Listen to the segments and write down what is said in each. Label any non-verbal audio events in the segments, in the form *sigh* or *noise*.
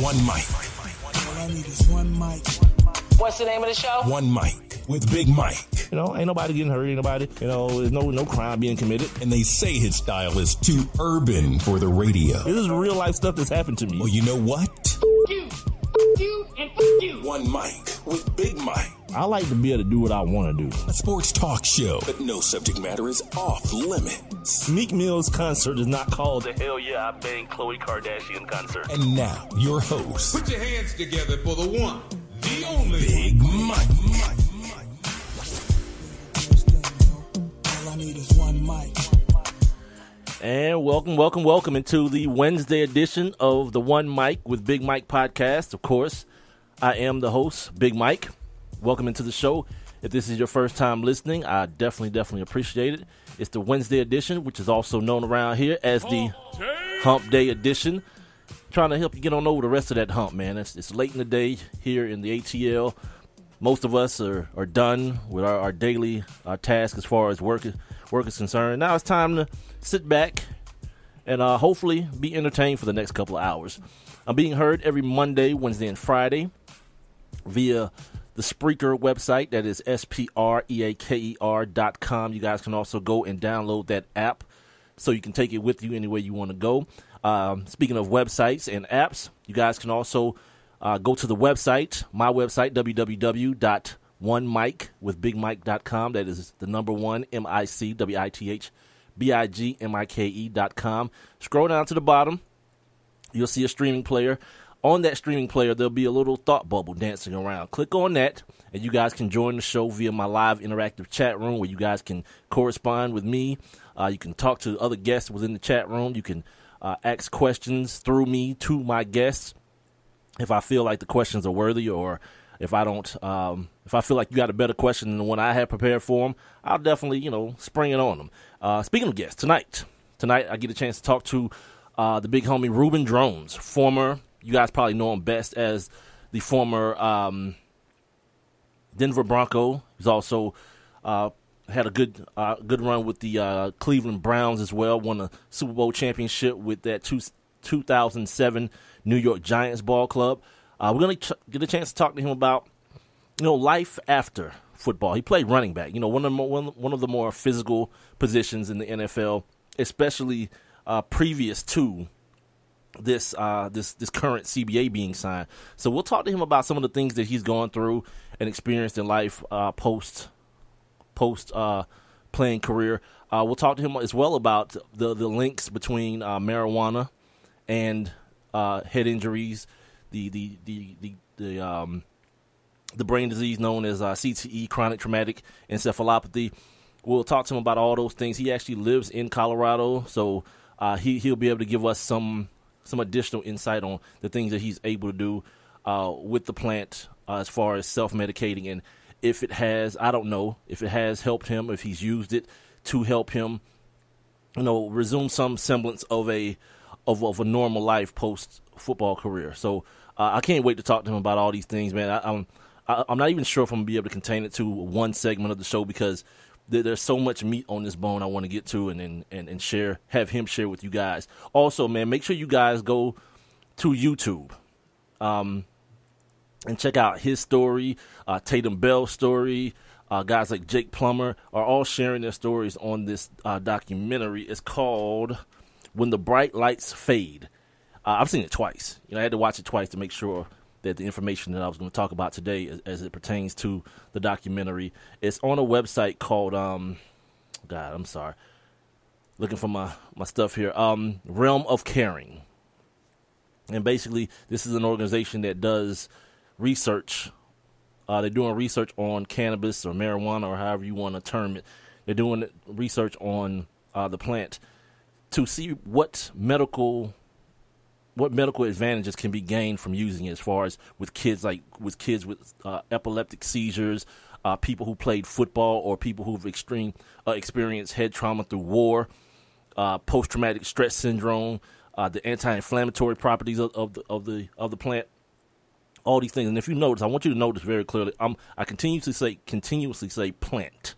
one mic. All I need is one mic. What's the name of the show? One mic with Big Mike. You know, ain't nobody getting hurt, ain't nobody, you know, there's no no crime being committed. And they say his style is too urban for the radio. This is real life stuff that's happened to me. Well, you know what? You, you, and you. One mic with Big Mike. I like to be able to do what I want to do. A sports talk show, but no subject matter is off limits. Meek Mill's concert is not called the Hell Yeah I Bang Khloe Kardashian concert. And now, your host, Put your hands together for the one, the only. Big Mike. All I need is one mic. And welcome, welcome, welcome into the Wednesday edition of the One Mic with Big Mike podcast. Of course, I am the host, Big Mike. Welcome into the show. If this is your first time listening, I definitely, definitely appreciate it. It's the Wednesday edition, which is also known around here as the Hump Day edition. Trying to help you get on over the rest of that hump, man. It's, it's late in the day here in the ATL. Most of us are, are done with our, our daily uh, task as far as work, work is concerned. Now it's time to sit back and uh, hopefully be entertained for the next couple of hours. I'm being heard every Monday, Wednesday, and Friday via the Spreaker website. That is S P R E A K E R dot com. You guys can also go and download that app so you can take it with you anywhere you want to go. Um, speaking of websites and apps, you guys can also uh, go to the website, my website, www.onemike.com. That is the number one, M I C W I T H B I G M I K E dot com. Scroll down to the bottom, you'll see a streaming player. On that streaming player, there'll be a little thought bubble dancing around. Click on that, and you guys can join the show via my live interactive chat room where you guys can correspond with me. Uh, you can talk to other guests within the chat room. You can uh, ask questions through me to my guests if I feel like the questions are worthy or if I don't, um, if I feel like you got a better question than the one I have prepared for them, I'll definitely, you know, spring it on them. Uh, speaking of guests, tonight, tonight I get a chance to talk to uh, the big homie Reuben Droughns, former, you guys probably know him best as the former um, Denver Bronco. He's also uh, had a good uh, good run with the uh, Cleveland Browns as well. Won a Super Bowl championship with that two, 2007 New York Giants ball club. Uh, we're gonna ch- get a chance to talk to him about you know life after football. He played running back. You know one of the more, one, one of the more physical positions in the NFL, especially uh, previous to this uh, this this current CBA being signed. So we'll talk to him about some of the things that he's gone through and experienced in life uh, post post uh, playing career. Uh, we'll talk to him as well about the the links between uh, marijuana and uh, head injuries, the the the the, the um, the brain disease known as CTE, chronic traumatic encephalopathy. We'll talk to him about all those things. He actually lives in Colorado, so he he'll be able to give us some some additional insight on the things that he's able to do uh, with the plant uh, as far as self medicating and if it has I don't know if it has helped him if he's used it to help him you know resume some semblance of a of, of a normal life post football career. So uh, I can't wait to talk to him about all these things, man. I, I'm I, I'm not even sure if I'm gonna be able to contain it to one segment of the show because there's so much meat on this bone I want to get to and, and and and share, have him share with you guys. Also, man, make sure you guys go to YouTube. Um, and check out his story, uh, Tatum Bell's story. Uh, guys like Jake Plummer are all sharing their stories on this uh, documentary. It's called "When the Bright Lights Fade." Uh, I've seen it twice. You know, I had to watch it twice to make sure that the information that I was going to talk about today, as, as, it pertains to the documentary, it's on a website called um, God, I'm sorry, looking for my my stuff here. Um, Realm of Caring, and basically, this is an organization that does research. Uh, they're doing research on cannabis or marijuana or however you want to term it. They're doing research on uh, the plant to see what medical what medical advantages can be gained from using it as far as with kids like with kids with uh, epileptic seizures uh, people who played football or people who've extreme uh, experienced head trauma through war uh, post-traumatic stress syndrome uh, the anti-inflammatory properties of, of, the of the of the plant all these things. And if you notice i want you to notice very clearly I'm, i continuously say continuously say plant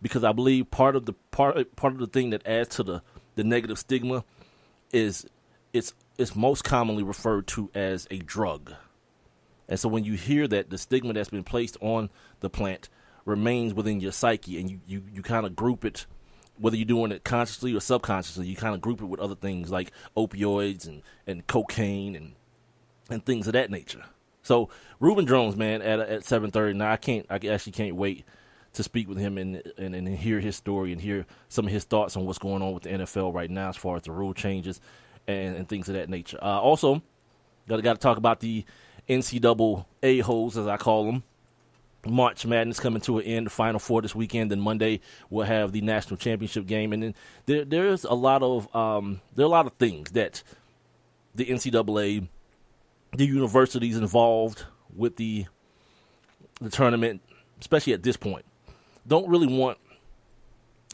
because i believe part of the part part of the thing that adds to the the negative stigma is it's it's most commonly referred to as a drug. And so when you hear that, the stigma that's been placed on the plant remains within your psyche, and you, you, you kind of group it, whether you're doing it consciously or subconsciously, you kind of group it with other things like opioids and, and cocaine and and things of that nature. So Reuben Droughns, man, at at seven thirty. Now I can't, I actually can't wait to speak with him and, and and hear his story and hear some of his thoughts on what's going on with the NFL right now as far as the rule changes and, and things of that nature. Uh, also, got got to talk about the NCAA holes as I call them. March Madness coming to an end, the Final Four this weekend. Then Monday we'll have the national championship game, and then there there's a lot of um, there are a lot of things that the NCAA the universities involved with the the tournament, especially at this point, don't really want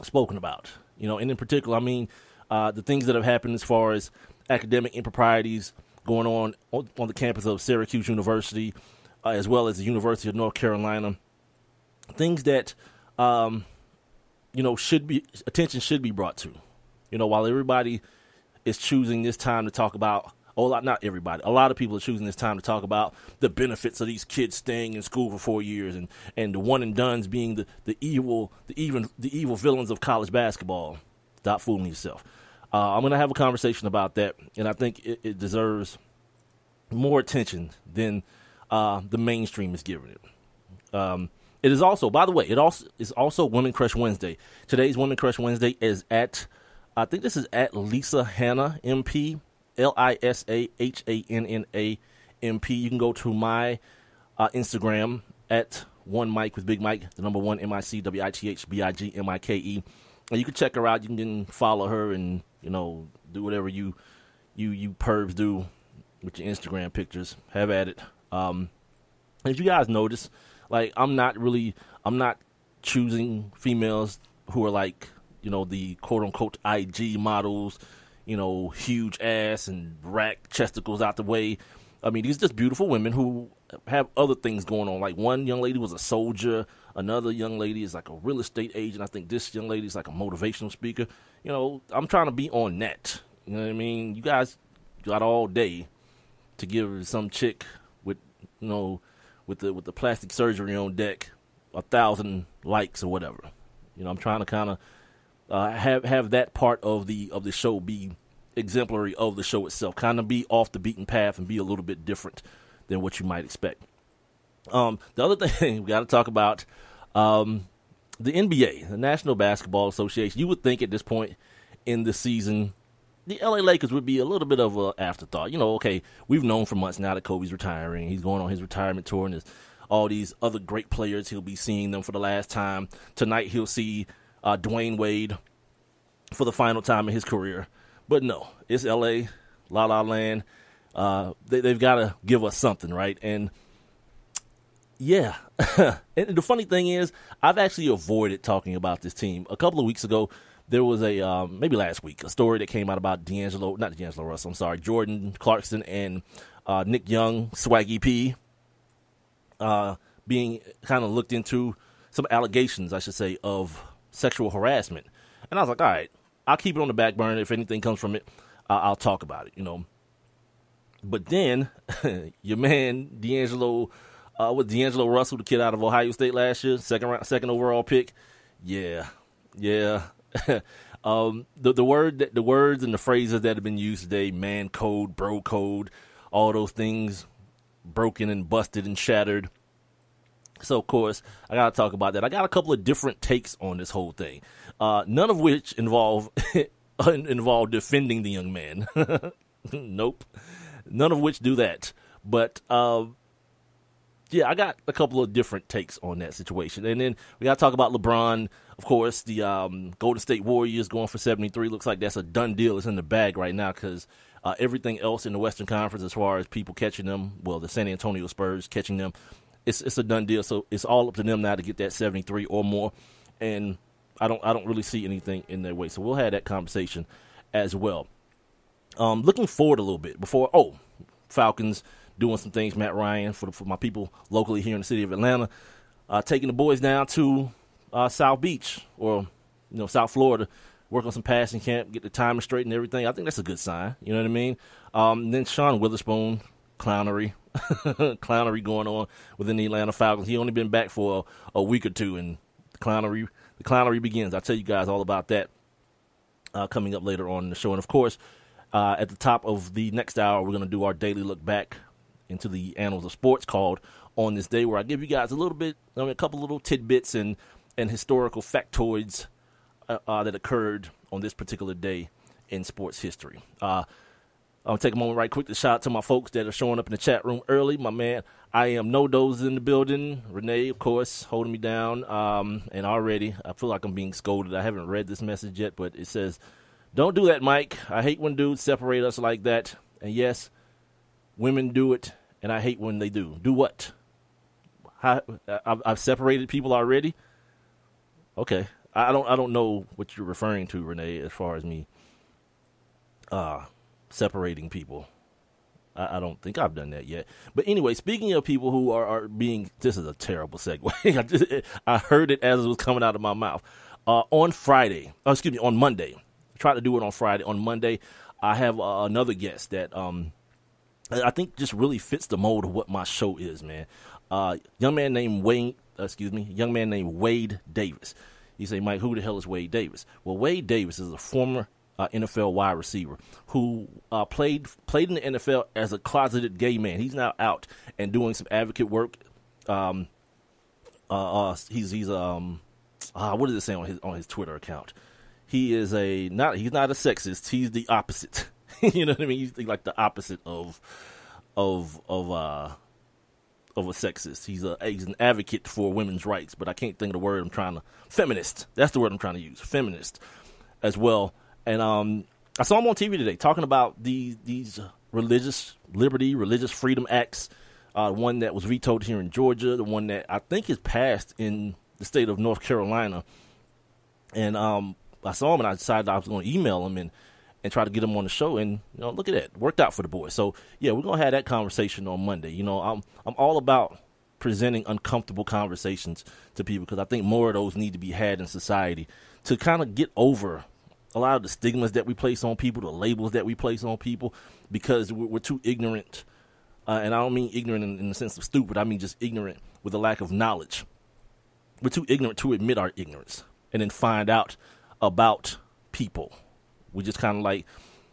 spoken about. You know, and in particular, I mean, uh, the things that have happened as far as academic improprieties going on on, the campus of Syracuse University, uh, as well as the University of North Carolina. Things that, um, you know, should be attention should be brought to. You know, while everybody is choosing this time to talk about a lot, not everybody, a lot of people are choosing this time to talk about the benefits of these kids staying in school for four years and, and the one and duns being the, the evil, the even the evil villains of college basketball. Stop fooling yourself. Uh, I'm going to have a conversation about that, and I think it, it deserves more attention than uh, the mainstream is giving it. Um, it is also, by the way, it also is also Women Crush Wednesday. Today's Women Crush Wednesday is at, I think this is at Lisa Hanna MP L I S A H A N N A M P. You can go to my uh, Instagram at one Mic with Big Mike, the number one M I C W I T H B I G M I K E, and you can check her out. You can follow her and you know do whatever you you you pervs do with your Instagram pictures. Have at it. Um, if you guys notice, like I'm not really I'm not choosing females who are like you know the quote unquote IG models you know, huge ass and rack chesticles out the way. I mean, these are just beautiful women who have other things going on. Like one young lady was a soldier, another young lady is like a real estate agent. I think this young lady is like a motivational speaker. You know, I'm trying to be on net. You know what I mean? You guys got all day to give some chick with you know with the with the plastic surgery on deck a thousand likes or whatever. You know, I'm trying to kind of uh, have have that part of the of the show be exemplary of the show itself. Kind of be off the beaten path and be a little bit different than what you might expect. Um, the other *laughs* thing we got to talk about um, the NBA, the National Basketball Association. You would think at this point in the season, the LA Lakers would be a little bit of an afterthought. You know, okay, we've known for months now that Kobe's retiring. He's going on his retirement tour, and all these other great players. He'll be seeing them for the last time tonight. He'll see uh, Dwyane Wade for the final time in his career. But no, it's L.A., La La Land. Uh, they, have got to give us something, right? And yeah, *laughs* and the funny thing is, I've actually avoided talking about this team. A couple of weeks ago, there was a um, maybe last week a story that came out about D'Angelo, not D'Angelo Russell. I'm sorry, Jordan Clarkson and uh, Nick Young, Swaggy P, uh, being kind of looked into some allegations, I should say, of sexual harassment. And I was like, all right, I'll keep it on the back burner. If anything comes from it, I'll, I'll talk about it, you know. But then *laughs* your man D'Angelo, uh, with D'Angelo Russell, the kid out of Ohio State last year, second round, second overall pick. Yeah, yeah. *laughs* um, the the word that the words and the phrases that have been used today, man code, bro code, all those things, broken and busted and shattered. So of course, I gotta talk about that. I got a couple of different takes on this whole thing, uh, none of which involve *laughs* involve defending the young man. nope, none of which do that. But uh, yeah, I got a couple of different takes on that situation, and then we gotta talk about LeBron. Of course, the um, Golden State Warriors going for seventy three looks like that's a done deal. It's in the bag right now because. Uh, everything else in the Western Conference, as far as people catching them, well, the San Antonio Spurs catching them, it's it's a done deal. So it's all up to them now to get that 73 or more. And I don't I don't really see anything in their way. So we'll have that conversation as well. Um, looking forward a little bit before. Oh, Falcons doing some things. Matt Ryan for the, for my people locally here in the city of Atlanta, uh, taking the boys down to uh, South Beach or you know South Florida, work on some passing camp, get the timing straight and everything. I think that's a good sign. You know what I mean? Um, then Sean Weatherspoon, clownery, *laughs* clownery going on within the Atlanta Falcons. He only been back for a, a week or two, and the clownery the clownery begins. I'll tell you guys all about that uh, coming up later on in the show. And of course, uh, at the top of the next hour, we're going to do our daily look back into the annals of sports called on this day, where I give you guys a little bit, I mean, a couple little tidbits and and historical factoids uh, uh, that occurred on this particular day in sports history. Uh, I'll take a moment right quick to shout out to my folks that are showing up in the chat room early. My man, I am no dozes in the building. Renee, of course, holding me down. Um, and already, I feel like I'm being scolded. I haven't read this message yet, but it says, "Don't do that, Mike. I hate when dudes separate us like that." And yes, women do it, and I hate when they do. Do what? I, I've, I've separated people already. Okay, I don't I don't know what you're referring to, Renee, as far as me uh, separating people. I, I, don't think I've done that yet. But anyway, speaking of people who are, are being, this is a terrible segue. *laughs* I, just, I heard it as it was coming out of my mouth. Uh, on Friday, oh, excuse me, on Monday, tried to do it on Friday. On Monday, I have uh, another guest that um, I think just really fits the mold of what my show is, man. Uh, young man named Wayne, uh, excuse me, young man named Wade Davis. You say, Mike, who the hell is Wade Davis? Well, Wade Davis is a former uh, NFL wide receiver who uh, played played in the NFL as a closeted gay man. He's now out and doing some advocate work. Um, uh, uh he's he's um, uh, what does it say on his on his Twitter account? He is a not he's not a sexist. He's the opposite. *laughs* you know what I mean? He's like the opposite of of of uh of a sexist. He's a he's an advocate for women's rights, but I can't think of the word I'm trying to feminist. That's the word I'm trying to use. Feminist as well. And um, I saw him on TV today talking about these these religious liberty, religious freedom acts. Uh, one that was vetoed here in Georgia, the one that I think is passed in the state of North Carolina. And um, I saw him and I decided I was going to email him and, and try to get him on the show. And you know, look at that, worked out for the boys. So yeah, we're gonna have that conversation on Monday. You know, I'm I'm all about presenting uncomfortable conversations to people because I think more of those need to be had in society to kind of get over a lot of the stigmas that we place on people, the labels that we place on people, because we're, we're too ignorant. Uh, and I don't mean ignorant in, in, the sense of stupid. I mean just ignorant with a lack of knowledge. We're too ignorant to admit our ignorance and then find out about people. We just kind of like,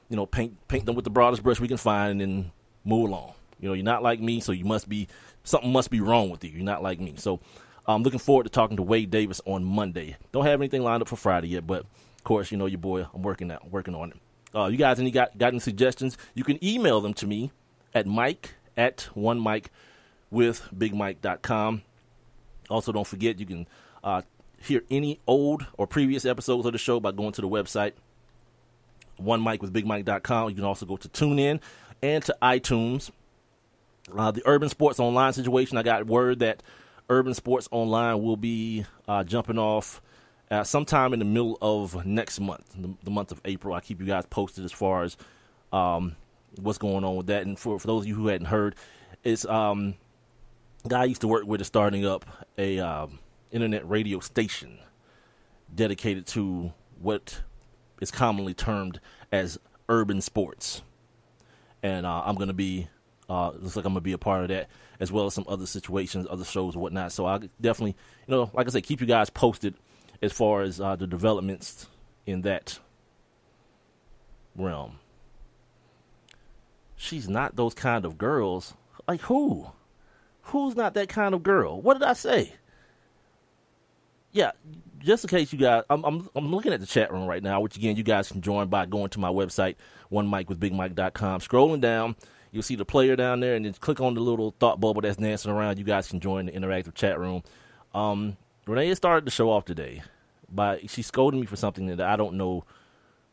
you know, paint paint them with the broadest brush we can find and then move along. You know, you're not like me, so you must be something must be wrong with you. You're not like me. So I'm looking forward to talking to Wade Davis on Monday. Don't have anything lined up for Friday yet, but of course, you know your boy. I'm working out, working on it. Uh, you guys, any got got any suggestions? You can email them to me at Mike at one Mic with BigMike.com. Also, don't forget you can uh, hear any old or previous episodes of the show by going to the website one Mic with big BigMike.com. You can also go to TuneIn and to iTunes. Uh, the Urban Sports Online situation, I got word that Urban Sports Online will be uh, jumping off uh, sometime in the middle of next month, the, the, month of April. I keep you guys posted as far as um, what's going on with that. And for, for those of you who hadn't heard, it's um, guy I used to work with is starting up a um, internet radio station dedicated to what is commonly termed as urban sports. And uh, I'm going to be, uh, looks like I'm going to be a part of that, as well as some other situations, other shows, and whatnot. So I definitely, you know, like I said, keep you guys posted as far as uh, the developments in that realm. She's not those kind of girls. Like who? Who's not that kind of girl? What did I say? Yeah, just in case you guys, I'm, I'm, I'm looking at the chat room right now, which again you guys can join by going to my website, one mic with bigmike.com. Scrolling down, you'll see the player down there, and then click on the little thought bubble that's dancing around. You guys can join the interactive chat room. Um, Renee started the show off today by she scolded me for something that I don't know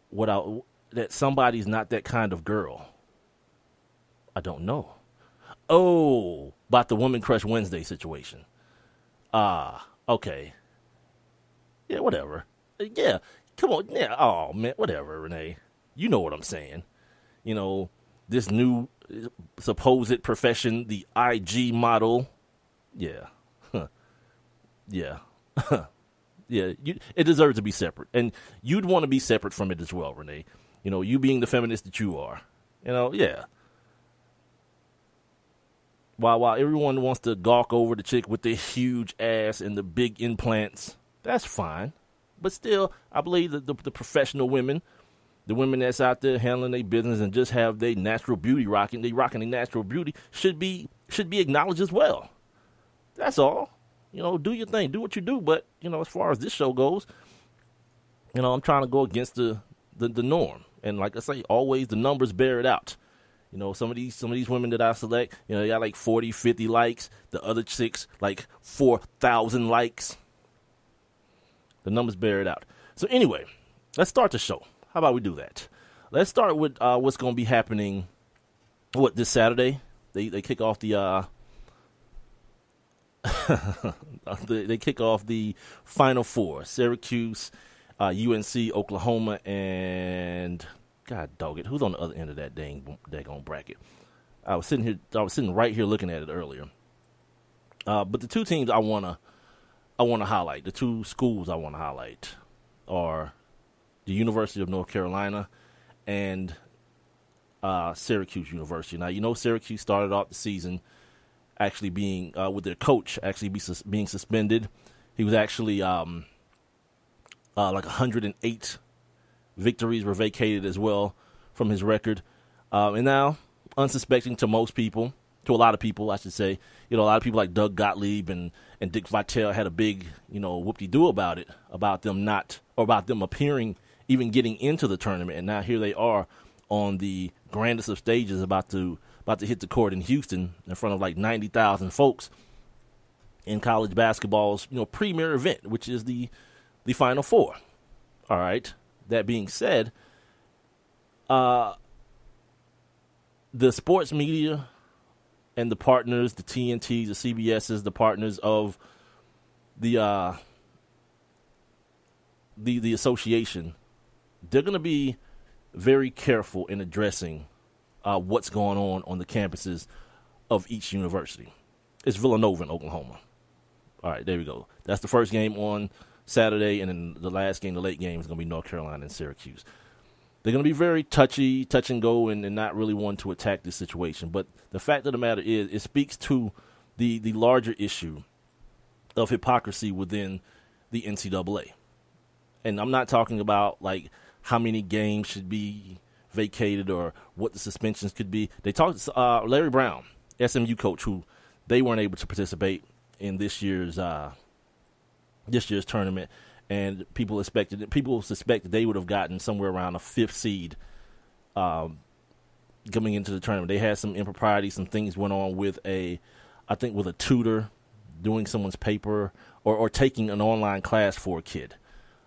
what I that somebody's not that kind of girl. I don't know. Oh, about the Woman Crush Wednesday situation. Ah, uh, okay. Yeah, whatever. Uh, yeah, come on. Yeah, oh man, whatever, Renee. You know what I'm saying. You know, this new uh, supposed profession, the IG model. Yeah. Yeah. yeah, you, it deserves to be separate, and you'd want to be separate from it as well, Renee. You know, you being the feminist that you are, You know, yeah. While while everyone wants to gawk over the chick with the huge ass and the big implants, that's fine. But still, I believe that the, the professional women, the women that's out there handling their business and just have their natural beauty rocking, they rocking their natural beauty should be should be acknowledged as well. That's all. You know, do your thing, do what you do. But you know, as far as this show goes, you know, I'm trying to go against the the, the norm. And like I say, always the numbers bear it out. You know, some of these some of these women that I select, you know, they got like 40, 50 likes. The other chicks like 4,000 likes. The numbers bear it out. So anyway, let's start the show. How about we do that? Let's start with uh, what's going to be happening. What this Saturday? They they kick off the uh, *laughs* they, kick off the Final Four: Syracuse, uh, UNC, Oklahoma, and God dog it, who's on the other end of that dang daggone bracket? I was sitting here, I was sitting right here looking at it earlier. Uh, but the two teams I wanna, I wanna highlight, the two schools I wanna highlight, are the University of North Carolina and uh, Syracuse University. Now you know Syracuse started off the season actually being uh, with their coach actually be sus- being suspended. He was actually um, uh, like 108 victories were vacated as well from his record. Um, and now, unsuspecting to most people, to a lot of people, I should say, you know, a lot of people like Doug Gottlieb and, and Dick Vitale had a big, you know, whoop-de-doo about it, about them not, or about them appearing, even getting into the tournament. And now here they are on the grandest of stages about to about to hit the court in Houston in front of like 90,000 folks in college basketball's, you know, premier event, which is the the Final Four. All right. That being said, uh, the sports media and the partners, the TNTs, the CBSs, the partners of the uh, the the association, they're going to be very careful in addressing uh, what's going on on the campuses of each university. It's Villanova in Oklahoma. All right, there we go. That's the first game on Saturday, and then the last game, the late game, is going to be North Carolina and Syracuse. They're going to be very touchy, touch and go, and, and not really want to attack this situation. But the fact of the matter is, it speaks to the the larger issue of hypocrisy within the NCAA. And I'm not talking about like how many games should be vacated or what the suspensions could be. They talked uh, Larry Brown, SMU coach, who they weren't able to participate in this year's uh, this year's tournament, and people expected people suspected they would have gotten somewhere around a fifth seed um, coming into the tournament. They had some improprieties, some things went on with a, I think with a tutor doing someone's paper or, or taking an online class for a kid.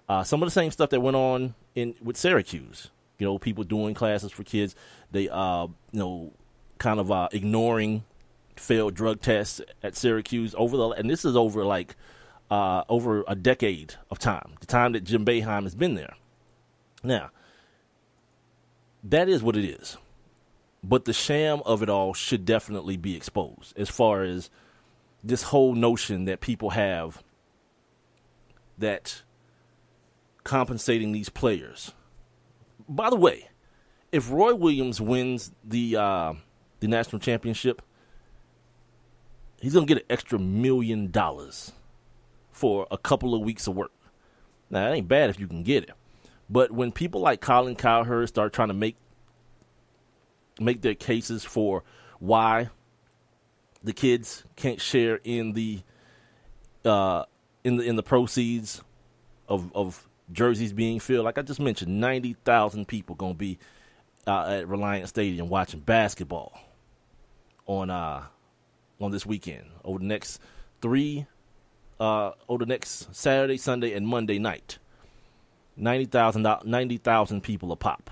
Uh, some of the same stuff that went on in with Syracuse. You know, people doing classes for kids. They, uh, you know, kind of uh, ignoring failed drug tests at Syracuse over the, and this is over like uh, over a decade of time, the time that Jim Boeheim has been there. Now, that is what it is. But the sham of it all should definitely be exposed as far as this whole notion that people have that compensating these players. By the way, if Roy Williams wins the uh, the national championship, he's gonna get an extra million dollars for a couple of weeks of work. Now that ain't bad if you can get it, but when people like Colin Cowherd start trying to make make their cases for why the kids can't share in the uh, in the in the proceeds of of jerseys being filled. Like I just mentioned, ninety thousand people gonna be uh, at Reliant Stadium watching basketball on uh on this weekend over the next three uh over the next Saturday, Sunday, and Monday night. Ninety thousand 90,000 people a pop.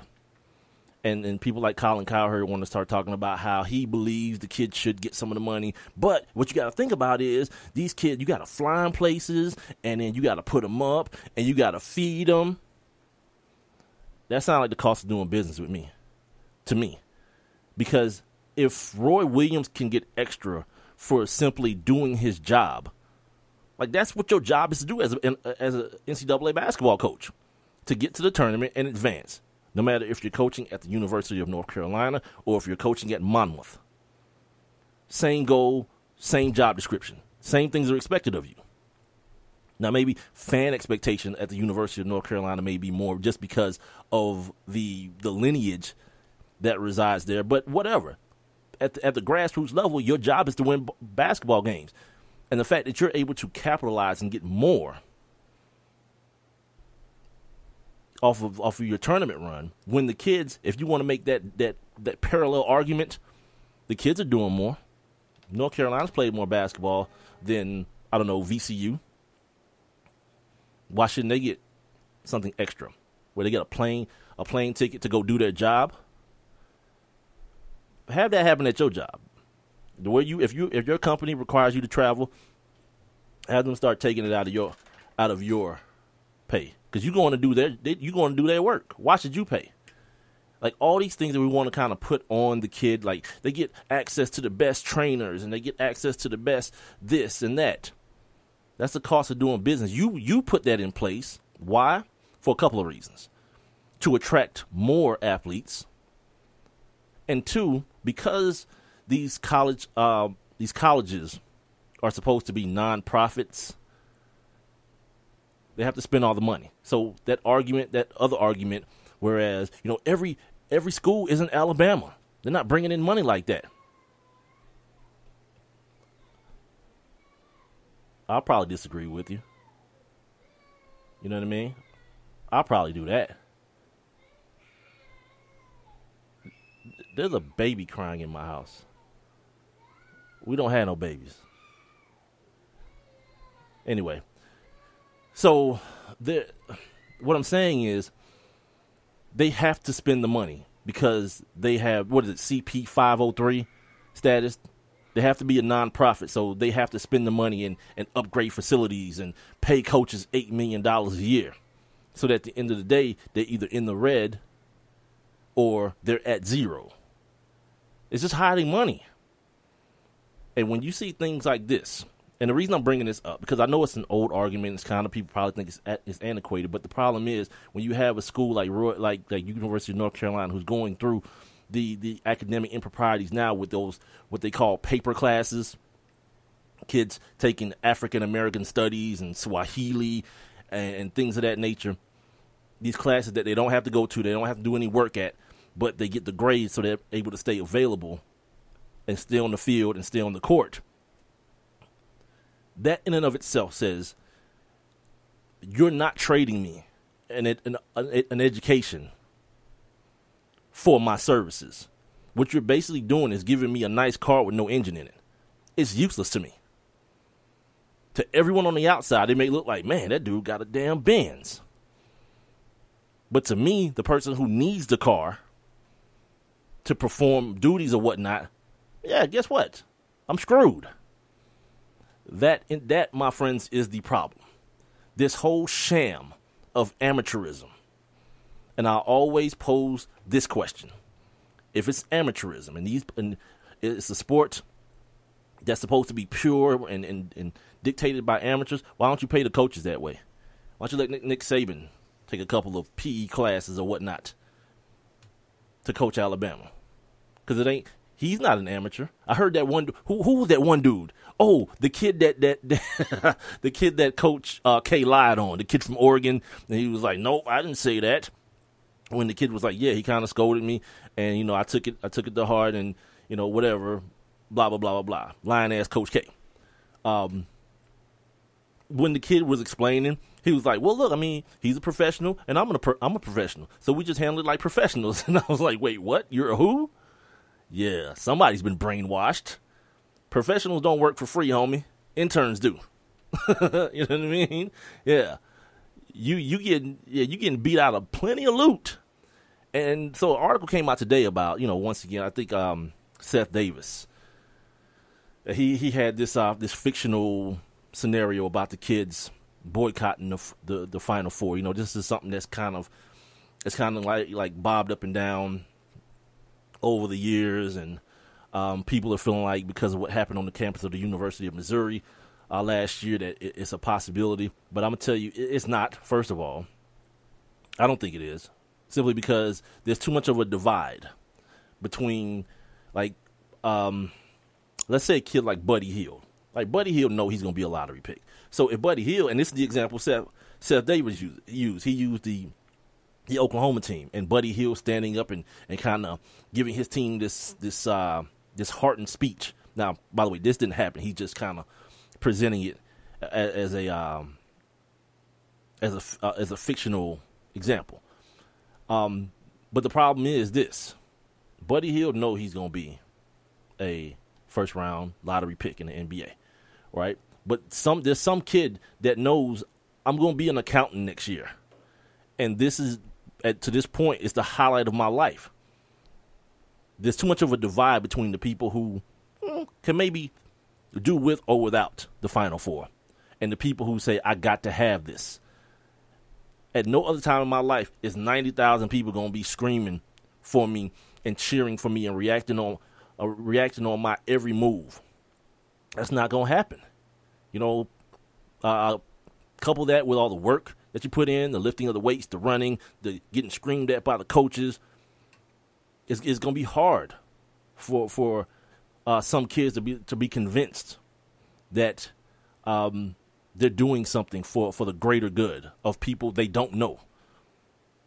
And, and people like Colin Cowherd want to start talking about how he believes the kids should get some of the money. But what you got to think about is these kids, you got to fly them places, and then you got to put them up, and you got to feed them. That sounds like the cost of doing business with me, to me, because if Roy Williams can get extra for simply doing his job, like that's what your job is to do as a, as a NCAA basketball coach, to get to the tournament and advance. no matter if you're coaching at the University of North Carolina or if you're coaching at Monmouth. Same goal, same job description, same things are expected of you. Now, maybe fan expectation at the University of North Carolina may be more just because of the the lineage that resides there, but whatever. At the, at the grassroots level, your job is to win b- basketball games, and the fact that you're able to capitalize and get more off of off of your tournament run. When the kids, if you want to make that that that parallel argument, the kids are doing more. North Carolina's played more basketball than I don't know VCU. Why shouldn't they get something extra, where they get a plane a plane ticket to go do their job? Have that happen at your job. The way you if you if your company requires you to travel, have them start taking it out of your out of your pay because you're going to do their they, you're going to do their work. Why should you pay? Like all these things that we want to kind of put on the kid, like they get access to the best trainers and they get access to the best this and that. That's the cost of doing business. You you put that in place. Why? For a couple of reasons. To attract more athletes, and two, because these college uh, these colleges are supposed to be nonprofits they have to spend all the money. So that argument, that other argument, whereas you know every every school isn't Alabama. They're not bringing in money like that. I'll probably disagree with you. You know what I mean? I'll probably do that. There's a baby crying in my house. We don't have no babies. Anyway, so the what I'm saying is they have to spend the money because they have what is it CP 503 status. They have to be a nonprofit, so they have to spend the money and, and upgrade facilities and pay coaches eight million dollars a year. So that at the end of the day, they're either in the red or they're at zero. It's just hiding money. And when you see things like this, and the reason I'm bringing this up because I know it's an old argument. It's kind of people probably think it's it's antiquated, but the problem is when you have a school like Roy, like like University of North Carolina who's going through the the academic improprieties now with those what they call paper classes, kids taking African American studies and Swahili and, and things of that nature. These classes that they don't have to go to, they don't have to do any work at, but they get the grades so they're able to stay available and stay on the field and stay on the court that in and of itself says you're not trading me an, an, an education for my services. What you're basically doing is giving me a nice car with no engine in it. It's useless to me. To everyone on the outside, it may look like, man, that dude got a damn Benz. But to me, the person who needs the car to perform duties or whatnot, yeah, guess what? I'm screwed. That, that, my friends, is the problem. This whole sham of amateurism. And I always pose this question: If it's amateurism and these, and it's a sport that's supposed to be pure and, and, and dictated by amateurs, why don't you pay the coaches that way? Why don't you let Nick, Nick Saban take a couple of PE classes or whatnot to coach Alabama? Because it ain't He's not an amateur. I heard that one. Who who was that one dude? Oh, the kid that that, that *laughs* the kid that Coach uh, K lied on. The kid from Oregon, and he was like, "Nope, I didn't say that." When the kid was like, "Yeah," he kind of scolded me, and you know, I took it. I took it to heart, and you know, whatever. Blah blah blah blah blah. Lying ass Coach K. Um, when the kid was explaining, he was like, "Well, look, I mean, he's a professional, and I'm a I'm a professional, so we just handle it like professionals." *laughs* And I was like, "Wait, what? You're a who?" Yeah, somebody's been brainwashed. Professionals don't work for free, homie. Interns do. *laughs* you know what I mean? Yeah. You you getting yeah, you getting beat out of plenty of loot. And so an article came out today about, you know, once again, I think um, Seth Davis. He he had this uh, this fictional scenario about the kids boycotting the, the the final four. You know, this is something that's kind of it's kind of like like bobbed up and down over the years, and um, people are feeling like because of what happened on the campus of the University of Missouri uh, last year that it's a possibility. But I'm gonna tell you, it's not. First of all, I don't think it is. simply because there's too much of a divide between, like, um, let's say a kid like Buddy Hield. Like Buddy Hield, know he's to be a lottery pick. So if Buddy Hield, and this is the example Seth, Seth Davis used, used, he used the the Oklahoma team and Buddy Hield standing up and, and kind of giving his team this this uh, this heartened speech. Now, by the way, this didn't happen. He's just kind of presenting it as, as a um, as a uh, as a fictional example. Um, but the problem is this: Buddy Hield know he's going to be a first round lottery pick in the NBA, right? But some there's some kid that knows I'm going to be an accountant next year, and this is at, to this point is the highlight of my life. There's too much of a divide between the people who mm, can maybe do with or without the Final Four, and the people who say I got to have this. At no other time in my life is ninety thousand people going to be screaming for me and cheering for me and reacting on uh, reacting on my every move. That's not going to happen. You know, uh, couple that with all the work that you put in, the lifting of the weights, the running, the getting screamed at by the coaches. It's, it's going to be hard for for uh, some kids to be to be convinced that um, they're doing something for, for the greater good of people they don't know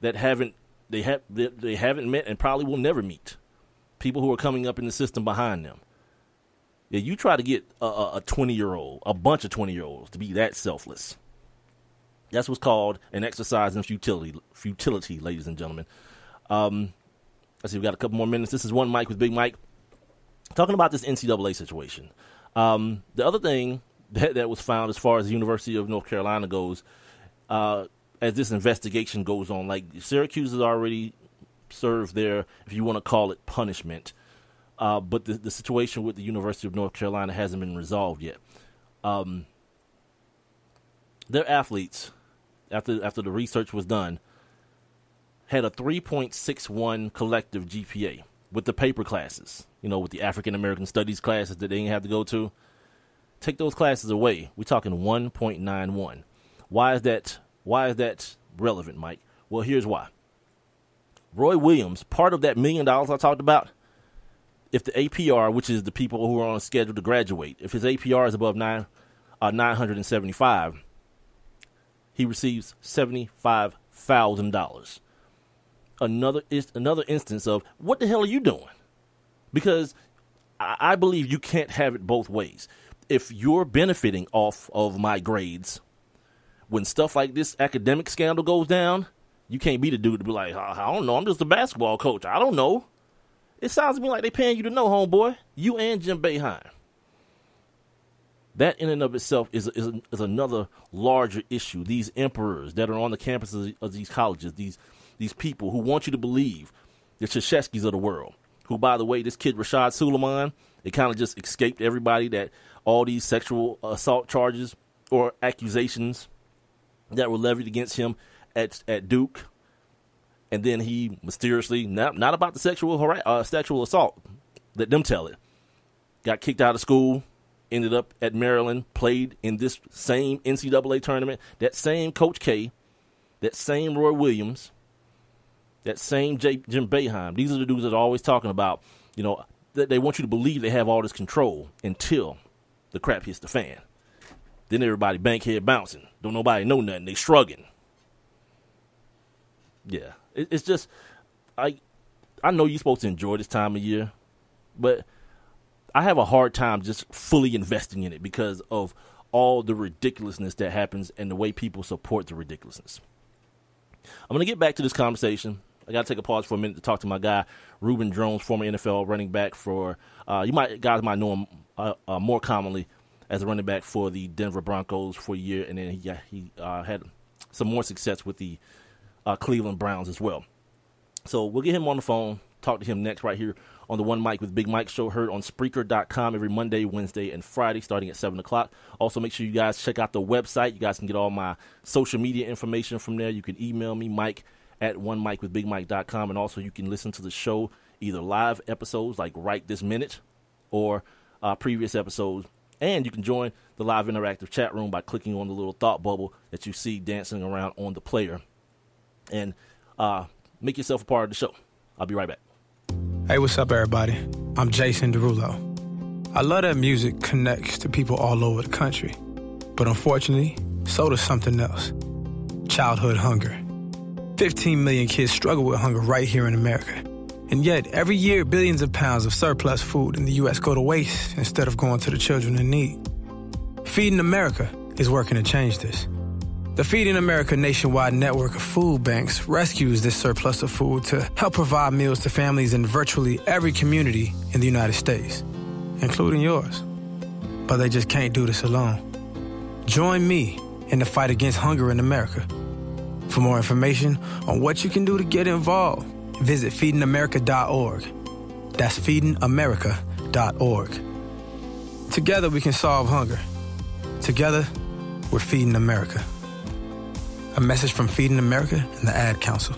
that haven't they have they, they haven't met and probably will never meet people who are coming up in the system behind them. Yeah, you try to get a twenty year old, a bunch of twenty year olds, to be that selfless. That's what's called an exercise in futility, futility, ladies and gentlemen. Um, let's see, we got a couple more minutes. This is one Mic with Big Mike talking about this NCAA situation. Um, the other thing *laughs* that, that was found as far as the University of North Carolina goes, uh, as this investigation goes on, like Syracuse has already served their, if you want to call it, punishment. Uh, but the, the situation with the University of North Carolina hasn't been resolved yet. Um, their athletes, after after the research was done, had a 3.61 collective GPA with the paper classes. You know, with the African American Studies classes that they didn't have to go to. Take those classes away. We're talking 1.91. Why is that? Why is that relevant, Mike? Well, here's why. Roy Williams, part of that million dollars I talked about, if the APR, which is the people who are on schedule to graduate, if his APR is above nine, uh, 975, he receives $75,000. Another is another instance of what the hell are you doing? Because I, I believe you can't have it both ways. If you're benefiting off of my grades, when stuff like this academic scandal goes down, you can't be the dude to be like, I, I don't know, I'm just a basketball coach. I don't know. It sounds to me like they're paying you to know, homeboy. You and Jim Boeheim. That in and of itself is, is, is another larger issue. These emperors that are on the campuses of these colleges, these these people who want you to believe the Krzyzewskis of the world. Who, by the way, this kid Rasheed Sulaimon, it kind of just escaped everybody that all these sexual assault charges or accusations that were levied against him at at Duke, and then he mysteriously not not about the sexual uh, sexual assault. Let them tell it. Got kicked out of school. Ended up at Maryland. Played in this same NCAA tournament. That same Coach K. That same Roy Williams. That same J, Jim Boeheim. These are the dudes that are always talking about. You know that they want you to believe they have all this control until the crap hits the fan. Then everybody bankhead bouncing. Don't nobody know nothing. They shrugging yeah, it, it's just I I know you're supposed to enjoy this time of year, but I have a hard time just fully investing in it because of all the ridiculousness that happens and the way people support the ridiculousness. I'm going to get back to this conversation. I got to take a pause for a minute to talk to my guy, Reuben Droughns, former NFL running back for, uh, you might, guys might know him uh, uh, more commonly as a running back for the Denver Broncos for a year, and then he, he uh, had some more success with the uh, Cleveland Browns as well. So we'll get him on the phone, talk to him next right here on the One Mic with Big Mike show, heard on Spreaker.com every Monday, Wednesday, and Friday starting at 7 o'clock. Also, make sure you guys check out the website. You guys can get all my social media information from there. You can email me, Mike, at onemicwithbigmike.com. And also, you can listen to the show either live episodes like right this minute or uh, previous episodes. And you can join the live interactive chat room by clicking on the little thought bubble that you see dancing around on the player and uh, make yourself a part of the show. I'll be right back. Hey, what's up, everybody? I'm Jason Derulo. I love that music connects to people all over the country. But unfortunately, so does something else childhood hunger. 15 million kids struggle with hunger right here in America. And yet, every year, billions of pounds of surplus food in the U.S. go to waste instead of going to the children in need. Feeding America is working to change this. The Feeding America nationwide network of food banks rescues this surplus of food to help provide meals to families in virtually every community in the United States, including yours. But they just can't do this alone. Join me in the fight against hunger in America. For more information on what you can do to get involved, visit feedingamerica.org. That's feedingamerica.org. Together we can solve hunger. Together, we're feeding America. A message from Feeding America and the Ad Council.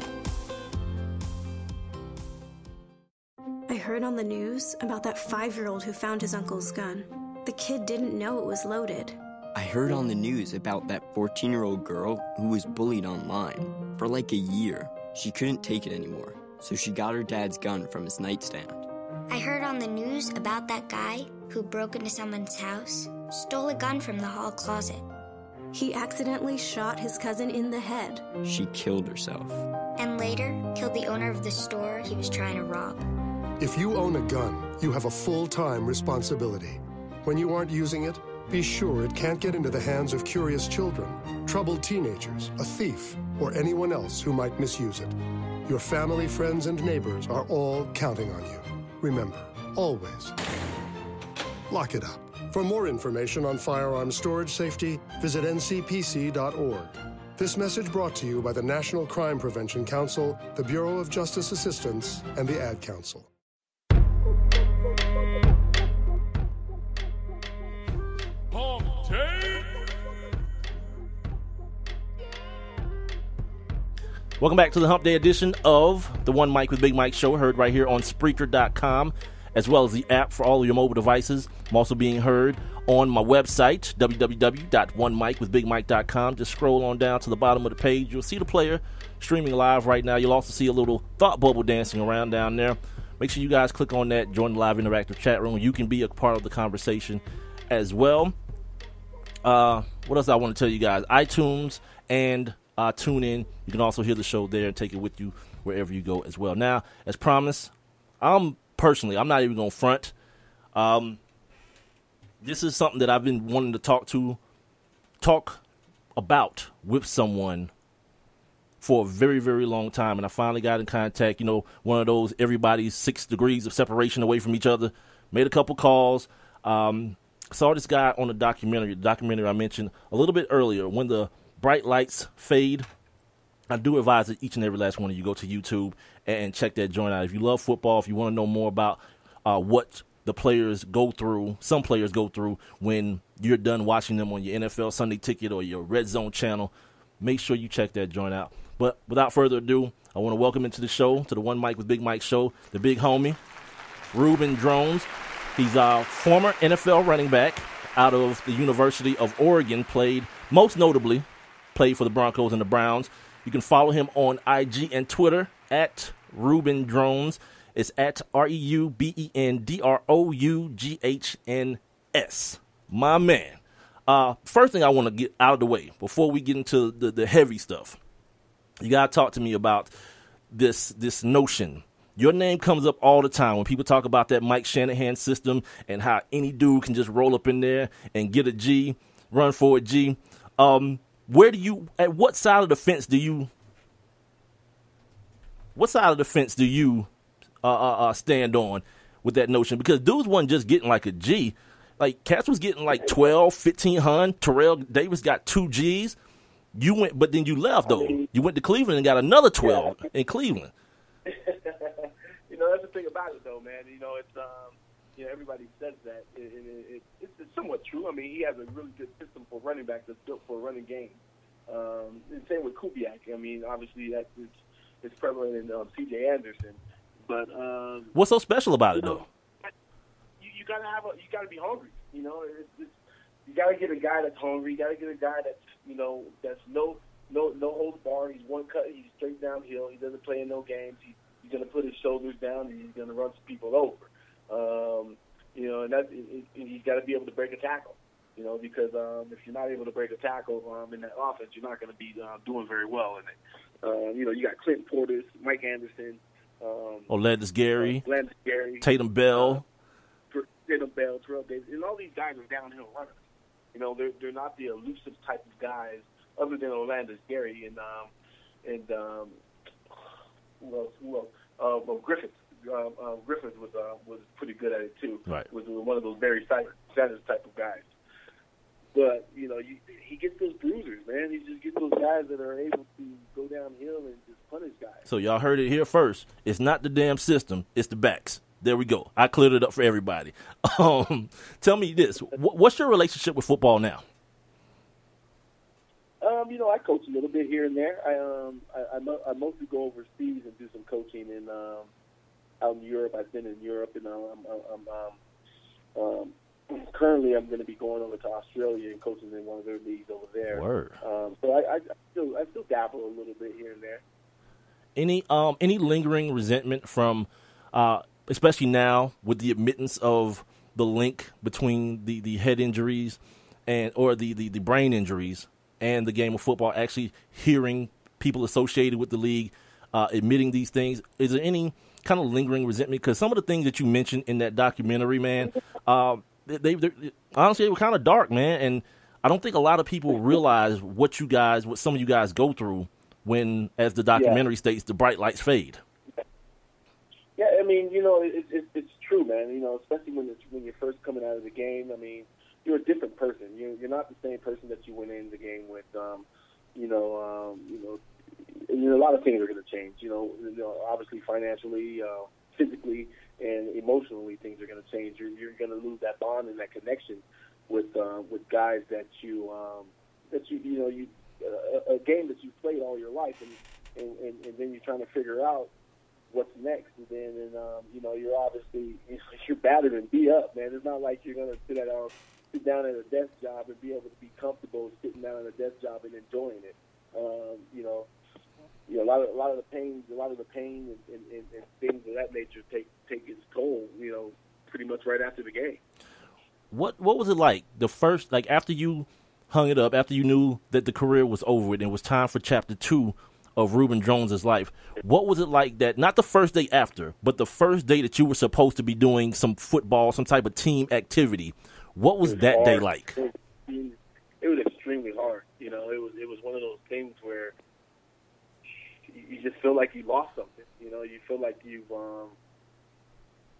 I heard on the news about that five year old who found his uncle's gun. The kid didn't know it was loaded. I heard on the news about that 14 year old girl who was bullied online. For like a year, she couldn't take it anymore, so she got her dad's gun from his nightstand. I heard on the news about that guy who broke into someone's house, stole a gun from the hall closet, He accidentally shot his cousin in the head. She killed herself. and later killed the owner of the store he was trying to rob. If you own a gun, you have a full time responsibility. When you aren't using it, be sure it can't get into the hands of curious children, troubled teenagers, a thief, or anyone else who might misuse it. Your family, friends, and neighbors are all counting on you. Remember, always lock it up. For more information on firearm storage safety, visit ncpc.org. This message brought to you by the National Crime Prevention Council, the Bureau of Justice Assistance, and the Ad Council. Welcome back to the Hump Day edition of the One Mic with Big Mike show, heard right here on Spreaker.com, as well as the app for all of your mobile devices. I'm also being heard on my website, www.onemicwithbigmike.com. Just scroll on down to the bottom of the page. You'll see the player streaming live right now. You'll also see a little thought bubble dancing around down there. Make sure you guys click on that, join the live interactive chat room. You can be a part of the conversation as well. Uh, what else I want to tell you guys? iTunes and uh, tune in. You can also hear the show there and take it with you wherever you go as well. Now, as promised, I'm personally, I'm not even going to front. Um, this is something that I've been wanting to talk to, talk about with someone for a very, very long time. And I finally got in contact, you know, one of those everybody's six degrees of separation away from each other. Made a couple calls. Um, saw this guy on a documentary, the documentary I mentioned a little bit earlier, when the bright lights fade. I do advise that each and every last one of you go to YouTube and check that joint out. If you love football, if you want to know more about uh, what the players go through, some players go through when you're done watching them on your NFL Sunday Ticket or your Red Zone channel, make sure you check that joint out. But without further ado, I want to welcome into the show, to the One Mic with Big Mike show, the big homie, Reuben Droughns. He's a former NFL running back out of the University of Oregon, played most notably played for the Broncos and the Browns. You can follow him on IG and Twitter at Reuben Droughns. It's at R E U B E N D R O U G H N S. My man. Uh, first thing I want to get out of the way before we get into the, the heavy stuff, you gotta talk to me about this this notion. Your name comes up all the time when people talk about that Mike Shanahan system and how any dude can just roll up in there and get a G, run for a G. Um, where do you at what side of the fence do you what side of the fence do you uh, uh, uh, stand on with that notion? Because dudes wasn't just getting like a G. Like Cats was getting like 12 1500 Terrell Davis got 2 Gs. You went but then you left though. You went to Cleveland and got another 12 in Cleveland. *laughs* You know, that's the thing about it, though, man. You know, it's um, you know, everybody says that, and it, it, it's, it's somewhat true. I mean, he has a really good system for running back that's built for a running game. Um, and same with Kubiak. I mean, obviously that it's, it's prevalent in um, C.J. Anderson, but um, what's so special about it know, though you, you gotta have a, you gotta be hungry. You know, it's, it's, you gotta get a guy that's hungry. You gotta get a guy that's you know that's no no no holds bar. He's one cut. He's straight downhill. He doesn't play in no games. He, he's going to put his shoulders down and he's going to run some people over. Um, you know, and that he's got to be able to break a tackle. You know, because um, if you're not able to break a tackle um, in that offense, you're not going to be uh, doing very well in it. Uh, you know, you got Clinton Portis, Mike Anderson, um, Olandis Gary, uh, Gary, Tatum Bell, uh, Tatum Bell, Terrell Davis, and all these guys are downhill runners. You know, they're they're not the elusive type of guys, other than Olandis Gary and um, and um, who else? Who else? Uh, well, Griffith. Uh, uh, Griffith was uh, was pretty good at it too. Right. Was one of those very Sanders type of guys. But you know, you, he gets those bruisers, man. He just gets those guys that are able to go downhill and just punish guys. So y'all heard it here first. It's not the damn system; it's the backs. There we go. I cleared it up for everybody. *laughs* Um, tell me this: what's your relationship with football now? Um, you know, I coach a little bit here and there. I um, I, I, I mostly go overseas and do some coaching in um, out in Europe. I've been in Europe, and um, I'm, I'm um, um, currently I'm going to be going over to Australia and coaching in one of their leagues over there. Word. Um, so I, I still I still dabble a little bit here and there. Any um any lingering resentment from, uh, especially now with the admittance of the link between the, the head injuries and or the, the, the brain injuries and the game of football actually hearing people associated with the league uh, admitting these things is there any kind of lingering resentment because some of the things that you mentioned in that documentary man uh, they, they honestly they were kind of dark man and i don't think a lot of people realize what you guys what some of you guys go through when as the documentary yeah. states the bright lights fade yeah i mean you know it, it, it's true man you know especially when it's when you're first coming out of the game i mean you're a different person. You're you're not the same person that you went in the game with. Um, you know, um, you know, know, a lot of things are going to change. You know, you know, obviously financially, uh, physically, and emotionally, things are going to change. You're you're going to lose that bond and that connection with uh, with guys that you um, that you you know you uh, a game that you played all your life, and, and and and then you're trying to figure out what's next. And then, and, um, you know, you're obviously *laughs* you're battered and beat up, man. It's not like you're gonna sit at a sit down at a desk job and be able to be comfortable sitting down at a desk job and enjoying it. Um, you know, you know, a lot of a lot of the pain, a lot of the pain and, and, and, and things of that nature take take its toll. You know, pretty much right after the game. What what was it like the first like after you hung it up after you knew that the career was over and it was time for chapter two of Reuben Droughns's life. What was it like that? Not the first day after, but the first day that you were supposed to be doing some football, some type of team activity. What was, was that hard. day like? It was, it was extremely hard. You know, it was it was one of those things where you just feel like you lost something. You know, you feel like you've um,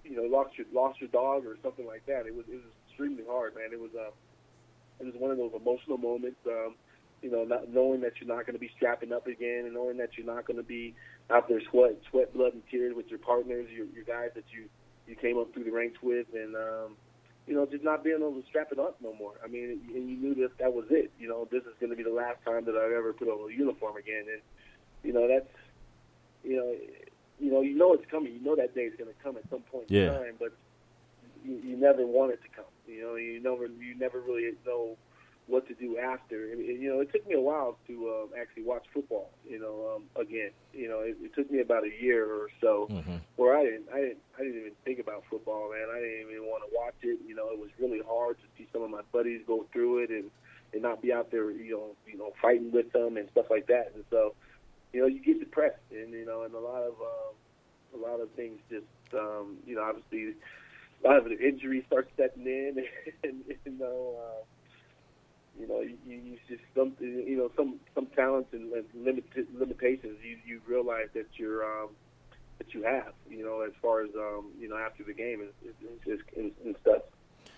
you know lost your lost your dog or something like that. It was it was extremely hard, man. It was uh, it was one of those emotional moments. Um, you know, not knowing that you're not going to be strapping up again, and knowing that you're not going to be out there sweat, sweat, blood, and tears with your partners, your your guys that you you came up through the ranks with, and um, you know, just not being able to strap it up no more. I mean, and you knew that that was it. You know, this is going to be the last time that I've ever put on a uniform again, and you know that's you know, you know, you know it's coming. You know that day is going to come at some point yeah. in time, but you, you never want it to come. You know, you never you never really know what to do after. And, and, you know, it took me a while to um, actually watch football. You know, um, again, you know, it, it took me about a year or so mm-hmm. where I didn't, I didn't, I didn't even think about football, man. I didn't even want to watch it. You know, it was really hard to see some of my buddies go through it and and not be out there, you know, you know, fighting with them and stuff like that. And so, you know, you get depressed, and you know, and a lot of um, a lot of things just, um, you know, obviously. A lot of the injuries start setting in, *laughs* and you know, uh, you know, you, you just some, you know, some some talents and, and limitations. You you realize that you're um, that you have, you know, as far as um, you know, after the game and, and, and, and stuff.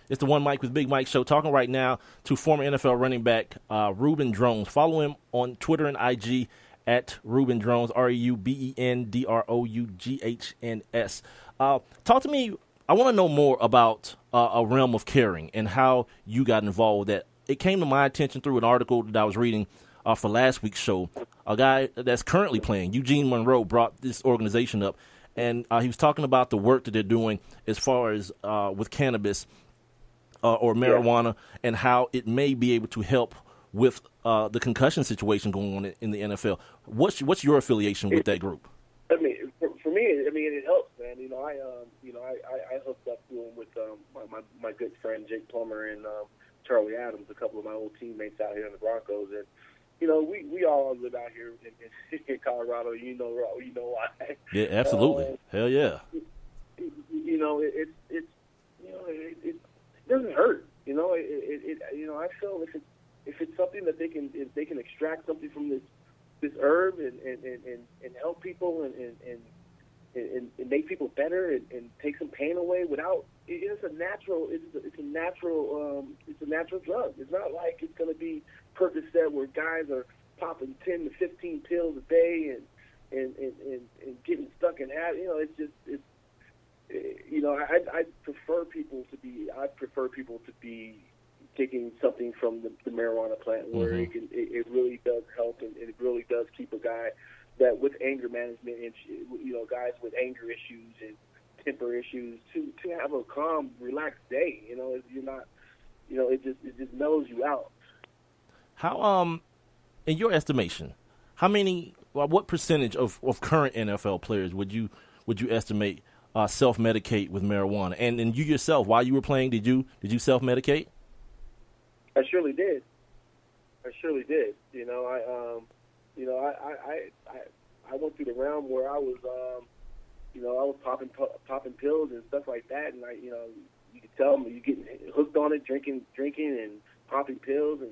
It's the One Mic with Big Mike show. Talking right now to former NFL running back uh, Reuben Droughns. Follow him on Twitter and IG at Reuben Droughns, R E U B E N D R O U G H N S. Uh, talk to me. I want to know more about uh, a realm of caring and how you got involved with that it came to my attention through an article that I was reading uh, for last week's show. A guy that's currently playing, Eugene Monroe, brought this organization up, and uh, he was talking about the work that they're doing as far as uh, with cannabis uh, or marijuana, yeah. and how it may be able to help with uh, the concussion situation going on in the NFL. What's what's your affiliation with that group? I mean, for, for me, I mean, it helps, man. You know, I, um, you know, I, I, I hooked up to him with um, my, my my good friend Jake Plummer and um, Charlie Adams, a couple of my old teammates out here in the Broncos, and you know, we we all live out here in, in *laughs* Colorado. You know, you know why. Yeah, absolutely. Uh, Hell yeah. You know, it, it it's you know, it, it doesn't hurt. You know, it, it, it you know, I feel if it if it's something that they can if they can extract something from this this herb and and and, and, help people and and, and and, and make people better and, and take some pain away without it's a natural it's a, it's a natural um, it's a natural drug. It's not like it's going to be Percocet where guys are popping ten to fifteen pills a day and and and, and, and getting stuck in habit. You know, it's just it's you know I I prefer people to be I prefer people to be taking something from the, the marijuana plant where Mhm. it can it, it really does help and, it really does keep a guy that with anger management and you know guys with anger issues and temper issues to to have a calm relaxed day you know you're not you know it just it just mellows you out How um, in your estimation, how many? What percentage of, of current NFL players would you would you estimate uh, self medicate with marijuana? And and you yourself, while you were playing, did you did you self medicate? I surely did. I surely did. You know, I um, you know, I I I, I- went through the realm where I was um, you know, I was popping popping pills and stuff like that, and I, you know, you could tell me you getting hooked on it, drinking drinking and popping pills, and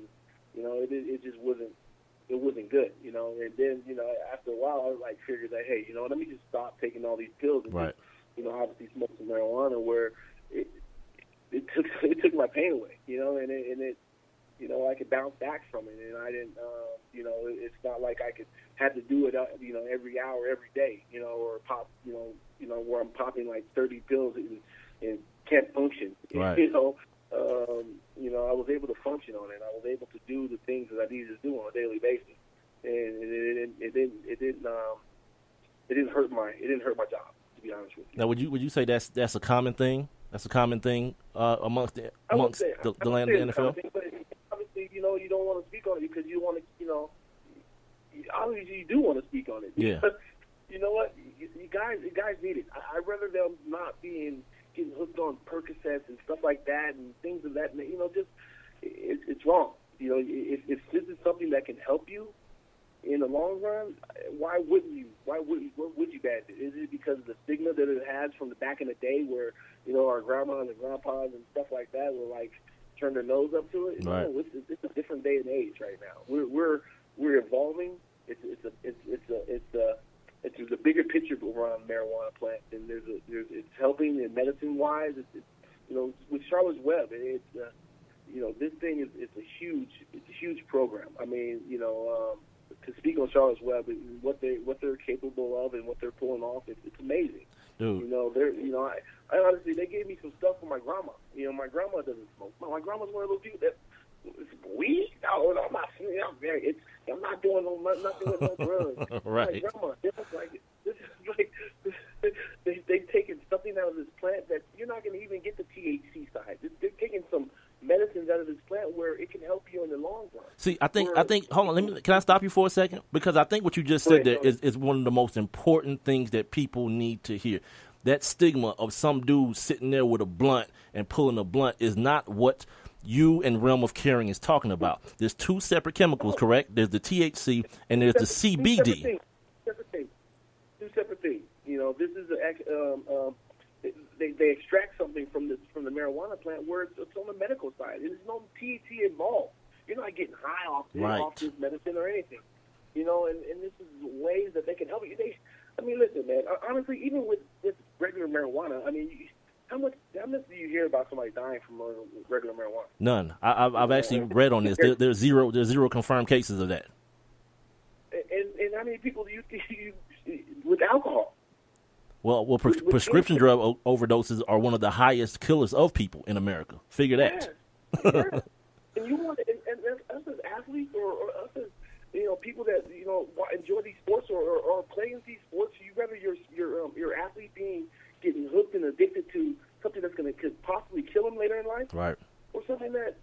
you know, it it it just wasn't it wasn't good, you know. And then you know, after a while, I was like figured that hey, you know, let me just stop taking all these pills and Right. just, you know, obviously smoke some marijuana where it it took *laughs* it took my pain away, you know, and it, and it you know I could bounce back from it, and I didn't, uh, you know, it's not like I could had to do it, uh, you know, every hour, every day, you know, or pop, you know, you know, where I'm popping like 30 pills and, and can't function, Right. *laughs* you know. Um, you know, I was able to function on it. I was able to do the things that I needed to do on a daily basis, and it, it, it, didn't, it didn't, um, it didn't hurt my, it didn't hurt my job, to be honest with you. Now, would you would you say that's that's a common thing? That's a common thing uh, amongst the, amongst say- the, the land of the NFL. something, But you know, you don't want to speak on it because you want to, you know, obviously you do want to speak on it. Yeah. *laughs* You know what? You, you guys, you guys need it. I, I'd rather them not being getting hooked on Percocets and stuff like that and things of that. You know, just it, it's wrong. You know, if, if this is something that can help you in the long run, why wouldn't you? Why would you, what would you ban it? Is it because of the stigma that it has from the back in the day, where you know our grandmas and grandpas and stuff like that were like turn their nose up to it? Right. No, it's, it's a different day and age right now. We're we're we're evolving. It's it's a it's it's a it's a it's there's a bigger picture around marijuana plant, and there's a there's it's helping in medicine wise. It's, it's you know with Charlotte's Web, it's uh, you know this thing is it's a huge it's a huge program. I mean you know um, to speak on Charlotte's Web, what they what they're capable of and what they're pulling off, it's, it's amazing. You know, they're you know, I, I honestly they gave me some stuff for my grandma. You know, my grandma doesn't smoke. My, my grandma's one of those people that it's weed. No, no, I'm not. I'm very. It's, I'm not doing no. I'm not doing no drugs. *laughs* Right. My grandma, this is like this is like *laughs* they they taking something out of this plant that you're not going to even get the THC side. They're taking some medicines out of this plant where it can help you in the long run. See, I think I think. Hold on, let me. Can I stop you for a second? Because I think what you just said ahead, there is, is one of the most important things that people need to hear. That stigma of some dude sitting there with a blunt and pulling a blunt is not what you and Realm of Caring is talking about. There's two separate chemicals, correct? There's the THC and there's the Two separate CBD. things. Separate things. Two separate things. You know, this is a, um, um, they they extract something from this from the marijuana plant where it's, it's on the medical side. There's no THC involved. You're not getting high off this, Right. off this medicine or anything. You know, and, and this is ways that they can help you. They, I mean, listen, man. Honestly, even with with regular marijuana, I mean, you, how much how much do you hear about somebody dying from uh, regular marijuana? None. I, I've, I've actually read on this. There, *laughs* there's zero. There's zero confirmed cases of that. And and how many people do you you *laughs* with alcohol? Well, well, pre- prescription drug o- overdoses are one of the highest killers of people in America. Figure that. Yes. and you want and, and us as athletes or, or us as you know people that you know enjoy these sports or, or, or playing these sports, you rather your your um, your athlete being getting hooked and addicted to something that's going to could possibly kill him later in life, Right. or something that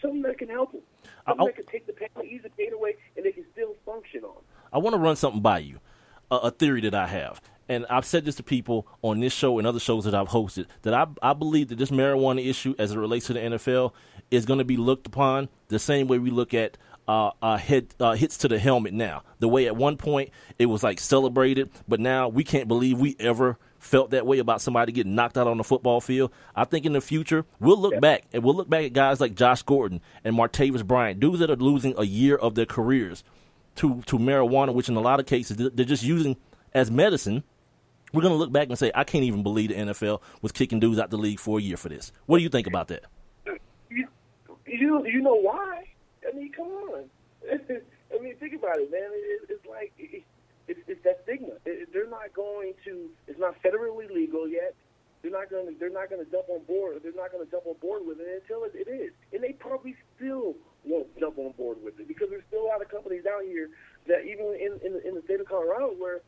something that can help them. Something that can take the pain, ease the pain away, and they can still function on. I want to run something by you, a, a theory that I have and I've said this to people on this show and other shows that I've hosted that I, I believe that this marijuana issue, as it relates to the NFL, is going to be looked upon the same way we look at uh, uh, hit, uh, hits to the helmet now. The way at one point it was like celebrated, but now we can't believe we ever felt that way about somebody getting knocked out on the football field. I think in the future we'll look yeah. back and we'll look back at guys like Josh Gordon and Martavis Bryant, dudes that are losing a year of their careers to to marijuana, which in a lot of cases they're just using as medicine we're going to look back and say, I can't even believe the NFL was kicking dudes out the league for a year for this. What do you think about that? You, you, you know why? I mean, come on. *laughs* I mean, think about it, man. It, it's like it, it's, it's that stigma. It, they're not going to. It's not federally legal yet. They're not going to. They're not going to jump on board. They're not going to jump on board with it until it, it is. And they probably still won't jump on board with it because there's still a lot of companies out here that even in in, in the state of Colorado where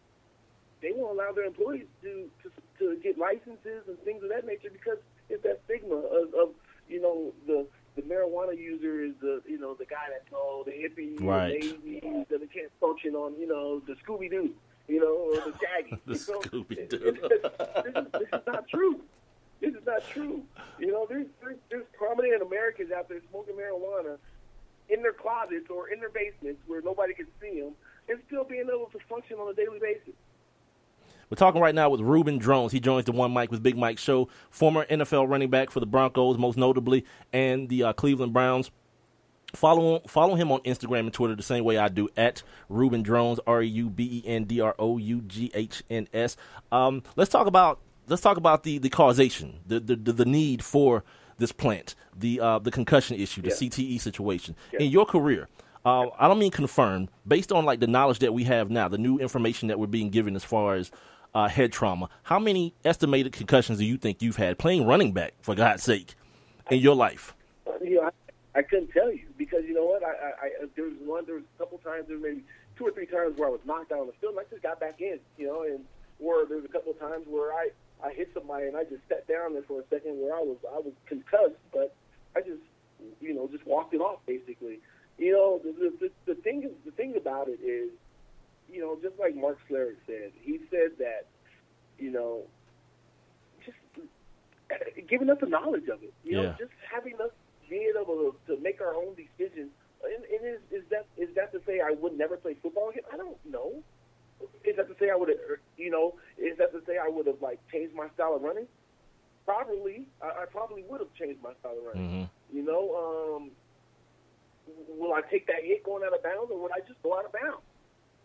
they won't allow their employees to, to to get licenses and things of that nature because it's that stigma of, of you know the the marijuana user is the you know the guy that oh the hippie right. the that can't function on you know the Scooby Doo you know or the Shaggy *laughs* the so Scooby Doo. *laughs* this, is, this is not true. This is not true. You know, there's, there's there's prominent Americans out there smoking marijuana in their closets or in their basements where nobody can see them and still being able to function on a daily basis. We're talking right now with Reuben Droughns. He joins the One Mic with Big Mike show. Former NFL running back for the Broncos, most notably, and the uh, Cleveland Browns. Follow follow him on Instagram and Twitter the same way I do at Reuben Droughns R E U B E N D R O U G H N S. Um, let's talk about let's talk about the, the causation, the, the the need for this plant, the uh, the concussion issue, the yeah. CTE situation. Yeah. In your career, uh, I don't mean confirmed, based on like the knowledge that we have now, the new information that we're being given as far as uh, head trauma. How many estimated concussions do you think you've had playing running back, for God's sake, in your life? You know, I, I couldn't tell you because you know what? I, I, I there was one, there was a couple times, there was maybe two or three times where I was knocked out on the field, and I just got back in. You know, and where there was a couple of times where I I hit somebody and I just sat down there for a second where I was I was concussed, but I just you know just walked it off basically. You know, the the, the thing the thing about it is you know, just like Mark Schlereth said, he said that, you know, just giving us the knowledge of it. You yeah. know, just having us being able to, to make our own decisions. And, and is, is that is that to say I would never play football again? I don't know. Is that to say I would, you know, is that to say I would have like changed my style of running? Probably, I, I probably would have changed my style of running. Mm-hmm. You know, um, will I take that hit going out of bounds, or would I just go out of bounds?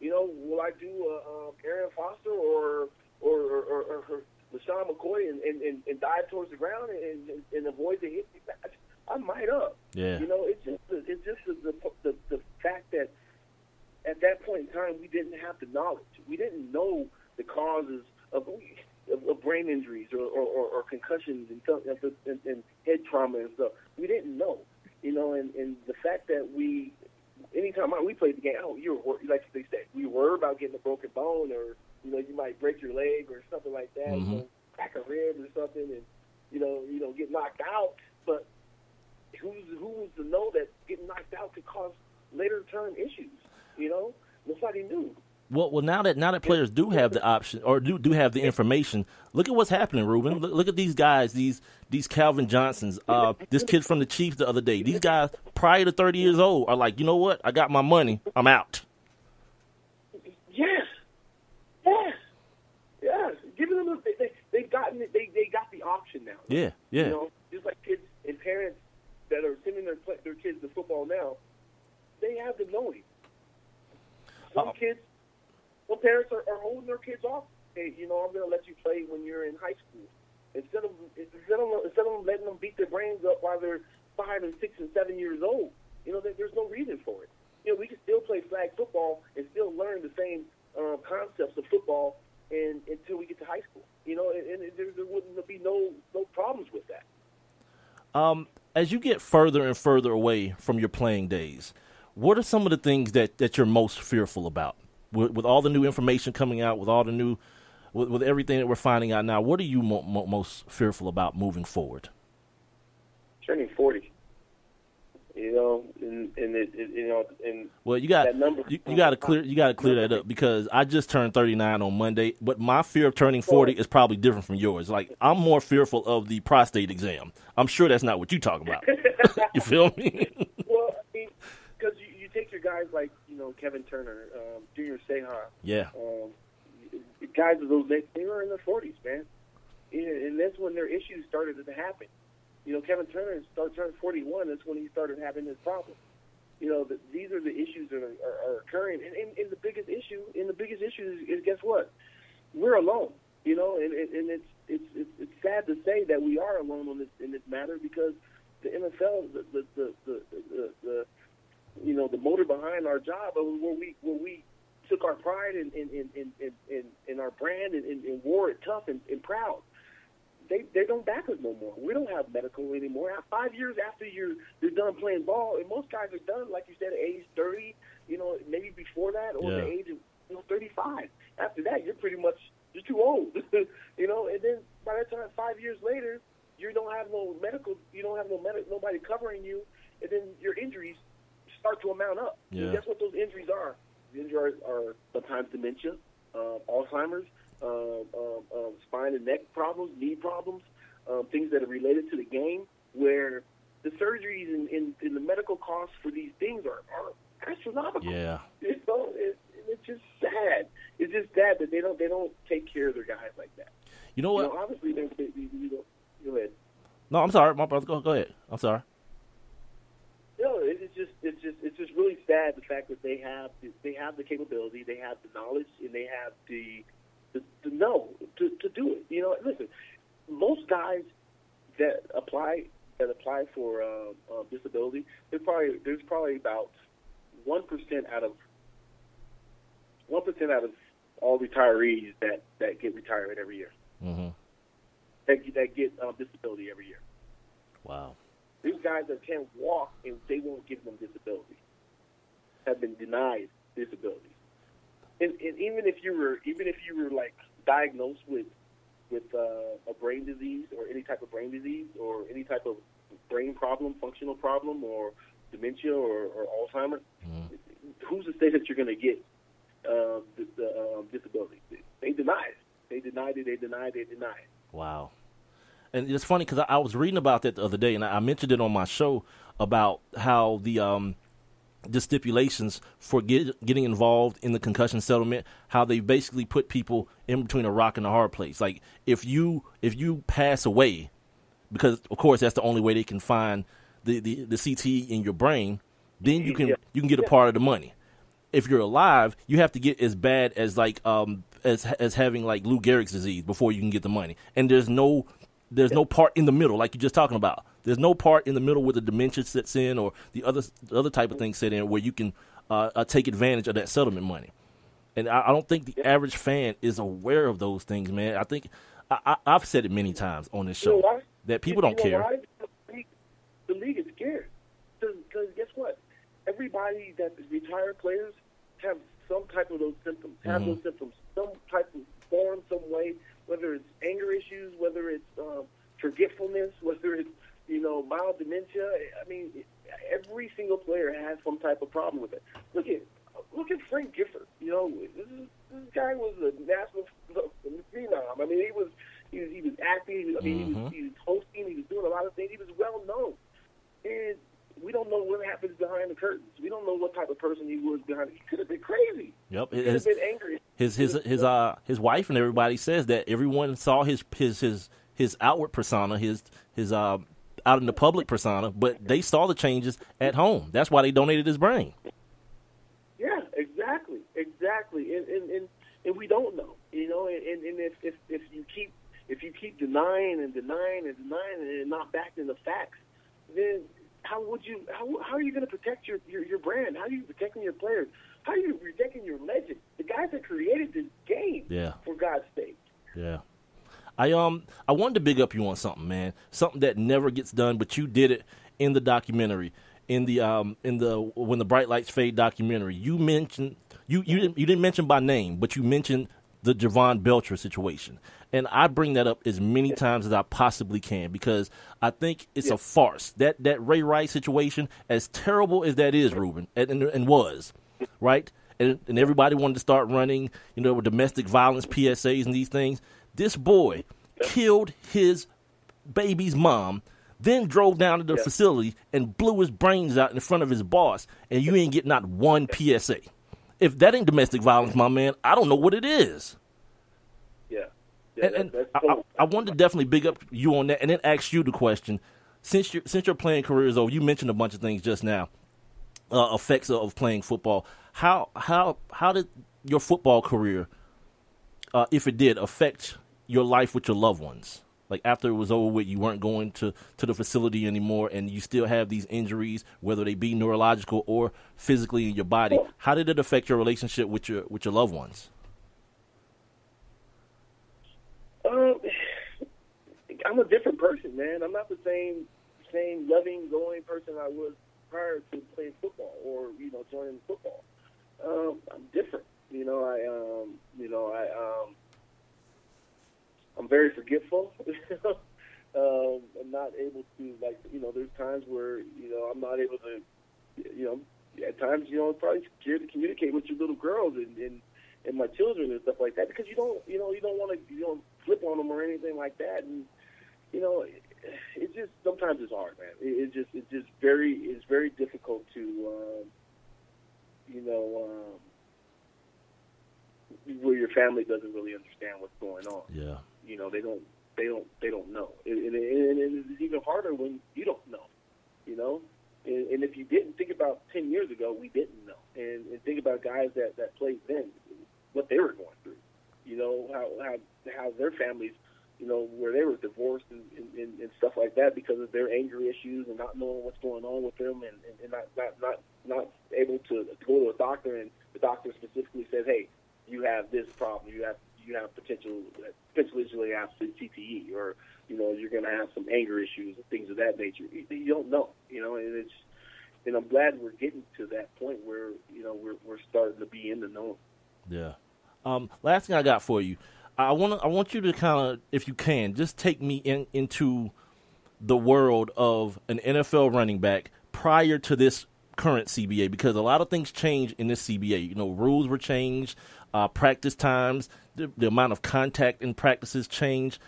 You know, will I do uh, um, Arian Foster or or or, or, or LeSean McCoy and, and, and, and dive towards the ground and, and, and avoid the hit? I might have. Yeah. You know, it's just it's just the, the the fact that at that point in time we didn't have the knowledge. We didn't know the causes of of, of brain injuries or, or, or, or concussions and, and, and head trauma and stuff. We didn't know. You know, and, and the fact that we anytime we played the game, oh, you're like they said, we were about getting a broken bone, or you know, you might break your leg or something like that, mm-hmm. you know, crack a rib or something, and you know, you know, get knocked out. But who's who was to know that getting knocked out could cause later term issues? You know, nobody knew. Well, well, now that now that players do have the option or do do have the information, look at what's happening, Reuben. Look, look at these guys, these these Calvin Johnsons, uh, this kid from the Chiefs the other day. These guys, prior to thirty years old, are like, you know what? I got my money. I'm out. Yes, yes, yes. Giving them, they, they they've gotten they they got the option now. Yeah, yeah. You know, just like kids and parents that are sending their their kids to football now, they have the knowing. Some uh, kids some parents are, are holding their kids off. Hey, you know, I'm going to let you play when you're in high school instead of instead of instead of letting them beat their brains up while they're five and six and seven years old. You know, there's no reason for it. You know, we can still play flag football and still learn the same uh, concepts of football and, until we get to high school. You know, and, and there, there wouldn't be no no problems with that. Um, as you get further and further away from your playing days, what are some of the things that, that you're most fearful about? With, with all the new information coming out, with all the new, with, with everything that we're finding out now, what are you mo- mo- most fearful about moving forward? Turning forty. You know, and and it, it you know, and Well, you got that number. you, you got to clear you got to clear that up because I just turned 39 on Monday, but my fear of turning 40 is probably different from yours. Like I'm more fearful of the prostate exam. I'm sure that's not what you talk about. *laughs* *laughs* you feel me? *laughs* well, I mean, because you, you take your guys like you know Kevin Turner, um, Junior Seau, yeah. um, guys of those days, they were in their forties, man, and, and that's when their issues started to happen. You know, Kevin Turner started turning forty-one. That's when he started having this problem. You know, the, these are the issues that are, are, are occurring, and, and, and the biggest issue, and the biggest issue is, is guess what? We're alone. You know, and, and, and it's, it's it's it's sad to say that we are alone on this in this matter because the NFL, the the the the, the, the you know the motor behind our job, where we where we took our pride in in in in, in, in, in our brand and, and, and wore it tough and, and proud. They they don't back us no more. We don't have medical anymore. Five years after you're you're done playing ball, and most guys are done, like you said, at age thirty. You know, maybe before that, or Yeah. the age of you know thirty five. After that, you're pretty much you're too old. *laughs* you know, and then by that time, five years later, you don't have no medical. You don't have no med- nobody covering you, and then your injuries start to amount up. Yeah. And guess what those injuries are? The injuries are, are sometimes dementia, uh, Alzheimer's, um, um, um, spine and neck problems, knee problems, um, things that are related to the game, where the surgeries and, and, and the medical costs for these things are, are astronomical. Yeah. *laughs* You know, it, it's just sad. It's just sad that they don't they don't take care of their guys like that. You know You what? know, obviously, they, they, they. Go ahead. No, I'm sorry, my brother. Go, go ahead. I'm sorry. No, it's just it's just it's just really sad the fact that they have the, they have the capability, they have the knowledge, and they have the the, the know to, to do it. You know, listen, most guys that apply that apply for uh, uh, disability, there's probably there's probably about one percent out of one percent out of all retirees that that get retirement every year. hmm That that get um, disability every year. Wow. These guys that can't walk and they won't give them disability have been denied disability. And, and even if you were, even if you were like diagnosed with with uh, a brain disease or any type of brain disease or any type of brain problem, functional problem, or dementia or, or Alzheimer's, who's to say that you're going to get uh, the, the um, disability? They deny it. They denied it. They denied it. They deny it. Wow. And it's funny because I, I was reading about that the other day, and I, I mentioned it on my show about how the um, the stipulations for get, getting involved in the concussion settlement, how they basically put people in between a rock and a hard place. Like if you if you pass away, because of course that's the only way they can find the the, the CTE in your brain, then you can Yeah. you can get a part of the money. If you're alive, you have to get as bad as like um as as having like Lou Gehrig's disease before you can get the money. And there's no there's no part in the middle like you're just talking about. There's no part in the middle where the dementia sits in or the other the other type of things sit in where you can uh, uh, take advantage of that settlement money. And I, I don't think the average fan is aware of those things, man. I think I, I've said it many times on this You know show that people You don't care. why? The league, is scared. Because guess what? Everybody that retired players have some type of those symptoms. Have Mhm. those symptoms, some type of form, some way. Whether it's anger issues, whether it's um, forgetfulness, whether it's you know mild dementia. I mean, every single player has some type of problem with it. Look at look at Frank Gifford. You know, this, is, this guy was a national phenom. I mean, he was he was, he was acting. He was, I mean, he, was, he was hosting. He was doing a lot of things. He was well known, and we don't know what happens behind the curtains. We don't know what type of person he was behind. He could have been crazy. Yep, He it could have been angry. his his his uh his wife and everybody says that everyone saw his his his his outward persona, his his uh out in the public persona, but they saw the changes at home. That's why they donated his brain. Yeah, exactly, exactly, and and and, and we don't know, you know, and, and and if, if if you keep if you keep denying and denying and denying and not backing the facts, then how would you how how are you going to protect your, your your brand? How are you protecting your players? How are you protecting your legend? The guys that created this game, Yeah. for God's sake. Yeah. I um I wanted to big up you on something, man. Something that never gets done, but you did it in the documentary. In the um in the when the bright lights fade documentary, you mentioned you you didn't you didn't mention by name, but you mentioned the Jovan Belcher situation. And I bring that up as many times as I possibly can because I think it's a farce. That that Ray Rice situation, as terrible as that is, Reuben, and, and, and was, right? And, and everybody wanted to start running, you know, with domestic violence PSAs and these things. This boy killed his baby's mom, then drove down to the facility and blew his brains out in front of his boss, and you ain't get not one PSA. If that ain't domestic violence, my man, I don't know what it is. And, and I, I, I wanted to definitely big up you on that, and then ask you the question: since your since your playing career is over, you mentioned a bunch of things just now, uh, effects of playing football. How how how did your football career, uh, if it did, affect your life with your loved ones? Like after it was over with, you weren't going to, to the facility anymore, and you still have these injuries, whether they be neurological or physically in your body. How did it affect your relationship with your with your loved ones? Um, I'm a different person, man. I'm not the same same loving, going person I was prior to playing football or you know joining football. Um, I'm different. You know, I um, you know, I um, I'm very forgetful. *laughs* um, I'm not able to like you know. There's times where you know I'm not able to you know. At times, you know, I'm probably scared to communicate with your little girls and, and and my children and stuff like that because you don't you know you don't want to you don't flip on them or anything like that. And you know it, it just sometimes it's hard man. It, it just it's just very it's very difficult to um, you know um, where your family doesn't really understand what's going on. Yeah. you know they don't they don't they don't know. And, and, and, it's even harder when you don't know you know? And, and if you didn't think about 10 years ago we didn't know. And, and think about guys that that played then what they were going through you know how how how their families you know where they were divorced and, and, and stuff like that because of their anger issues and not knowing what's going on with them and, and, and not, not not not able to go to a doctor and the doctor specifically says hey you have this problem you have you have potential potentially have CTE or you know you're going to have some anger issues and things of that nature. You, you don't know, you know, and it's and I'm glad we're getting to that point where you know we're we're starting to be in the know. Yeah. Um, last thing I got for you, I want I want you to kind of, if you can, just take me in into the world of an NFL running back prior to this current CBA because a lot of things changed in this CBA. You know, rules were changed, uh, practice times, the, the, amount of contact in practices changed.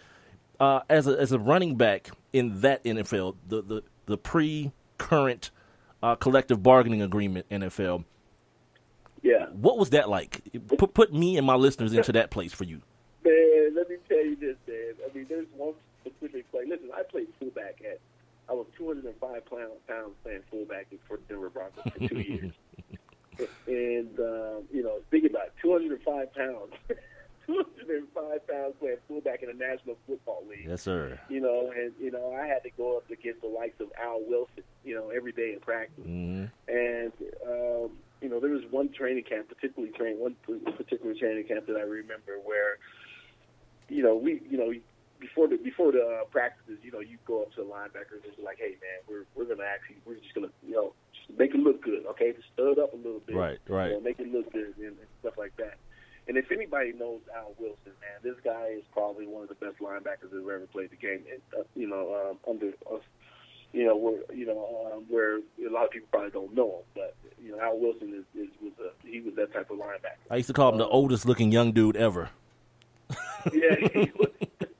Uh, as a as a running back in that NFL, the the the pre current uh, collective bargaining agreement NFL. Yeah. What was that like? Put put me and my listeners into that place for you. Man, let me tell you this, man. I mean, there's one specific play. Listen, I played fullback at. I was 205 pounds playing fullback for Denver Broncos for two years. *laughs* and um, you know, think about it, 205 pounds. *laughs* 205 pounds playing fullback in the National Football League. Yes, sir. You know, and you know, I had to go up against the likes of Al Wilson, you know, every day in practice. Mm-hmm. And um, you know, there was one training camp, particularly train one particular training camp that I remember where, you know, we, you know, before the before the uh, practices, you know, you go up to the linebackers and be like, "Hey, man, we're we're gonna actually we're just gonna you know just make it look good, okay? Just stud up a little bit, right, right, you know, make it look good and, and stuff like that." And if anybody knows Al Wilson, man, this guy is probably one of the best linebackers that ever played the game. And, uh, you know, um, under us, you know, where you know um, where a lot of people probably don't know him, but you know, Al Wilson is, is was a he was that type of linebacker. I used to call him the oldest looking young dude ever. Yeah, he was. *laughs*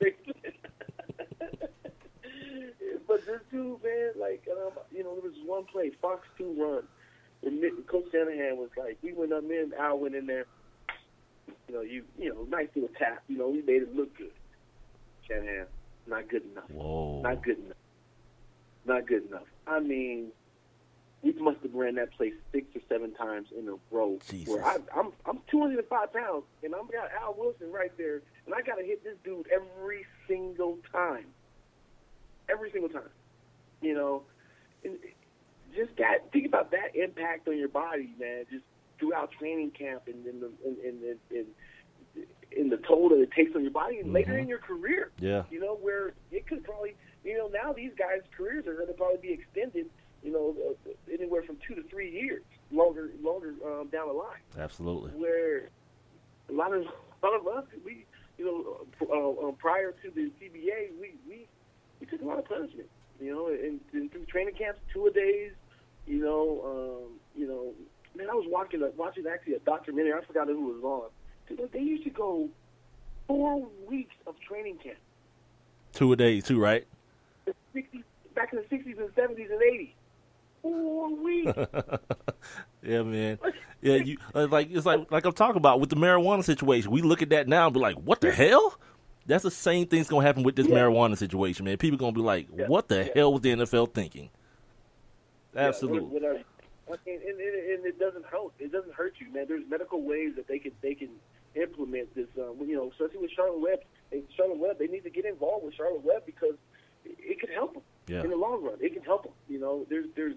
but this dude, man, like um, you know, there was one play, Fox two run. And Coach Shanahan was like, we went up in, Al went in there. You know, you you know, nice little tap. You know, we made it look good. Shanahan, not good enough. Whoa. Not good enough. Not good enough. I mean, we must have ran that play six or seven times in a row. Jesus. Where I, I'm I'm 205 pounds, and I'm got Al Wilson right there, and I got to hit this dude every single time. Every single time. You know, and just that. Think about that impact on your body, man. Just throughout training camp and in the in in, in, in the toll that it takes on your body, and later mm-hmm. in your career. Yeah. You know where it could probably, you know, now these guys' careers are going to probably be extended. You know, uh, anywhere from two to three years, longer, longer um, down the line. Absolutely. Where a lot of *laughs* some of us, we, you know, uh, uh, prior to the CBA, we, we, we took a lot of punishment. You know, and, and through training camps, two a days. You know, um, you know, man, I was watching a, watching actually a documentary. I forgot who it was on. Dude, they used to go four weeks of training camp. Two a day, too, right? The 60s, back in the sixties and seventies and eighties. *laughs* Yeah, man. Yeah, you uh, like it's like like I'm talking about with the marijuana situation. We look at that now and be like, "What the hell?" That's the same thing's gonna happen with this Yeah. marijuana situation, man. People gonna be like, "What the hell was the NFL thinking?" Absolutely. Yeah, whatever. I mean, and, and, and it doesn't hurt. It doesn't hurt you, man. There's medical ways that they can they can implement this. Um, you know, especially with Charlotte Webb. And Charlotte Webb, they need to get involved with Charlotte Webb because it, it can help them Yeah. in the long run. It can help them. You know, there's there's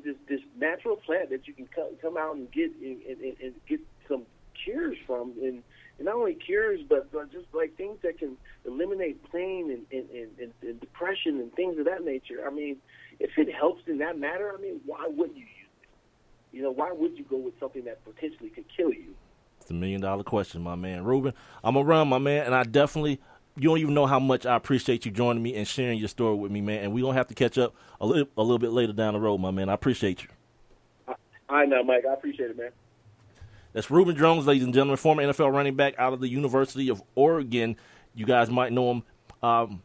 this, this natural plant that you can come, come out and get and, and, and get some cures from, and, and not only cures, but, just like things that can eliminate pain and, and, and, and depression and things of that nature. I mean, if it helps in that matter, I mean, why wouldn't you use it? You know, why would you go with something that potentially could kill you? It's a million dollar question, my man. Reuben, I'm around, my man, and I definitely you don't even know how much I appreciate you joining me and sharing your story with me, man. And we're gonna have to catch up a little a little bit later down the road, my man. I appreciate you. I know, Mike. I appreciate it, man. That's Reuben Droughns, ladies and gentlemen, former NFL running back out of the University of Oregon. You guys might know him um,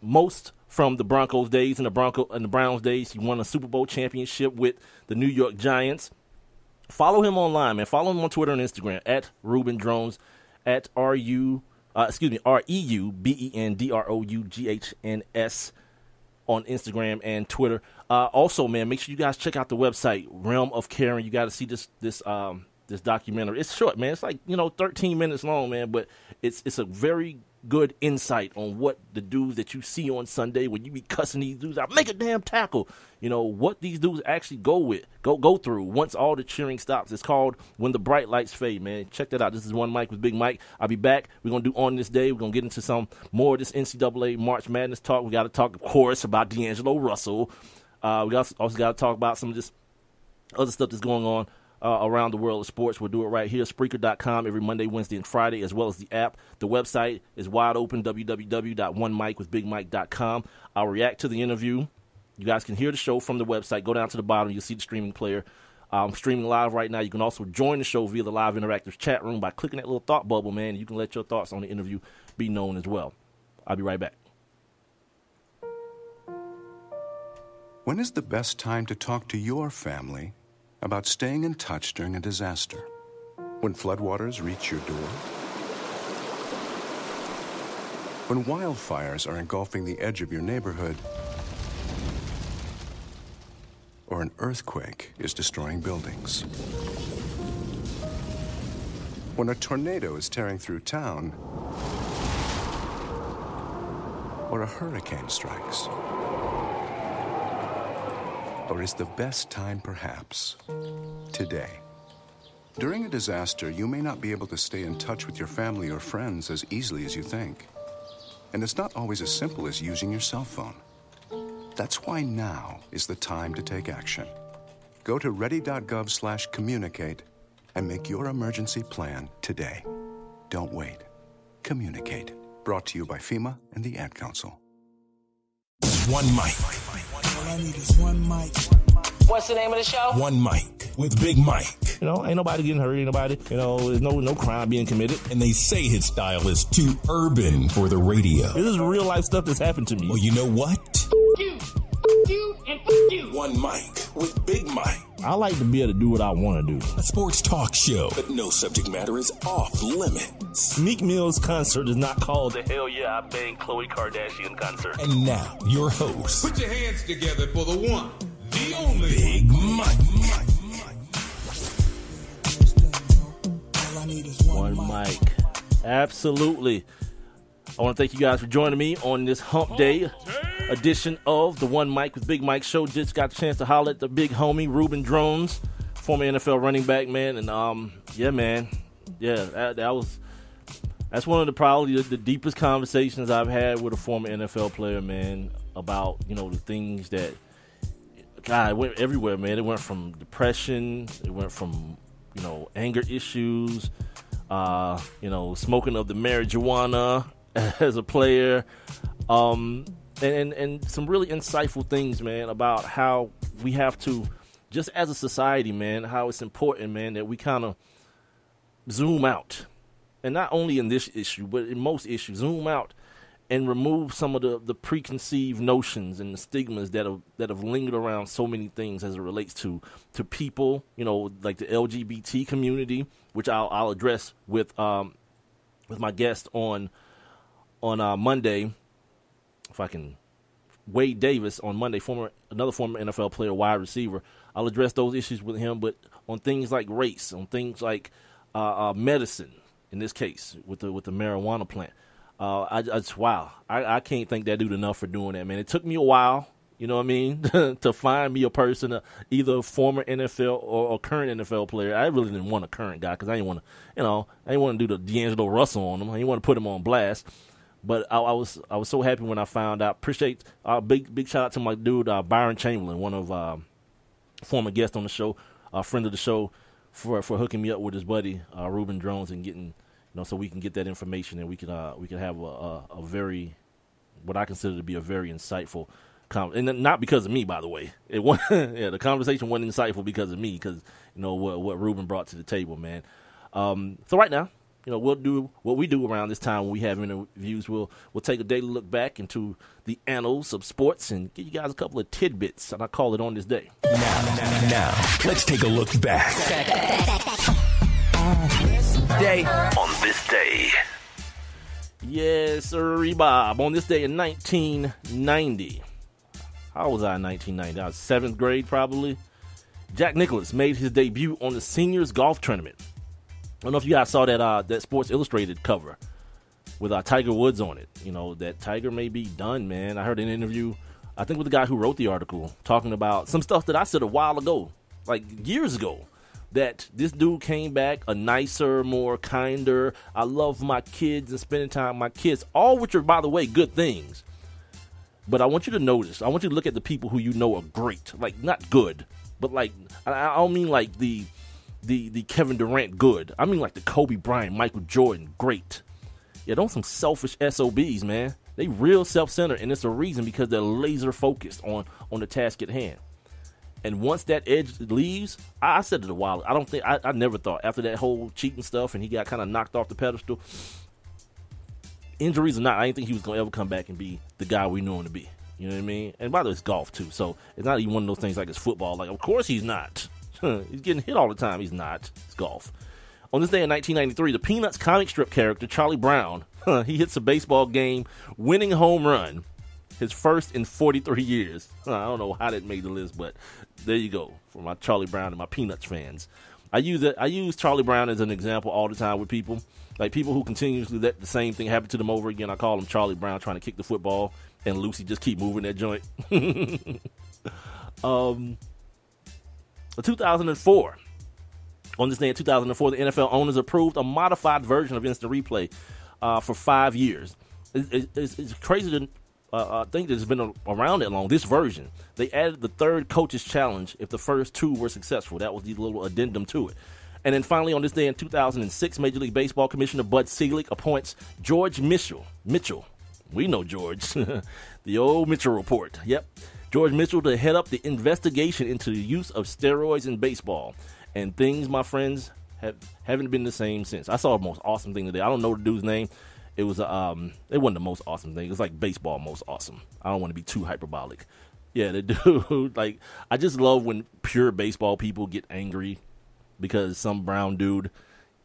most from the Broncos days and the Bronco and the Browns days. He won a Super Bowl championship with the New York Giants. Follow him online, man. Follow him on Twitter and Instagram at Reuben Droughns at R U uh, excuse me R E U B E N D R O U G H N S on Instagram and Twitter. Uh, also, man, make sure you guys check out the website Realm of Caring. You got to see this this um, this documentary. It's short, man. It's like you know 13 minutes long, man, but it's it's a very good insight on what the dudes that you see on Sunday when you be cussing these dudes out, make a damn tackle. You know what these dudes actually go with, go go through once all the cheering stops. It's called When the Bright Lights Fade, man. Check that out. This is one Mic with Big Mike. I'll be back. We're gonna do on this day. We're gonna get into some more of this NCAA March Madness talk. We got to talk, of course, about D'Angelo Russell. Uh, we also, also got to talk about some of this other stuff that's going on uh, around the world of sports. We'll do it right here, Spreaker.com, every Monday, Wednesday, and Friday, as well as the app. The website is wide open, www.onemicwithbigmike.com. I'll react to the interview. You guys can hear the show from the website. Go down to the bottom, you'll see the streaming player. I'm streaming live right now. You can also join the show via the live interactive chat room by clicking that little thought bubble, man. You can let your thoughts on the interview be known as well. I'll be right back. When is the best time to talk to your family about staying in touch during a disaster? When floodwaters reach your door? When wildfires are engulfing the edge of your neighborhood? Or an earthquake is destroying buildings? When a tornado is tearing through town? Or a hurricane strikes? Or is the best time perhaps today? During a disaster, you may not be able to stay in touch with your family or friends as easily as you think. And it's not always as simple as using your cell phone. That's why now is the time to take action. Go to ready.gov slash communicate and make your emergency plan today. Don't wait. Communicate. Brought to you by FEMA and the Ad Council. One mic. All I need is one mic. What's the name of the show? One mic with Big Mike. You know, ain't nobody getting hurt, ain't nobody, you know, there's no no crime being committed. And they say his style is too urban for the radio. This is real life stuff that's happened to me. Well, you know what? You, you, you. One mic with Big Mike. I like to be able to do what I want to do. A sports talk show, but no subject matter is off limits. Meek Mill's concert is not called the Hell Yeah I Bang Khloe Kardashian concert. And now, your host, Put your hands together for the one, the only. Big Mike. All I need is one, One mic. Absolutely. I want to thank you guys for joining me on this hump day edition of the One Mic with Big Mike show. Just got a chance to holler at the big homie, Reuben Droughns, former NFL running back, man. And, um, yeah, man. Yeah, that, that was. That's one of the probably the, the deepest conversations I've had with a former NFL player, man, about you know the things that God, it went everywhere, man. It went from depression, it went from you know anger issues, uh, you know, smoking of the marijuana *laughs* as a player, um, and, and and some really insightful things, man, about how we have to, just as a society, man, how it's important, man, that we kind of zoom out, and not only in this issue, but in most issues, zoom out and remove some of the, the preconceived notions and the stigmas that have that have lingered around so many things as it relates to to people, you know, like the LGBT community, which I'll, I'll address with um with my guest on on uh, Monday, if I can. Wade Davis on Monday, former another former NFL player, wide receiver. I'll address those issues with him, but on things like race, on things like uh, uh, medicine, in this case with the with the marijuana plant. Uh, I, I just wow, I, I can't thank that dude enough for doing that, man. It took me a while, you know what I mean, *laughs* to find me a person, uh, either a former NFL or a current NFL player. I really didn't want a current guy because I didn't want to, you know, I didn't want to do the D'Angelo Russell on him. I didn't want to put him on blast. But I, I, was I was so happy when I found out. Appreciate uh, big big shout out to my dude uh, Byron Chamberlain, one of uh, former guest on the show, a friend of the show, for for hooking me up with his buddy uh, Reuben Droughns and getting you know so we can get that information and we can uh, we can have a, a, a very what I consider to be a very insightful. Com- and not because of me, by the way. It was, *laughs* yeah, the conversation wasn't insightful because of me, because you know what what Reuben brought to the table, man. Um, so right now, you know, we'll do what we do around this time when we have interviews. We'll we'll take a daily look back into the annals of sports and give you guys a couple of tidbits, and I call it on this day. Now, now, now, let's take a look back. Day on this day. Yes, sir, Bob. On this day in 1990. How was I in 1990? I was seventh grade, probably. Jack Nicklaus made his debut on the seniors golf tournament. I don't know if you guys saw that uh, that Sports Illustrated cover with uh, Tiger Woods on it. You know that Tiger may be done, man. I heard an interview, I think with the guy who wrote the article, talking about some stuff that I said a while ago, like years ago. That this dude came back a nicer, more kinder. I love my kids and spending time with my kids, all which are, by the way, good things. But I want you to notice. I want you to look at the people who you know are great, like not good, but like I, don't mean like the the the Kevin Durant good. I mean like the Kobe Bryant, Michael Jordan great. Yeah, those some selfish SOBs, man. They real self-centered, and it's a reason because they're laser focused on on the task at hand. And once that edge leaves, I, I said it a while. I don't think I, I never thought after that whole cheating stuff, and he got kind of knocked off the pedestal. Injuries or not, I didn't think he was gonna ever come back and be the guy we knew him to be. You know what I mean? And by the way, it's golf too, so it's not even one of those things like it's football. Like, of course he's not. *laughs* he's getting hit all the time. He's not. It's golf. On this day in 1993, the Peanuts comic strip character Charlie Brown, *laughs* he hits a baseball game winning home run, his first in 43 years. *laughs* I don't know how that made the list, but there you go for my Charlie Brown and my Peanuts fans. I use it. I use Charlie Brown as an example all the time with people, like people who continuously let the same thing happen to them over again. I call them Charlie Brown trying to kick the football, and Lucy just keep moving that joint. um, 2004. On this day in 2004, the NFL owners approved a modified version of instant replay uh, for five years. It, it, it's, crazy to uh, think that it's been around that long. This version, they added the third coaches challenge if the first two were successful. That was the little addendum to it. And then finally, on this day in 2006, Major League Baseball Commissioner Bud Selig appoints George Mitchell. Mitchell, we know George, *laughs* the old Mitchell report. Yep. George Mitchell to head up the investigation into the use of steroids in baseball. And things, my friends, have haven't been the same since. I saw the most awesome thing today. I don't know the dude's name. It was um, it wasn't the most awesome thing. It was like baseball most awesome. I don't want to be too hyperbolic. Yeah, the *laughs* dude, like I just love when pure baseball people get angry because some brown dude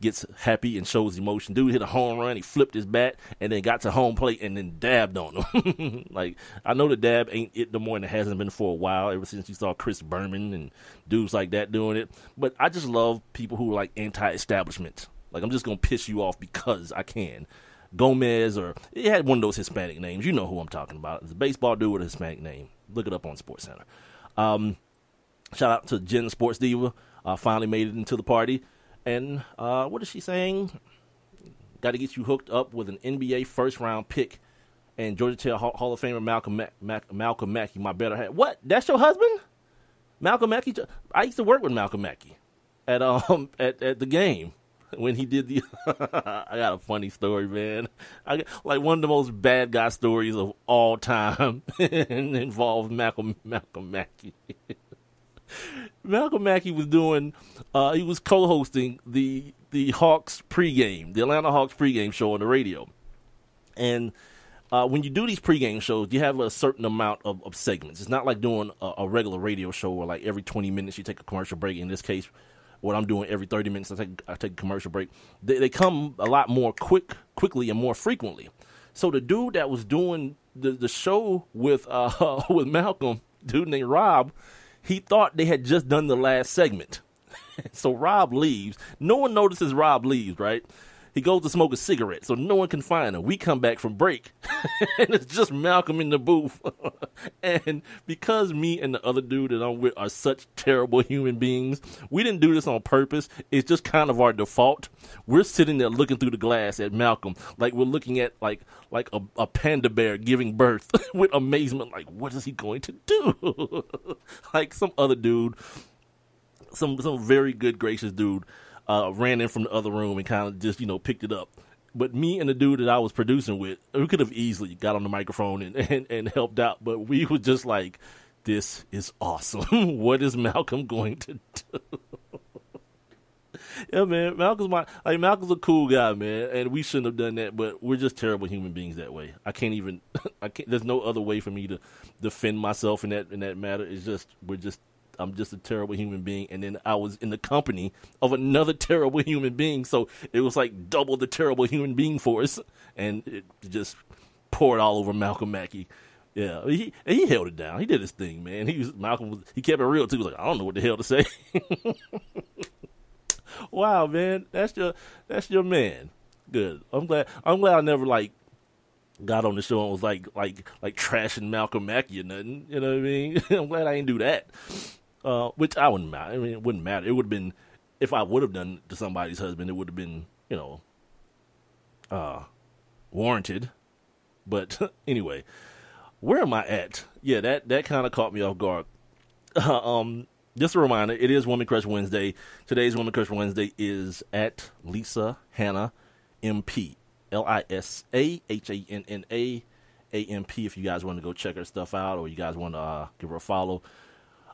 gets happy and shows emotion. Dude hit a home run, he flipped his bat, and then got to home plate and then dabbed on him. *laughs* like I know the dab ain't it no more, and it hasn't been for a while. Ever since you saw Chris Berman and dudes like that doing it. But I just love people who are like anti-establishment. Like I'm just gonna piss you off because I can. Gomez or he had one of those Hispanic names. You know who I'm talking about. It's a baseball dude with a Hispanic name. Look it up on Sports Center. Um, shout out to Jen Sports Diva. Uh, finally made it into the party. And uh, what is she saying? Got to get you hooked up with an NBA first round pick and Georgia Tech Hall, Hall of Famer Malcolm Mac, Mac, Malcolm Mackey. My better half. What? That's your husband? Malcolm Mackey? I used to work with Malcolm Mackey at um *laughs* at, at the game. when he did the. *laughs* I got a funny story, man. I got, like one of the most bad guy stories of all time *laughs* involved Malcolm Malcolm Mackey. Malcolm Mackey was doing. Uh, he was co-hosting the the Hawks pregame, the Atlanta Hawks pregame show on the radio, and. Uh, when you do these pregame shows, you have a certain amount of, of segments. It's not like doing a, a regular radio show where, like, every 20 minutes you take a commercial break. In this case, what I'm doing every 30 minutes, I take I take a commercial break. They, they come a lot more quick, quickly, and more frequently. So the dude that was doing the the show with uh *laughs* with Malcolm, dude named Rob, he thought they had just done the last segment. *laughs* so Rob leaves. No one notices Rob leaves, right? He goes to smoke a cigarette, so no one can find him. We come back from break, *laughs* and it's just Malcolm in the booth. *laughs* and because me and the other dude that I'm with are such terrible human beings, we didn't do this on purpose. It's just kind of our default. We're sitting there looking through the glass at Malcolm, like we're looking at like like a, a panda bear giving birth *laughs* with amazement. Like, what is he going to do? like some other dude, some some very good gracious dude uh, ran in from the other room and kind of just you know picked it up. But me and the dude that I was producing with, we could have easily got on the microphone and, *laughs* and, and helped out, but we were just like, "This is awesome. *laughs* what is Malcolm going to *laughs* do?" yeah, man, Malcolm's my like Malcolm's a cool guy, man, and we shouldn't have done that, but we're just terrible human beings that way. I can't even, I can't. There's no other way for me to defend myself in that in that matter. It's just we're just I'm just a terrible human being. And then I was in the company of another *laughs* terrible human being. So it was like double the terrible human being force. And it just poured all over Malcolm Mackey. Yeah, he he held it down. He did his thing, man. He was Malcolm was he kept it real too. He was like I don't know what the hell to say. *laughs* wow, man, that's your that's your man. Good. I'm glad. I'm glad I never like got on the show and was like like like trashing Malcolm Mackey or nothing. You know what I mean? *laughs* I'm glad I didn't do that. Uh, which I wouldn't matter. I mean, it wouldn't matter. It would have been if I would have done to somebody's husband, it would have been you know, uh, warranted. But *laughs* anyway, where am I at? Yeah, that that kind of caught me off guard. *laughs* Um, just a reminder, it is Woman Crush Wednesday. Today's Woman Crush Wednesday is at Lisa Hanna MP. L I S A H A N N A A M P. If you guys want to go check her stuff out or you guys want to uh, give her a follow,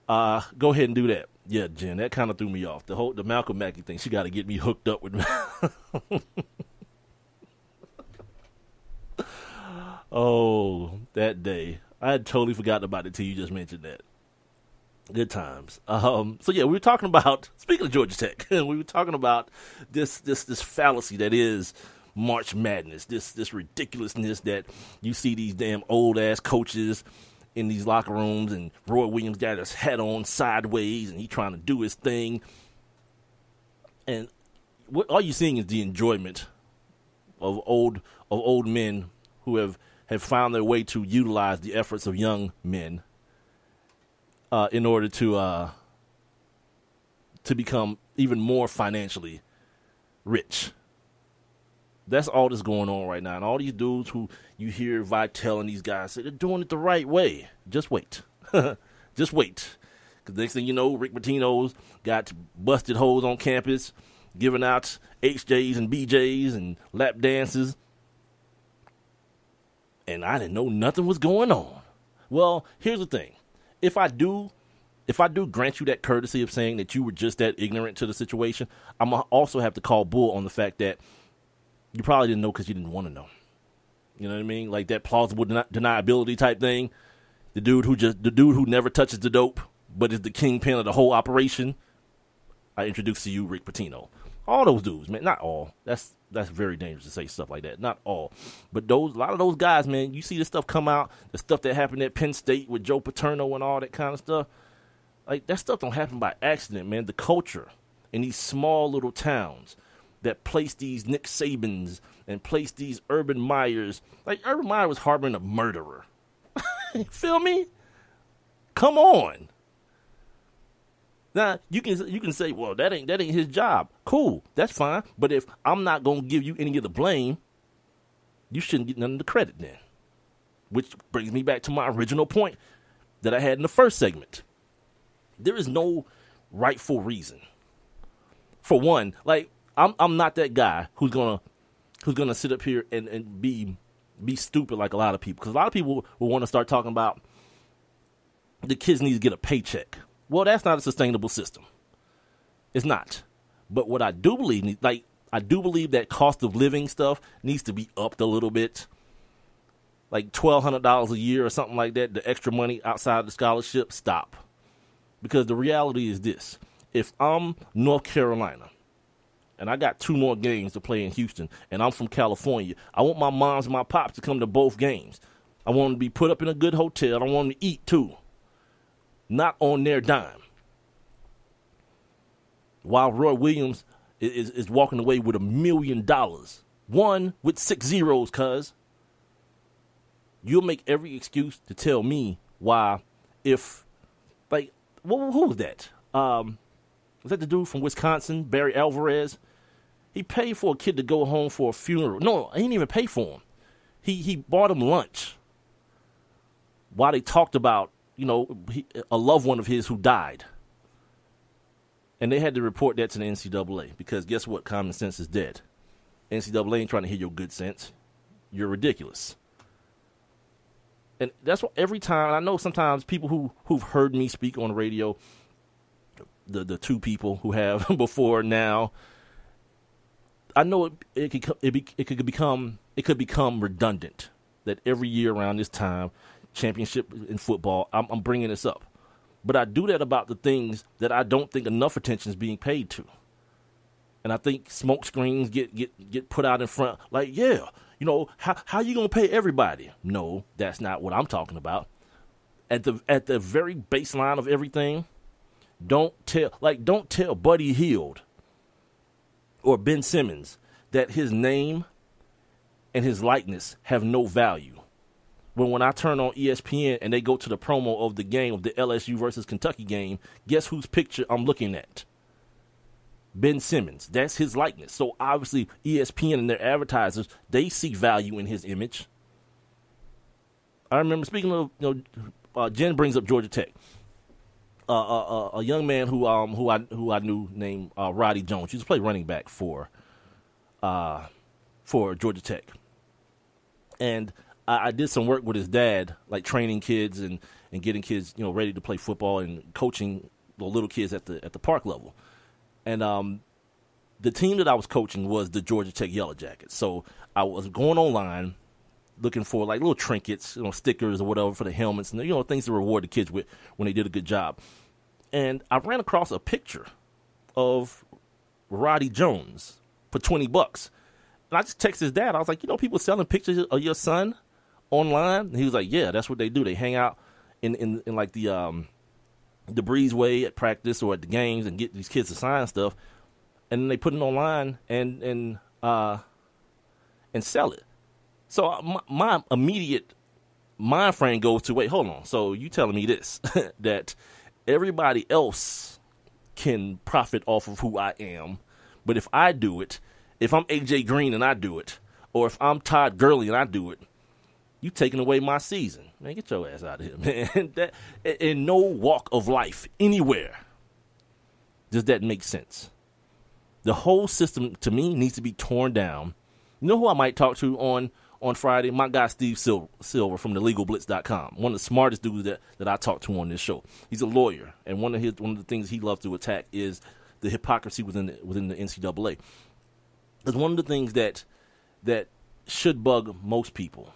uh, go ahead and do that. Yeah, Jen, that kind of threw me off. The whole the Malcolm Mackey thing. She got to get me hooked up with. *laughs* oh, that day. I had totally forgotten about it till you just mentioned that. Good times. Um, so yeah, we were talking about speaking of Georgia Tech, *laughs* we were talking about this this this fallacy that is March Madness. This this ridiculousness that you see these damn old ass coaches in these locker rooms, and Roy Williams got his head on sideways, and he trying to do his thing. And what all you seeing is the enjoyment of old of old men who have have found their way to utilize the efforts of young men uh, in order to uh, to become even more financially rich. That's all that's going on right now. And all these dudes who you hear Vitale and these guys say they're doing it the right way. Just wait. *laughs* Just wait. Because next thing you know, Rick Pitino's got busted hoes on campus, giving out HJs and BJs and lap dances. And I didn't know nothing was going on. Well, here's the thing. If I do if I do grant you that courtesy of saying that you were just that ignorant to the situation, I'm also have to call bull on the fact that you probably didn't know because you didn't want to know. You know what I mean? Like that plausible den- deniability type thing. The dude who just the dude who never touches the dope, but is the kingpin of the whole operation. I introduced to you Rick Pitino. All those dudes, man. Not all. That's that's very dangerous to say stuff like that. Not all, but those a lot of those guys, man. You see this stuff come out, the stuff that happened at Penn State with Joe Paterno and all that kind of stuff. Like that stuff don't happen by accident, man. The culture in these small little towns that place these Nick Sabans and place these Urban Meyers. Like Urban Meyer was harboring a murderer. *laughs* Feel me? Come on. Now you can you can say, well, that ain't that ain't his job. Cool, that's fine. But if I'm not gonna give you any of the blame, you shouldn't get none of the credit then. Which brings me back to my original point that I had in the first segment. There is no rightful reason. For one, like I'm I'm not that guy who's gonna who's gonna sit up here and, and be be stupid like a lot of people because a lot of people will want to start talking about the kids need to get a paycheck. Well, that's not a sustainable system. It's not. But what I do believe, like I do believe that cost of living stuff needs to be upped a little bit. Like twelve hundred dollars a year or something like that. The extra money outside the scholarship, stop. Because the reality is this: if I'm North Carolina and I got two more games to play in Houston, and I'm from California, I want my moms and my pops to come to both games. I want them to be put up in a good hotel. I want them to eat too, not on their dime. While Roy Williams is, is walking away with a million dollars, one with six zeros, cuz you'll make every excuse to tell me why, if, like, who, who was that? Um, was that the dude from Wisconsin, Barry Alvarez? He paid for a kid to go home for a funeral. No, he didn't even pay for him. He he bought him lunch. While they talked about, you know, he, a loved one of his who died. And they had to report that to the NCAA because guess what? Common sense is dead. NCAA ain't trying to hear your good sense. You're ridiculous. And that's what every time I know sometimes people who who've heard me speak on radio, the the two people who have *laughs* before now, I know it it could it, be, it could become it could become redundant that every year around this time, championship in football, I'm, I'm bringing this up, but I do that about the things that I don't think enough attention is being paid to, and I think smoke screens get get get put out in front. Like, yeah, you know, how how you gonna pay everybody? No, that's not what I'm talking about. At the at the very baseline of everything, don't tell like don't tell Buddy Hield or Ben Simmons that his name and his likeness have no value. When when I turn on ESPN and they go to the promo of the game of the LSU versus Kentucky game, guess whose picture I'm looking at? Ben Simmons. That's his likeness. So obviously ESPN and their advertisers, they see value in his image. I remember speaking of you know uh, Jen brings up Georgia Tech. Uh, uh, a young man who um who I who I knew named uh, Roddy Jones. He used to play running back for uh for Georgia Tech, and I, I, did some work with his dad, like training kids and and getting kids you know ready to play football and coaching the little kids at the at the park level, and um the team that I was coaching was the Georgia Tech Yellow Jackets. So I was going online looking for like little trinkets, you know, stickers or whatever for the helmets and you know things to reward the kids with when they did a good job and I ran across a picture of Roddy Jones for 20 bucks. And I just texted his dad. I was like, you know, people selling pictures of your son online? And he was like, yeah, that's what they do. They hang out in, in, in like the, um, the breezeway at practice or at the games and get these kids to sign stuff. And then they put it online and, and, uh, and sell it. So uh, my, my immediate mind frame goes to, wait, hold on. So you telling me this, *laughs* that everybody else can profit off of who I am. But if I do it, if I'm AJ Green and I do it, or if I'm Todd Gurley and I do it, you taking away my season. Man, get your ass out of here, *laughs* man. that in no walk of life anywhere does that make sense. The whole system to me needs to be torn down. You know who I might talk to on on Friday, my guy Steve Silver from the LegalBlitz.com, one of the smartest dudes that, that I talked to on this show. He's a lawyer, and one of his one of the things he loves to attack is the hypocrisy within the, within the NCAA. It's one of the things that that should bug most people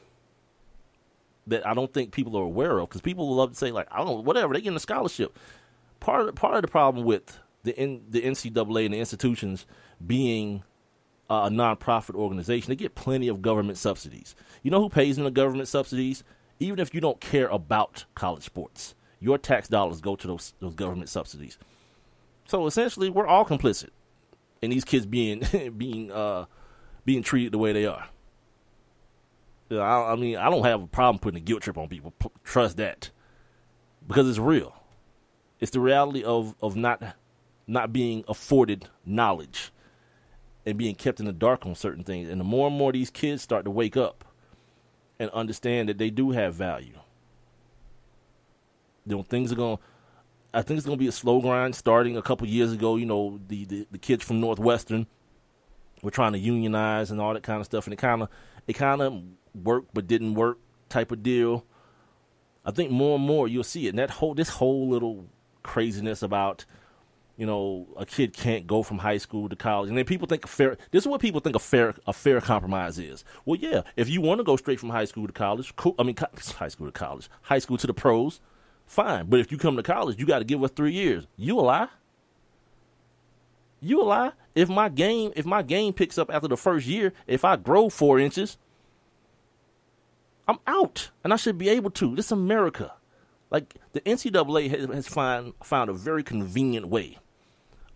that I don't think people are aware of because people love to say like I don't know, whatever they get a scholarship. Part of part of the problem with the N, the NCAA and the institutions being a nonprofit organization, they get plenty of government subsidies. You know who pays in the government subsidies? Even if you don't care about college sports, your tax dollars go to those those government subsidies. So essentially, we're all complicit in these kids being *laughs* being uh, being treated the way they are. I, I mean, I don't have a problem putting a guilt trip on people. P- trust that, because it's real. It's the reality of of not not being afforded knowledge and being kept in the dark on certain things. And the more and more these kids start to wake up and understand that they do have value, you know, things are going. I think it's going to be a slow grind starting a couple years ago. You know, the, the, the kids from Northwestern we're trying to unionize and all that kind of stuff, and it kind of it kind of worked but didn't work type of deal. I think more and more you'll see it. And that whole this whole little craziness about you know a kid can't go from high school to college, and then people think a fair. This is what people think a fair a fair compromise is. Well, yeah, if you want to go straight from high school to college, cool. I mean, co- *laughs* high school to college, high school to the pros, fine. But if you come to college, you got to give us three years. You a lie? You a lie? If my game if my game picks up after the first year, if I grow four inches, I'm out, and I should be able to. This is America. Like the NCAA has, has find, found a very convenient way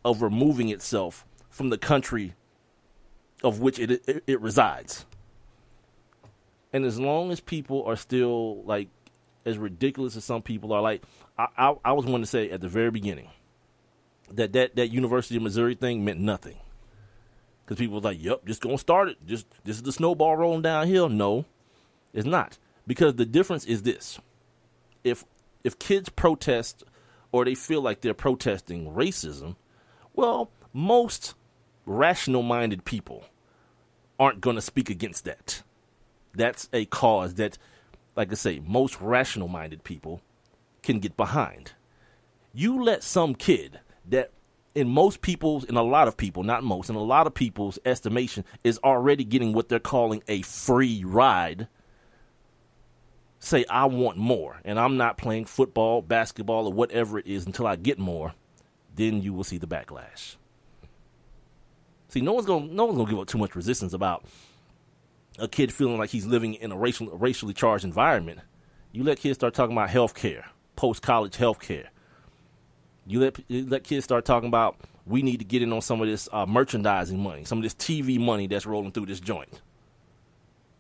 of removing itself from the country of which it, it, it resides. And as long as people are still like as ridiculous as some people are, like I, I, I was one to say at the very beginning that that, that University of Missouri thing meant nothing because people was like, "Yep, just gonna start it. Just this is the snowball rolling downhill." No, it's not because the difference is this: if if kids protest or they feel like they're protesting racism, well, most rational-minded people aren't going to speak against that. That's a cause that, like I say, most rational-minded people can get behind. You let some kid that in most people's, in a lot of people, not most, in a lot of people's estimation, is already getting what they're calling a free ride say I want more and I'm not playing football, basketball, or whatever it is until I get more, then you will see the backlash. See, no one's gonna no one's gonna give up too much resistance about a kid feeling like he's living in a racial, racially charged environment. You let kids start talking about health care, post college health care. You let you let kids start talking about we need to get in on some of this uh, merchandising money, some of this TV money that's rolling through this joint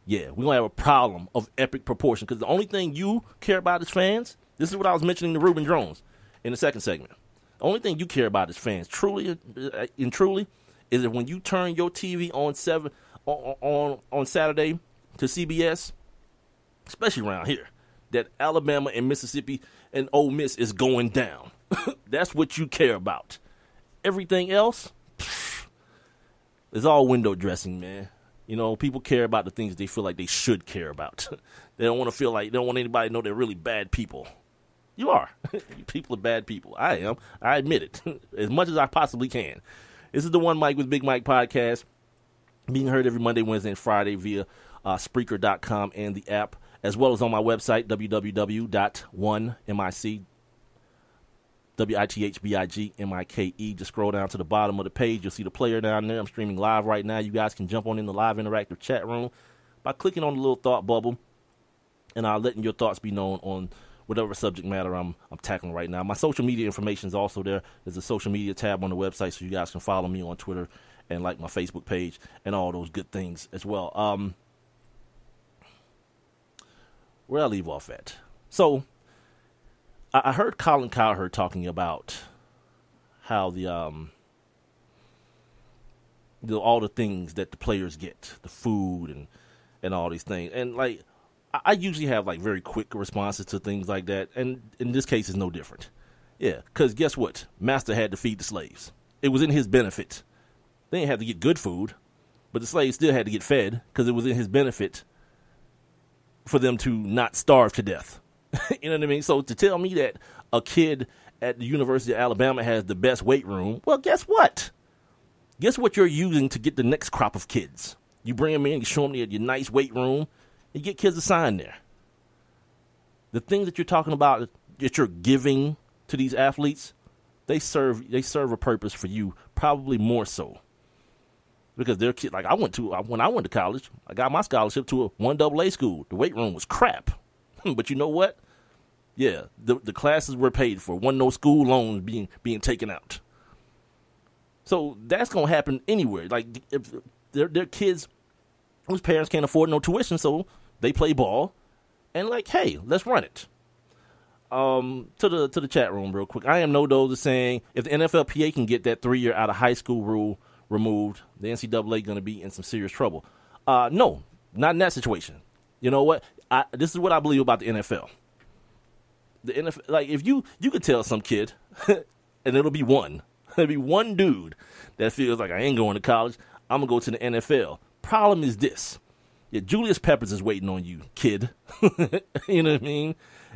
yeah, we're gonna have a problem of epic proportion because the only thing you care about is fans, this is what I was mentioning to Reuben Droughns in the second segment. The only thing you care about as fans, truly uh, and truly, is that when you turn your TV on seven on on, on Saturday to CBS, especially around here, that Alabama and Mississippi and Ole Miss is going down. *coughs* That's what you care about. Everything else pff, is all window dressing, man. You know, people care about the things they feel like they should care about. *laughs* they don't want to feel like they don't want anybody to know they're really bad people. You are. *laughs* people are bad people. I am. I admit it *laughs* as much as I possibly can. This is the One Mic with Big Mike podcast, being heard every Monday, Wednesday, and Friday via uh, Spreaker.com and the app, as well as on my website www.1mic W I T H B I G M I K E. Just scroll down to the bottom of the page. You'll see the player down there. I'm streaming live right now. You guys can jump on in the live interactive chat room by clicking on the little thought bubble and uh, letting your thoughts be known on whatever subject matter I'm, I'm tackling right now. My social media information is also there. There's a social media tab on the website so you guys can follow me on Twitter and like my Facebook page and all those good things as well. Um, where I leave off at? So I heard Colin Cowherd talking about how the um the, all the things that the players get, the food and and all these things, and like I, usually have like very quick responses to things like that, and in this case, it's no different. Yeah, because guess what? Master had to feed the slaves. It was in his benefit. They didn't have to get good food, but the slaves still had to get fed because it was in his benefit for them to not starve to death. *laughs* you know what I mean? So to tell me that a kid at the University of Alabama has the best weight room, well, guess what? Guess what you're using to get the next crop of kids? You bring them in, you show them your nice weight room, you get kids assigned there. The things that you're talking about that you're giving to these athletes, they serve they serve a purpose for you, probably more so. Because they're kids like I went to when I went to college, I got my scholarship to a one double A school. The weight room was crap. *laughs* but you know what? Yeah, the the classes were paid for. One no school loans being being taken out. So that's gonna happen anywhere. Like if their their kids whose parents can't afford no tuition, so they play ball, and like, hey, let's run it. Um, to the to the chat room real quick. I am no dozer saying if the NFLPA can get that three year out of high school rule removed, the NCAA going to be in some serious trouble. Uh, no, not in that situation. You know what? I, this is what I believe about the NFL. The NFL, like if you you could tell some kid, *laughs* and it'll be one, *laughs* it'll be one dude that feels like I ain't going to college. I'm gonna go to the NFL. Problem is this: yeah, Julius Peppers is waiting on you, kid. *laughs* you know what I mean?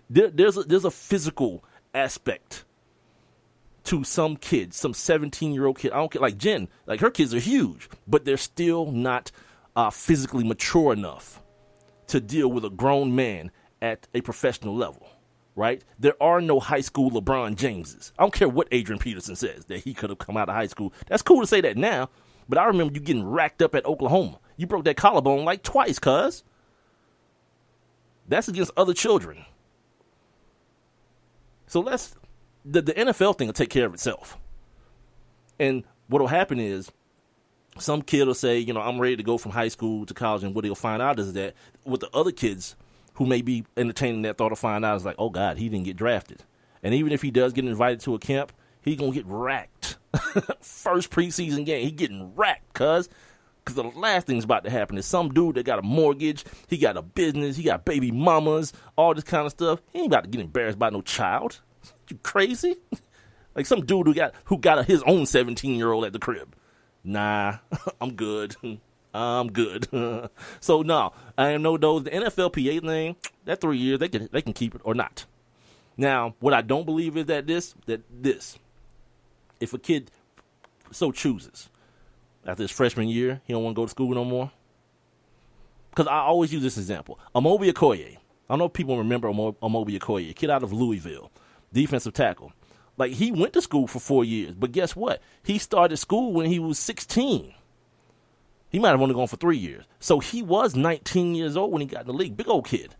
There, there's a, there's a physical aspect to some kids, some 17 year old kid. I don't care, like Jen, like her kids are huge, but they're still not uh, physically mature enough to deal with a grown man at a professional level, right? There are no high school LeBron Jameses. I don't care what Adrian Peterson says that he could have come out of high school. That's cool to say that now, but I remember you getting racked up at Oklahoma. You broke that collarbone like twice, cuz. That's against other children. So let's the, the NFL thing will take care of itself. And what'll happen is some kid will say, you know, I'm ready to go from high school to college, and what he'll find out is that with the other kids who may be entertaining that thought to find out is like, oh God, he didn't get drafted. And even if he does get invited to a camp, he's gonna get racked. *laughs* First preseason game, he getting racked, cuz. Cause the last thing's about to happen is some dude that got a mortgage, he got a business, he got baby mamas, all this kind of stuff. He ain't about to get embarrassed by no child. You crazy? *laughs* like some dude who got who got his own seventeen year old at the crib. Nah, *laughs* I'm good. *laughs* I'm good. so no, I know those the NFLPA thing. That three years they can they can keep it or not. Now, what I don't believe is that this that this, if a kid so chooses, after his freshman year, he don't want to go to school no more. Because I always use this example. Amobi Okoye. I know people remember Amobi Okoye, kid out of Louisville, defensive tackle. Like he went to school for four years, but guess what? He started school when he was 16. He might have only gone for three years. So he was 19 years old when he got in the league. Big old kid.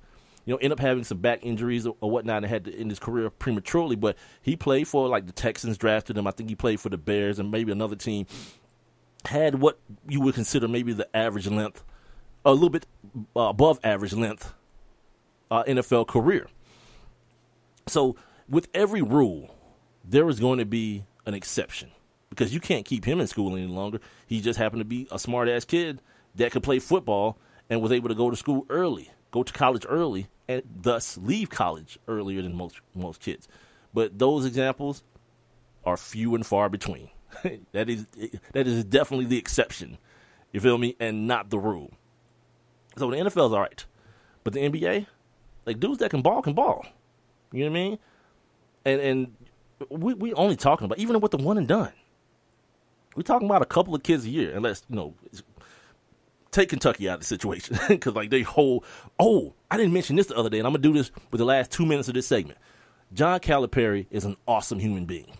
You know, end up having some back injuries or whatnot and had to end his career prematurely. But he played for like the Texans drafted him. I think he played for the Bears and maybe another team had what you would consider maybe the average length, a little bit uh, above average length uh, NFL career. So, with every rule, there is going to be an exception because you can't keep him in school any longer. He just happened to be a smart ass kid that could play football and was able to go to school early, go to college early, and thus leave college earlier than most most kids. But those examples are few and far between. *laughs* that is that is definitely the exception. You feel me? And not the rule. So the NFL's all right, but the NBA, like dudes that can ball can ball. You know what I mean? And and we we only talking about even with the one and done. We talking about a couple of kids a year, unless you know. Take Kentucky out of the situation *laughs* because, like, they hold. Oh, I didn't mention this the other day, and I'm gonna do this with the last two minutes of this segment. John Calipari is an awesome human being.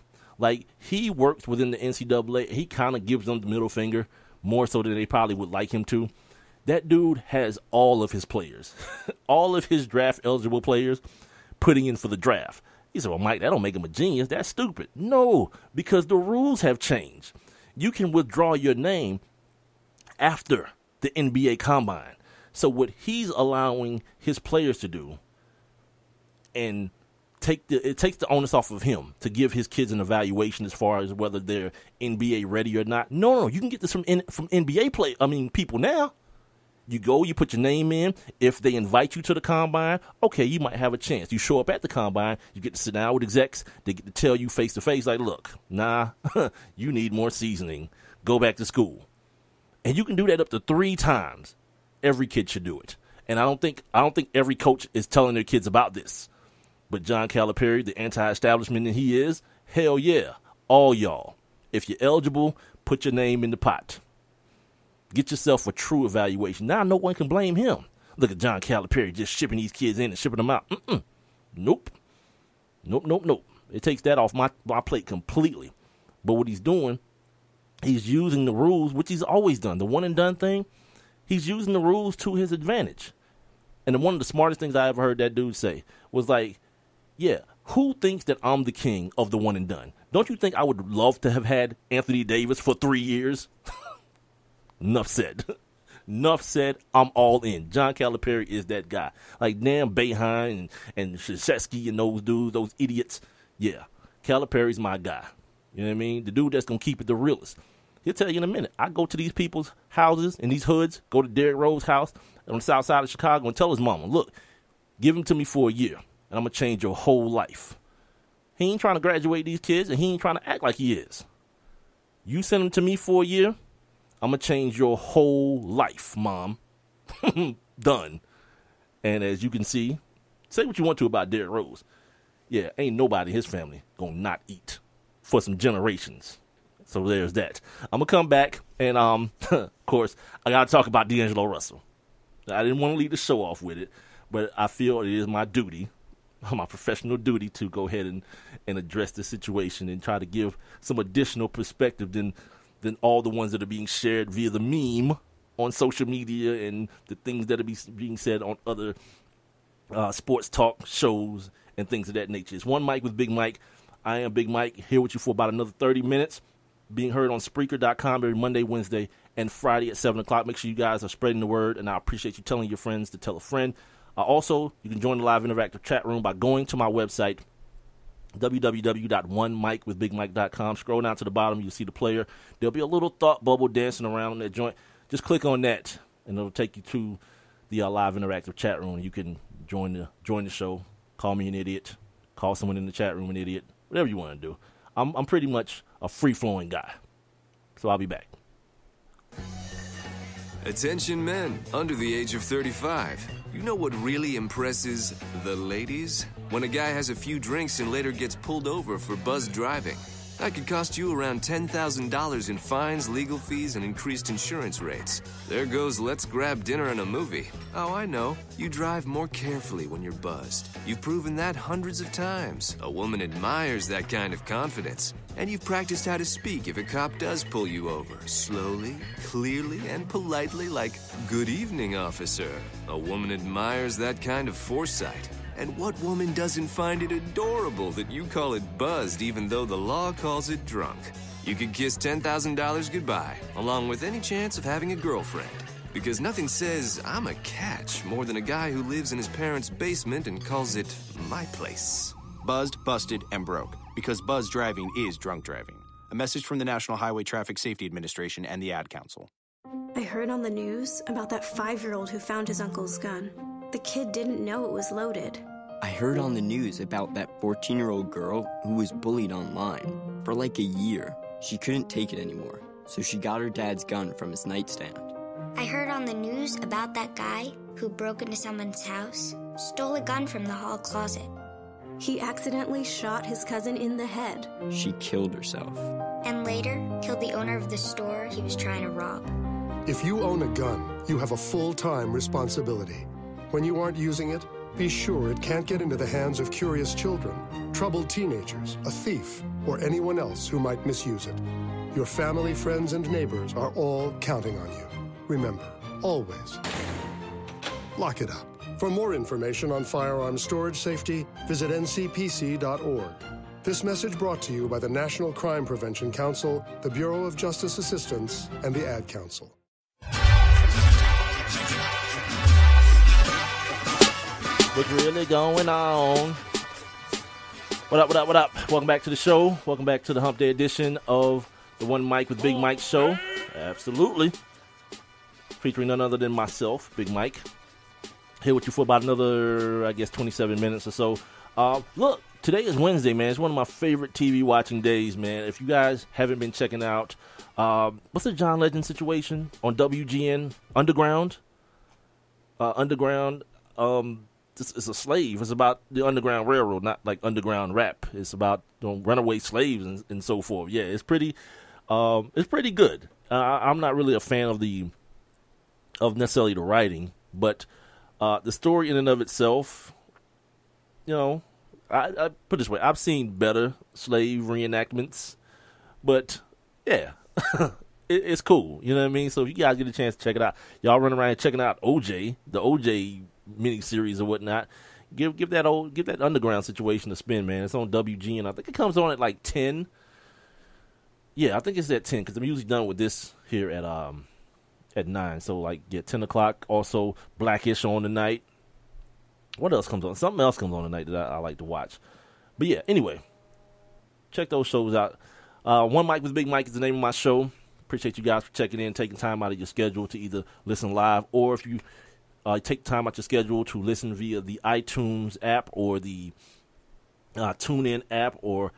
Like he works within the NCAA. He kind of gives them the middle finger more so than they probably would like him to. That dude has all of his players, *laughs* all of his draft eligible players, putting in for the draft. He said, "Well, Mike, that don't make him a genius. That's stupid." No, because the rules have changed. You can withdraw your name after the NBA Combine. So what he's allowing his players to do, and take the it takes the onus off of him to give his kids an evaluation as far as whether they're NBA ready or not. No, no, you can get this from from NBA play. I mean, people now. You go, you put your name in. If they invite you to the combine, okay, you might have a chance. You show up at the combine, you get to sit down with execs. They get to tell you face to face, like, look, nah, *laughs* you need more seasoning. Go back to school, and you can do that up to three times. Every kid should do it, and I don't think I don't think every coach is telling their kids about this. But John Calipari, the anti-establishment that he is, hell yeah, all y'all. If you're eligible, put your name in the pot. Get yourself a true evaluation. Now no one can blame him. Look at John Calipari just shipping these kids in and shipping them out. Mm-mm. Nope. Nope, nope, nope. It takes that off my, my plate completely. But what he's doing, he's using the rules, which he's always done. The one and done thing, he's using the rules to his advantage. And one of the smartest things I ever heard that dude say was like, yeah, who thinks that I'm the king of the one and done? Don't you think I would love to have had Anthony Davis for three years? *laughs* Enough said. *laughs* Enough said. I'm all in. John Calipari is that guy. Like damn Boeheim and and Krzyzewski and those dudes, those idiots. Yeah, Calipari's my guy. You know what I mean? The dude that's gonna keep it the realest. He'll tell you in a minute. I go to these people's houses in these hoods. Go to Derrick Rose's house on the south side of Chicago and tell his mama, look, give him to me for a year and I'm gonna change your whole life. He ain't trying to graduate these kids, and he ain't trying to act like he is. You send him to me for a year, I'm gonna change your whole life, mom. *laughs* Done. And as you can see, say what you want to about Derrick Rose. Yeah, ain't nobody in his family gonna not eat for some generations. So there's that. I'm gonna come back and um *laughs* of course I gotta talk about D'Angelo Russell. I didn't want to leave the show off with it, but I feel it is my duty, *laughs* my professional duty to go ahead and, and address the situation and try to give some additional perspective than than all the ones that are being shared via the meme on social media and the things that are be, being said on other uh, sports talk shows and things of that nature. It's one mic with Big Mike. I am Big Mike here with you for about another 30 minutes. Being heard on Spreaker.com every Monday, Wednesday, and Friday at 7 o'clock. Make sure you guys are spreading the word, and I appreciate you telling your friends to tell a friend. Uh, also, you can join the live interactive chat room by going to my website, www.onemicwithbigmike.com. Scroll down to the bottom, you'll see the player. There'll be a little thought bubble dancing around that joint. Just click on that, and it'll take you to the uh, live interactive chat room. You can join the join the show. Call me an idiot. Call someone in the chat room an idiot. Whatever you want to do. I'm I'm pretty much a free flowing guy. So I'll be back. Attention men under the age of 35. You know what really impresses the ladies? When a guy has a few drinks and later gets pulled over for buzz driving. That could cost you around $10,000 in fines, legal fees, and increased insurance rates. There goes let's grab dinner and a movie. Oh, I know. You drive more carefully when you're buzzed. You've proven that hundreds of times. A woman admires that kind of confidence. And you've practiced how to speak if a cop does pull you over. Slowly, clearly, and politely, like, Good evening, officer. A woman admires that kind of foresight. And what woman doesn't find it adorable that you call it buzzed even though the law calls it drunk? You could kiss $10,000 goodbye, along with any chance of having a girlfriend. Because nothing says, I'm a catch, more than a guy who lives in his parents' basement and calls it my place. Buzzed, busted, and broke. Because buzz driving is drunk driving. A message from the National Highway Traffic Safety Administration and the Ad Council. I heard on the news about that five year old who found his uncle's gun. The kid didn't know it was loaded. I heard on the news about that 14 year old girl who was bullied online. For like a year, she couldn't take it anymore, so she got her dad's gun from his nightstand. I heard on the news about that guy who broke into someone's house, stole a gun from the hall closet. He accidentally shot his cousin in the head. She killed herself. And later, killed the owner of the store he was trying to rob. If you own a gun, you have a full time responsibility. When you aren't using it, be sure it can't get into the hands of curious children, troubled teenagers, a thief, or anyone else who might misuse it. Your family, friends, and neighbors are all counting on you. Remember, always lock it up. For more information on firearm storage safety, visit ncpc.org. This message brought to you by the National Crime Prevention Council, the Bureau of Justice Assistance, and the Ad Council. What's really going on? What up, what up, what up? Welcome back to the show. Welcome back to the Hump Day edition of the One Mic with Big Mike show. Absolutely. Featuring none other than myself, Big Mike. Here with you for about another, I guess, 27 minutes or so. Uh, look, today is Wednesday, man. It's one of my favorite TV watching days, man. If you guys haven't been checking out, uh, what's the John Legend situation on WGN Underground? Uh, Underground. Um, it's, it's a slave. It's about the Underground Railroad, not like underground rap. It's about you know, runaway slaves and, and so forth. Yeah, it's pretty. Um, it's pretty good. Uh, I'm not really a fan of the of necessarily the writing, but uh, the story in and of itself, you know, I, I put this way: I've seen better slave reenactments, but yeah, *laughs* it, it's cool. You know what I mean? So if you guys get a chance to check it out, y'all run around checking out OJ, the OJ miniseries or whatnot. Give give that old give that underground situation a spin, man. It's on WGN. I think it comes on at like ten. Yeah, I think it's at ten because I'm usually done with this here at um at nine. So like yeah, ten o'clock. Also Blackish on tonight. What else comes on? Something else comes on tonight that I, I like to watch. But yeah, anyway, check those shows out. Uh, One Mic with Big Mike is the name of my show. Appreciate you guys for checking in, taking time out of your schedule to either listen live or if you uh, take time out your schedule to listen via the iTunes app or the uh, TuneIn app or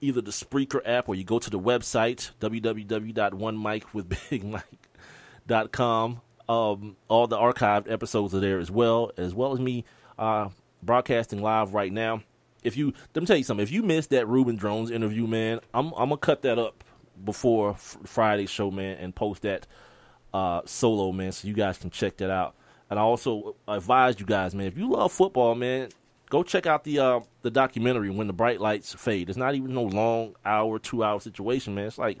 either the Spreaker app or you go to the website www.onemicwithbigmike.com. *laughs* Um, all the archived episodes are there as well, as well as me uh, broadcasting live right now. If you, let me tell you something. If you missed that Reuben Droughns interview, man, I'm I'm gonna cut that up before Friday's show, man, and post that uh, solo, man, so you guys can check that out. And I also advise you guys, man, if you love football, man, go check out the uh, the documentary when the bright lights fade. It's not even no long hour, two hour situation, man. It's like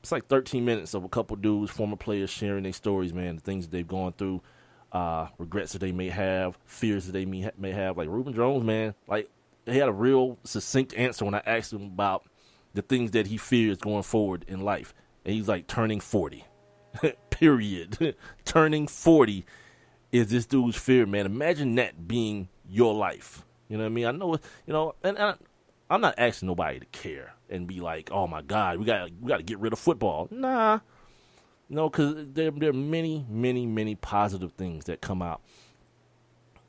it's like 13 minutes of a couple dudes, former players, sharing their stories, man, the things they've gone through, uh, regrets that they may have, fears that they may, may have. Like Reuben Droughns, man, like he had a real succinct answer when I asked him about the things that he fears going forward in life, and he's like turning 40. *laughs* Period. *laughs* turning 40 is this dude's fear, man. Imagine that being your life. You know what I mean? I know, you know, and, and I'm not asking nobody to care and be like, "Oh my God, we got we got to get rid of football." Nah, no, because there there are many, many, many positive things that come out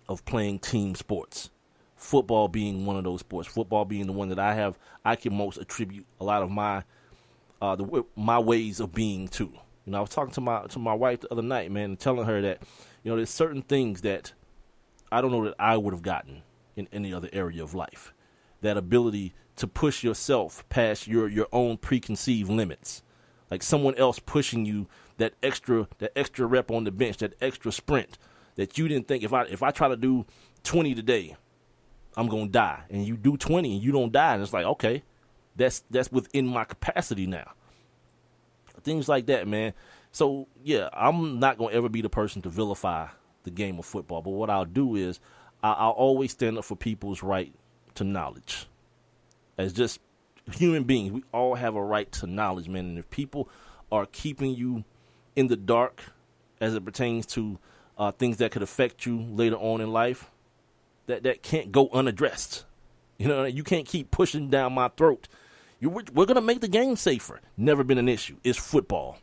of playing team sports. Football being one of those sports. Football being the one that I have, I can most attribute a lot of my uh, the my ways of being to. You know, I was talking to my to my wife the other night, man, and telling her that you know there's certain things that I don't know that I would have gotten in any other area of life. That ability to push yourself past your your own preconceived limits, like someone else pushing you that extra that extra rep on the bench, that extra sprint that you didn't think if I if I try to do 20 today, I'm gonna die, and you do 20 and you don't die, and it's like okay, that's that's within my capacity now. Things like that, man. So yeah, I'm not gonna ever be the person to vilify the game of football, but what I'll do is I'll always stand up for people's right to knowledge. As just human beings, we all have a right to knowledge, man. And if people are keeping you in the dark as it pertains to uh, things that could affect you later on in life, that that can't go unaddressed. You know, you can't keep pushing down my throat. We're, we're going to make the game safer. Never been an issue. It's football.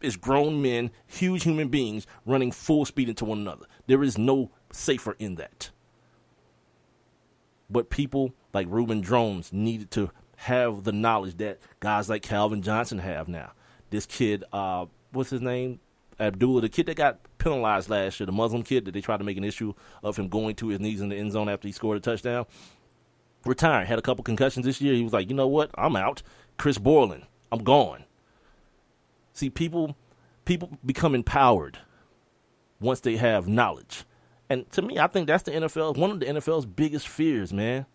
It's grown men, huge human beings running full speed into one another. There is no safer in that. But people like Reuben Droughns needed to have the knowledge that guys like Calvin Johnson have now. This kid, uh, what's his name? Abdullah, the kid that got penalized last year, the Muslim kid that they tried to make an issue of him going to his knees in the end zone after he scored a touchdown. Retired, had a couple concussions this year. He was like, you know what? I'm out. Chris Borland, I'm gone. See, people people become empowered once they have knowledge. And to me, I think that's the NFL, one of the NFL's biggest fears, man.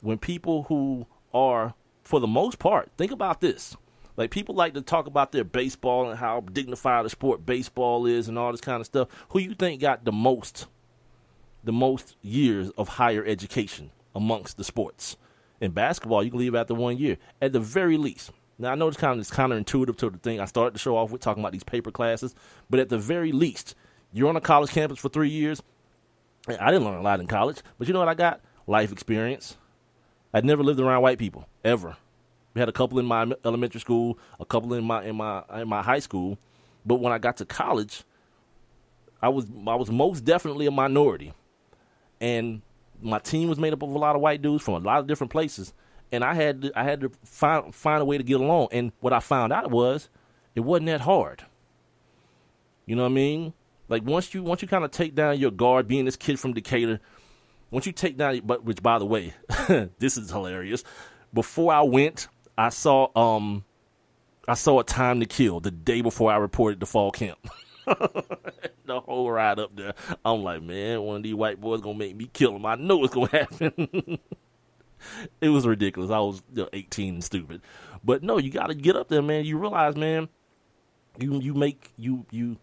When people who are, for the most part, think about this. Like people like to talk about their baseball and how dignified a sport baseball is and all this kind of stuff. Who you think got the most the most years of higher education amongst the sports? In basketball, you can leave after one year. At the very least. Now I know it's kind of it's counterintuitive to the thing I started to show off with talking about these paper classes, but at the very least, you're on a college campus for three years. I didn't learn a lot in college, but you know what I got? Life experience. I'd never lived around white people ever. We had a couple in my elementary school, a couple in my in my in my high school, but when I got to college, I was I was most definitely a minority, and my team was made up of a lot of white dudes from a lot of different places, and I had to, I had to find find a way to get along. And what I found out was it wasn't that hard. You know what I mean? Like once you once you kind of take down your guard, being this kid from Decatur, once you take down, but which by the way, *laughs* this is hilarious. Before I went, I saw um, I saw a time to kill the day before I reported to fall camp. *laughs* the whole ride up there, I'm like, man, one of these white boys gonna make me kill him. I know it's gonna *laughs* happen. it was ridiculous. I was you know, 18 and stupid, but no, you got to get up there, man. You realize, man, you you make you you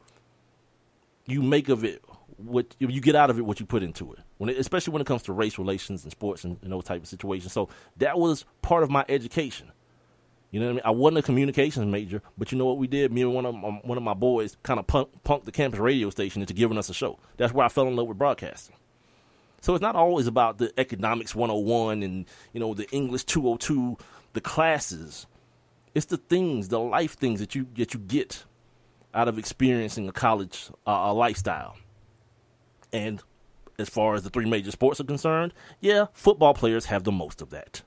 you make of it what you get out of it what you put into it when it, especially when it comes to race relations and sports and, and those type of situations so that was part of my education you know what I mean? I wasn't a communications major, but you know what we did? Me and one of my, one of my boys kind of punk, punked the campus radio station into giving us a show. That's where I fell in love with broadcasting. So it's not always about the economics 101 and you know the English 202, the classes. It's the things, the life things that you that you get out of experiencing a college uh, a lifestyle. And as far as the three major sports are concerned, yeah, football players have the most of that.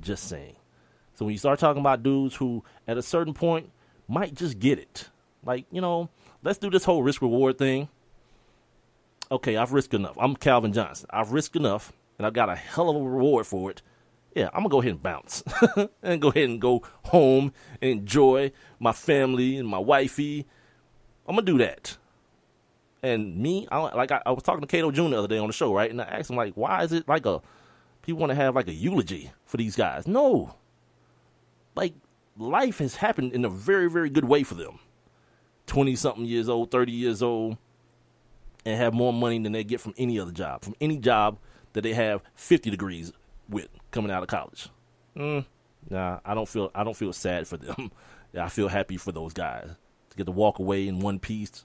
Just saying. So when you start talking about dudes who, at a certain point, might just get it, like you know, let's do this whole risk reward thing. Okay, I've risked enough. I'm Calvin Johnson. I've risked enough, and I got a hell of a reward for it. Yeah, I'm gonna go ahead and bounce, *laughs* and go ahead and go home and enjoy my family and my wifey. I'm gonna do that. And me, I, like I, I was talking to Cato Jr. the other day on the show, right? And I asked him like, why is it like a people want to have like a eulogy for these guys? No, like life has happened in a very, very good way for them. 20 something years old, 30 years old, and have more money than they get from any other job, from any job that they have 50 degrees with coming out of college. Mm, nah, I don't feel I don't feel sad for them. *laughs* I feel happy for those guys to get to walk away in one piece,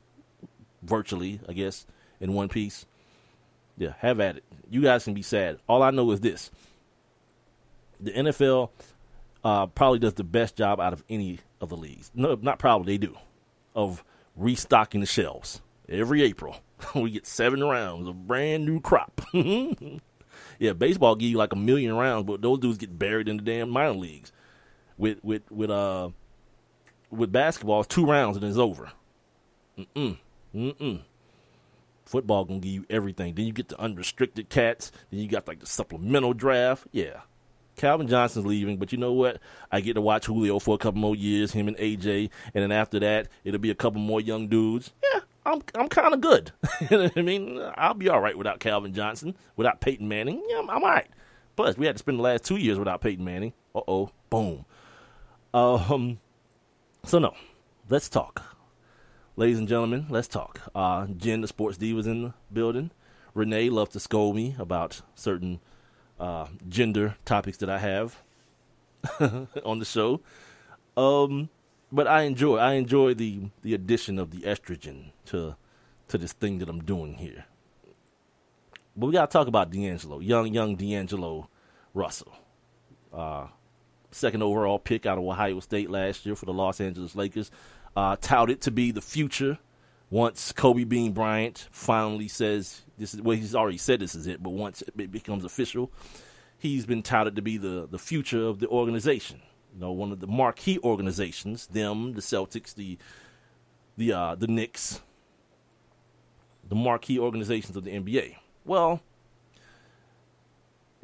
virtually, I guess, in one piece. Yeah, have at it. You guys can be sad. All I know is this: the NFL uh, probably does the best job out of any of the leagues. No, not probably, they do, of restocking the shelves. Every April, *laughs* we get seven rounds of brand new crop. *laughs* yeah, baseball give you like a million rounds, but those dudes get buried in the damn minor leagues. With with with uh with basketball, it's two rounds and it's over. Mm mm mm. Football gonna give you everything. Then you get the unrestricted cats. Then you got like the supplemental draft. Yeah, Calvin Johnson's leaving, but you know what? I get to watch Julio for a couple more years, him and AJ, and then after that, it'll be a couple more young dudes. Yeah, I'm I'm kind of good. *laughs* you know I mean? I'll be all right without Calvin Johnson, without Peyton Manning. Yeah, I'm, I'm all right. Plus, we had to spend the last two years without Peyton Manning. Uh oh, boom. Um, so no, let's talk, ladies and gentlemen. Let's talk. Uh, Jen, the sports diva's in the building. Renee loves to scold me about certain uh, gender topics that I have *laughs* on the show. Um, but I enjoy I enjoy the the addition of the estrogen to to this thing that I'm doing here. But we gotta talk about D'Angelo, young young D'Angelo Russell, uh, second overall pick out of Ohio State last year for the Los Angeles Lakers, uh, touted to be the future. Once Kobe Bean Bryant finally says this is well, he's already said this is it, but once it becomes official, he's been touted to be the the future of the organization you know, one of the marquee organizations, them, the Celtics, the the uh, the Knicks, the marquee organizations of the NBA. Well,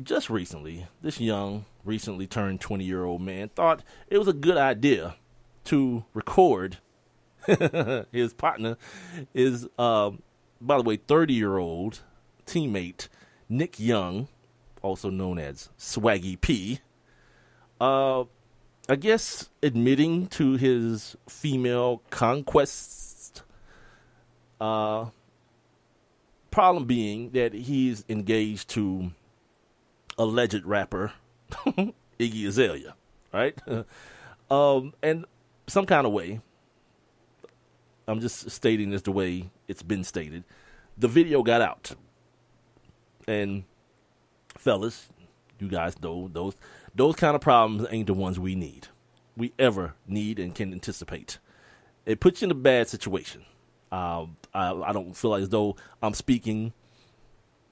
just recently, this young, recently turned 20 year old man thought it was a good idea to record *laughs* his partner, is, uh, by the way, 30 year old teammate Nick Young, also known as Swaggy P. Uh, I guess admitting to his female conquest. Uh, problem being that he's engaged to alleged rapper *laughs* Iggy Azalea, right? *laughs* um, and some kind of way, I'm just stating this the way it's been stated. The video got out, and fellas, you guys know those those kind of problems ain't the ones we need. We ever need and can anticipate. It puts you in a bad situation. Uh, I, I, don't feel like as though I'm speaking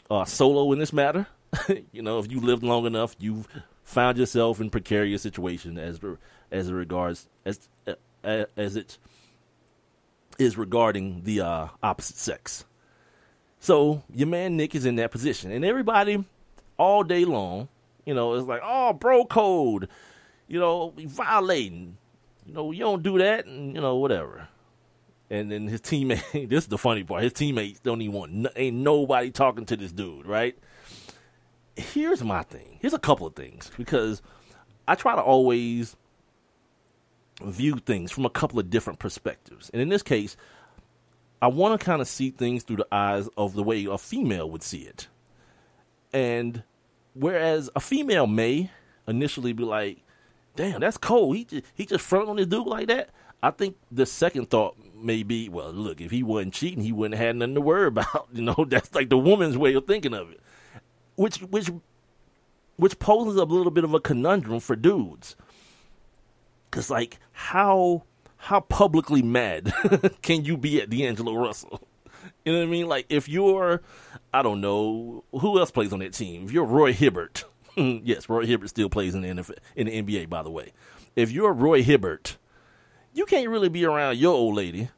uh, solo in this matter. *laughs* you know, if you lived long enough, you've found yourself in precarious situation as as it regards as uh, as it is regarding the uh, opposite sex. So your man Nick is in that position, and everybody all day long you know, it's like, oh, bro code. You know, violating. You know, you don't do that, and you know, whatever. And then his teammate. *laughs* this is the funny part. His teammates don't even want. Ain't nobody talking to this dude, right? Here's my thing. Here's a couple of things because I try to always view things from a couple of different perspectives, and in this case, I want to kind of see things through the eyes of the way a female would see it, and Whereas a female may initially be like, "Damn, that's cold. He just, he just fronted on this dude like that." I think the second thought may be, "Well, look, if he wasn't cheating, he wouldn't have had nothing to worry *laughs* about." You know, that's like the woman's way of thinking of it, which which which poses a little bit of a conundrum for dudes. Cause like how how publicly mad *laughs* can you be at D'Angelo Russell? You know what I mean? Like if you're, I don't know, who else plays on that team? If you're Roy Hibbert, *laughs* yes, Roy Hibbert still plays in the NFL, in the NBA. By the way, if you're Roy Hibbert, you can't really be around your old lady.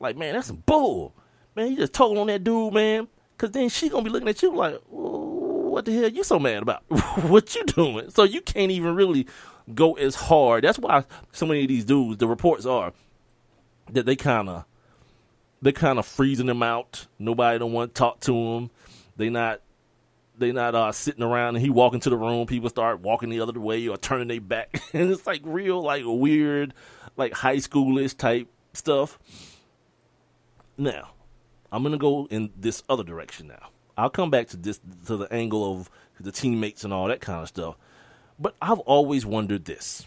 Like, man, that's some bull. Man, you just told on that dude, man. Cause then she gonna be looking at you like, what the hell you so mad about? *laughs* what you doing? So you can't even really go as hard. That's why so many of these dudes, the reports are that they kind of they kind of freezing them out. Nobody don't want to talk to them. They not they not uh, sitting around and he walk into the room. People start walking the other way or turning their back, *laughs* and it's like real like weird, like high schoolish type stuff. Now, I'm gonna go in this other direction now. I'll come back to this to the angle of the teammates and all that kind of stuff. But I've always wondered this.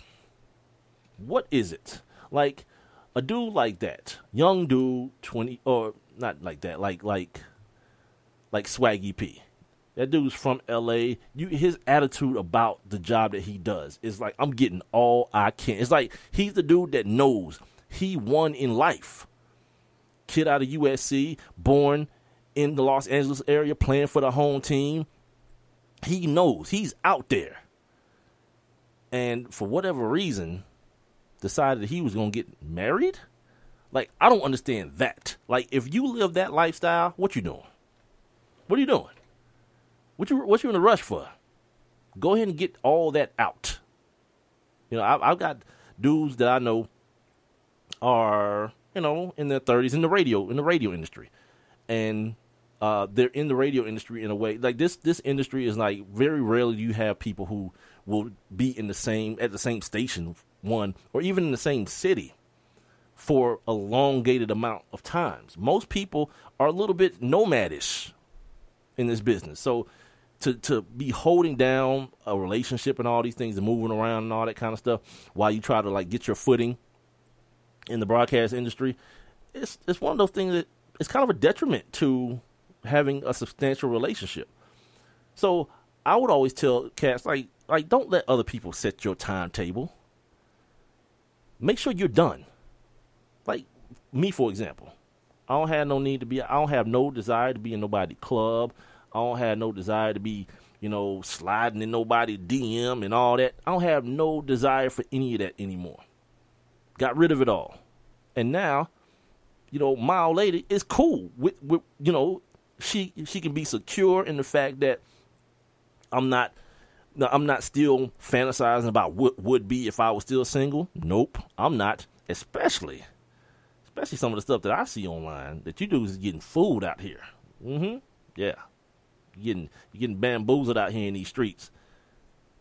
What is it? Like a dude like that, young dude, 20 or not like that, like like like Swaggy P. That dude's from LA. You his attitude about the job that he does is like I'm getting all I can. It's like he's the dude that knows he won in life. Kid out of USC, born in the Los Angeles area, playing for the home team. He knows he's out there. And for whatever reason, decided he was going to get married? Like, I don't understand that. Like, if you live that lifestyle, what you doing? What are you doing? What you what you in a rush for? Go ahead and get all that out. You know, I, I've got dudes that I know are you know in their thirties in the radio in the radio industry, and uh, they're in the radio industry in a way like this. This industry is like very rarely you have people who will be in the same at the same station one or even in the same city for elongated amount of times. Most people are a little bit nomadish in this business. So to to be holding down a relationship and all these things and moving around and all that kind of stuff while you try to like get your footing in the broadcast industry, it's it's one of those things that it's kind of a detriment to having a substantial relationship. So I would always tell cats like like don't let other people set your timetable. Make sure you're done. Like me, for example, I don't have no need to be. I don't have no desire to be in nobody club. I don't have no desire to be, you know, sliding in nobody DM and all that. I don't have no desire for any of that anymore. Got rid of it all, and now, you know, my old lady is cool with, with you know, she she can be secure in the fact that I'm not no, I'm not still fantasizing about what would be if I was still single. Nope, I'm not. Especially, especially some of the stuff that I see online that you do is getting fooled out here. Mm-hmm. Yeah, you're getting you're getting bamboozled out here in these streets.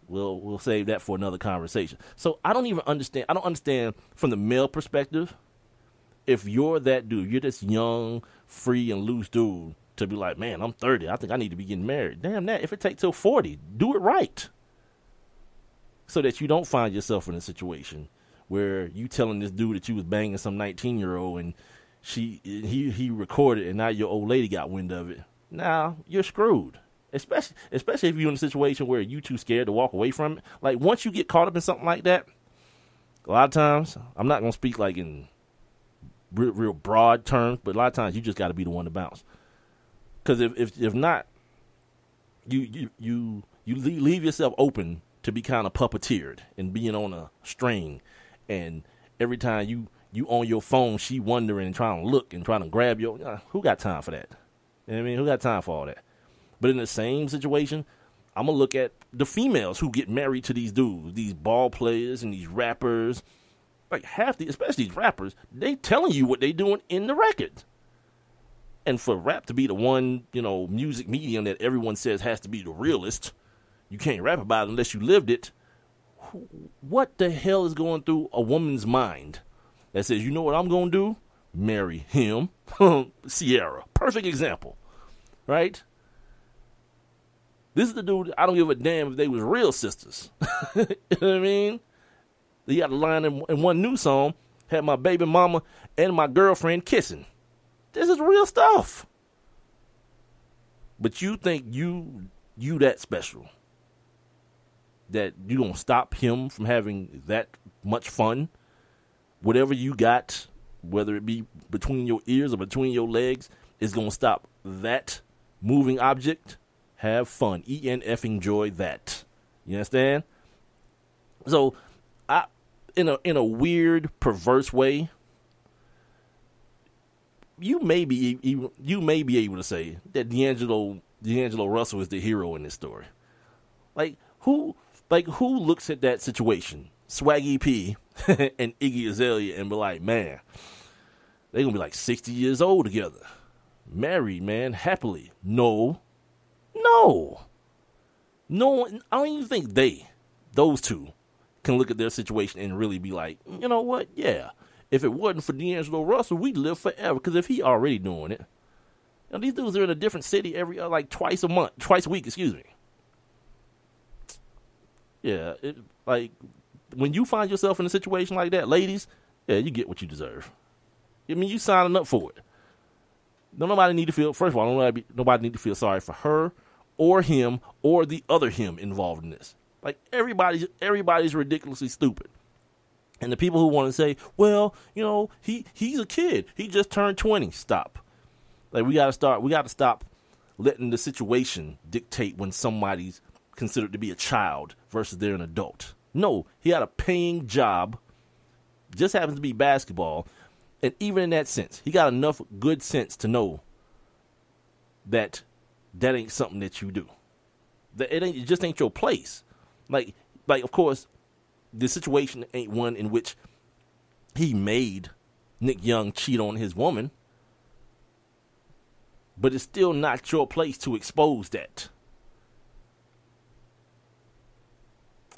We'll we'll save that for another conversation. So I don't even understand. I don't understand from the male perspective. If you're that dude, you're this young, free, and loose dude to be like, man, I'm 30. I think I need to be getting married. Damn that. If it takes till 40, do it right. So that you don't find yourself in a situation where you telling this dude that you was banging some 19 year old and she he he recorded and now your old lady got wind of it. Now you're screwed. Especially especially if you're in a situation where you too scared to walk away from it. Like once you get caught up in something like that, a lot of times I'm not gonna speak like in real, real broad terms, but a lot of times you just got to be the one to bounce. Because if, if if not, you you you you leave yourself open to be kind of puppeteered and being on a string, and every time you you on your phone, she wondering and trying to look and trying to grab your. Uh, who got time for that? You know I mean, who got time for all that? But in the same situation, I'm gonna look at the females who get married to these dudes, these ball players and these rappers. Like half the, especially these rappers, they telling you what they doing in the record. And for rap to be the one, you know, music medium that everyone says has to be the realest, you can't rap about it unless you lived it. What the hell is going through a woman's mind that says, you know what I'm going to do? Marry him. *laughs* Sierra. Perfect example. Right? This is the dude, I don't give a damn if they was real sisters. *laughs* you know what I mean? He got a line in, in one new song, had my baby mama and my girlfriend kissing. This is real stuff. But you think you you that special that you don't stop him from having that much fun. Whatever you got, whether it be between your ears or between your legs, is gonna stop that moving object. Have fun. E N F enjoy that. You understand? So, I in a in a weird, perverse way, you may be you, you may be able to say that D'Angelo D'Angelo Russell is the hero in this story. Like who like who looks at that situation, Swaggy P *laughs* and Iggy Azalea, and be like, man, they're gonna be like sixty years old together, married, man, happily. No, no, no. I don't even think they, those two, can look at their situation and really be like, you know what? Yeah, if it wasn't for D'Angelo Russell, we'd live forever. Because if he already doing it, know, these dudes are in a different city every uh, like twice a month, twice a week. Excuse me. Yeah, it, like when you find yourself in a situation like that, ladies, yeah, you get what you deserve. I mean, you signing up for it. Don't nobody need to feel. First of all, nobody, nobody need to feel sorry for her or him or the other him involved in this. Like everybody's everybody's ridiculously stupid. And the people who want to say, "Well, you know, he he's a kid. He just turned 20." Stop. Like we got to start we got to stop letting the situation dictate when somebody's considered to be a child versus they're an adult. No, he had a paying job. Just happens to be basketball. And even in that sense, he got enough good sense to know that that ain't something that you do. That it ain't it just ain't your place. Like like of course, the situation ain't one in which he made Nick Young cheat on his woman. But it's still not your place to expose that.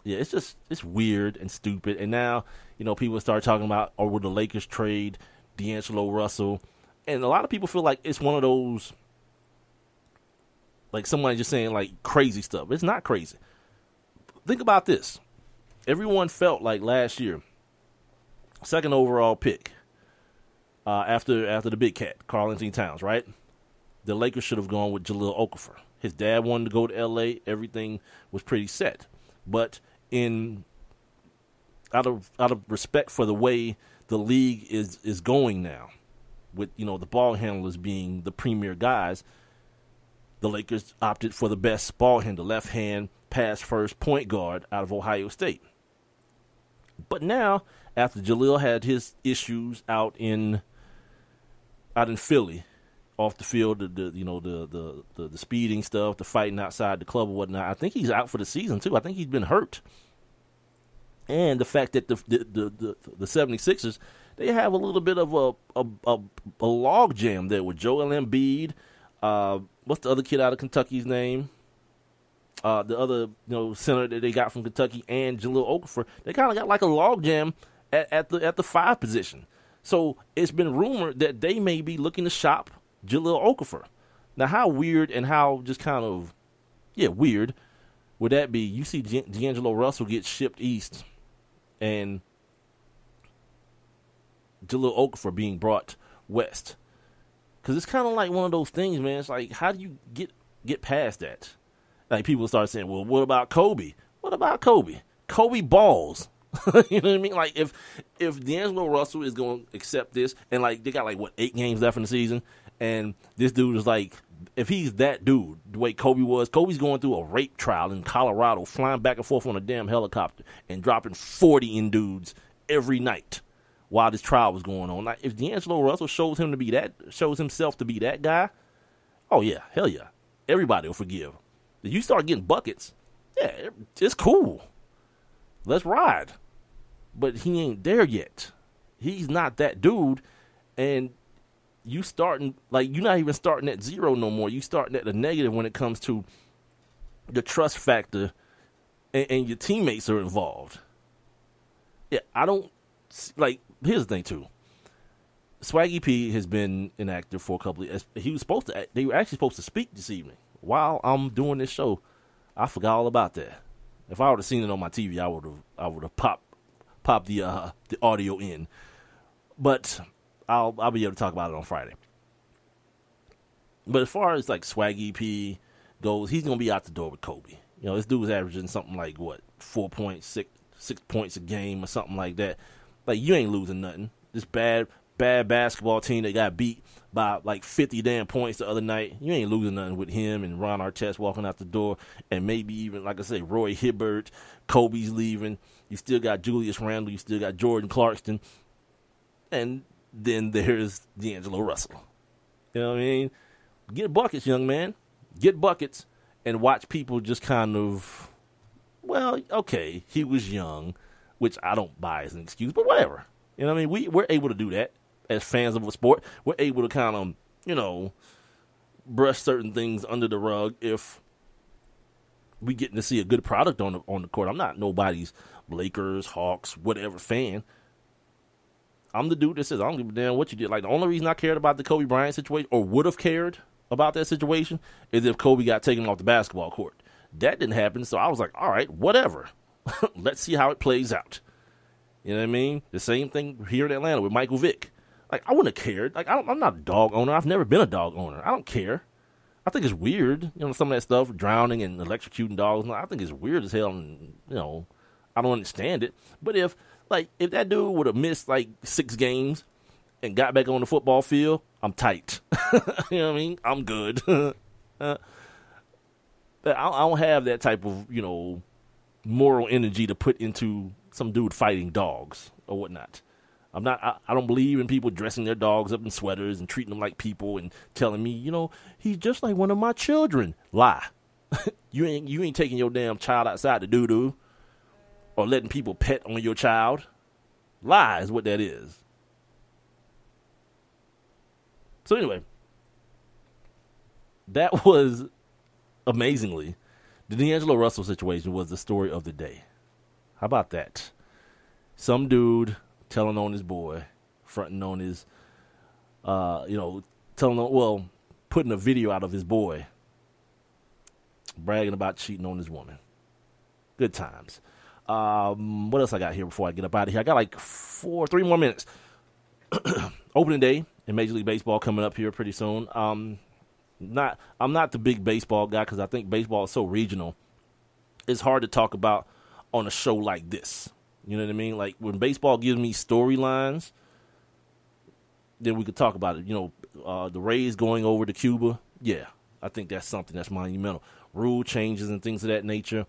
Yeah, it's just it's weird and stupid. And now, you know, people start talking about oh, or would the Lakers trade D'Angelo Russell? And a lot of people feel like it's one of those like somebody just saying like crazy stuff. It's not crazy. Think about this. Everyone felt like last year, second overall pick, uh, after after the big cat, Karl-Anthony Towns, right? The Lakers should have gone with Jahlil Okafor. His dad wanted to go to LA. Everything was pretty set. But in out of out of respect for the way the league is is going now, with you know the ball handlers being the premier guys, the Lakers opted for the best ball handler, left hand pass first point guard out of Ohio State. But now, after Jahlil had his issues out in out in Philly, off the field, the, the you know the, the, the the speeding stuff, the fighting outside the club or whatnot. I think he's out for the season too. I think he's been hurt, and the fact that the the the, the, the 76ers they have a little bit of a a, a, a log jam there with Joel Embiid. Uh, what's the other kid out of Kentucky's name? Uh, the other you know center that they got from Kentucky and Jahlil Okafor. They kind of got like a logjam at, at the at the five position. So it's been rumored that they may be looking to shop Jahlil Okafor. Now, how weird and how just kind of, yeah, weird would that be? You see D'Angelo Russell get shipped east and Jahlil Okafor being brought west. Because it's kind of like one of those things, man. It's like, how do you get get past that? Like, people start saying, well, what about Kobe? What about Kobe? Kobe balls. *laughs* you know what I mean? Like if if D'Angelo Russell is going to accept this, and like they got like what eight games left in the season, and this dude is like, if he's that dude, the way Kobe was, Kobe's going through a rape trial in Colorado, flying back and forth on a damn helicopter and dropping forty in dudes every night while this trial was going on. Like if D'Angelo Russell shows him to be that, shows himself to be that guy, oh yeah, hell yeah, everybody will forgive. You start getting buckets, yeah, it's cool. Let's ride but he ain't there yet. He's not that dude, and you starting like you're not even starting at zero no more. You starting at the negative when it comes to the trust factor, and, and your teammates are involved. Yeah, I don't like. Here's the thing too. Swaggy P has been inactive for a couple of. He was supposed to. They were actually supposed to speak this evening while I'm doing this show. I forgot all about that. If I would have seen it on my TV, I would have. I would have popped pop the uh, the audio in. But I'll I'll be able to talk about it on Friday. But as far as like Swaggy P goes, he's gonna be out the door with Kobe. You know, this dude was averaging something like what four point six six points a game or something like that. Like you ain't losing nothing. This bad bad basketball team that got beat by like 50 damn points the other night. You ain't losing nothing with him and Ron Artest walking out the door, and maybe even like I say, Roy Hibbert, Kobe's leaving. You still got Julius Randle. You still got Jordan Clarkson, and then there's D'Angelo Russell. You know what I mean? Get buckets, young man. Get buckets, and watch people just kind of. Well, okay, he was young, which I don't buy as an excuse, but whatever. You know what I mean? We we're able to do that as fans of a sport. We're able to kind of, you know, brush certain things under the rug if we getting to see a good product on the on the court. I'm not nobody's Lakers, Hawks, whatever fan. I'm the dude that says I don't give a damn what you did. Like the only reason I cared about the Kobe Bryant situation, or would have cared about that situation, is if Kobe got taken off the basketball court. That didn't happen, so I was like, all right, whatever. *laughs* Let's see how it plays out. You know what I mean? The same thing here in Atlanta with Michael Vick. Like I wouldn't have cared. Like I am not a dog owner. I've never been a dog owner. I don't care. I think it's weird, you know, some of that stuff, drowning and electrocuting dogs. I think it's weird as hell, and you know, I don't understand it. But if like if that dude would have missed like six games and got back on the football field, I'm tight. *laughs* you know what I mean? I'm good. *laughs* uh, but I, I don't have that type of you know moral energy to put into some dude fighting dogs or whatnot. I'm not. I, I, don't believe in people dressing their dogs up in sweaters and treating them like people and telling me, you know, he's just like one of my children. Lie. *laughs* you ain't. You ain't taking your damn child outside to doo doo, or letting people pet on your child. Lie is what that is. So anyway, that *laughs* was amazingly the D'Angelo Russell situation was the story of the day. How about that? Some dude telling on his boy, fronting on his, uh, you know, telling on, well, putting a video out of his boy, bragging about cheating on his woman. Good times. Um, what else I got here before I get up out of here? I got like four, three more minutes. *clears throat* Opening day in Major League Baseball coming up here pretty soon. Um, not, I'm not the big baseball guy because I think baseball is so regional. It's hard to talk about on a show like this. You know what I mean? Like when baseball gives me storylines, then we could talk about it. You know, uh, the Rays going over to Cuba. Yeah, I think that's something that's monumental. Rule changes and things of that nature.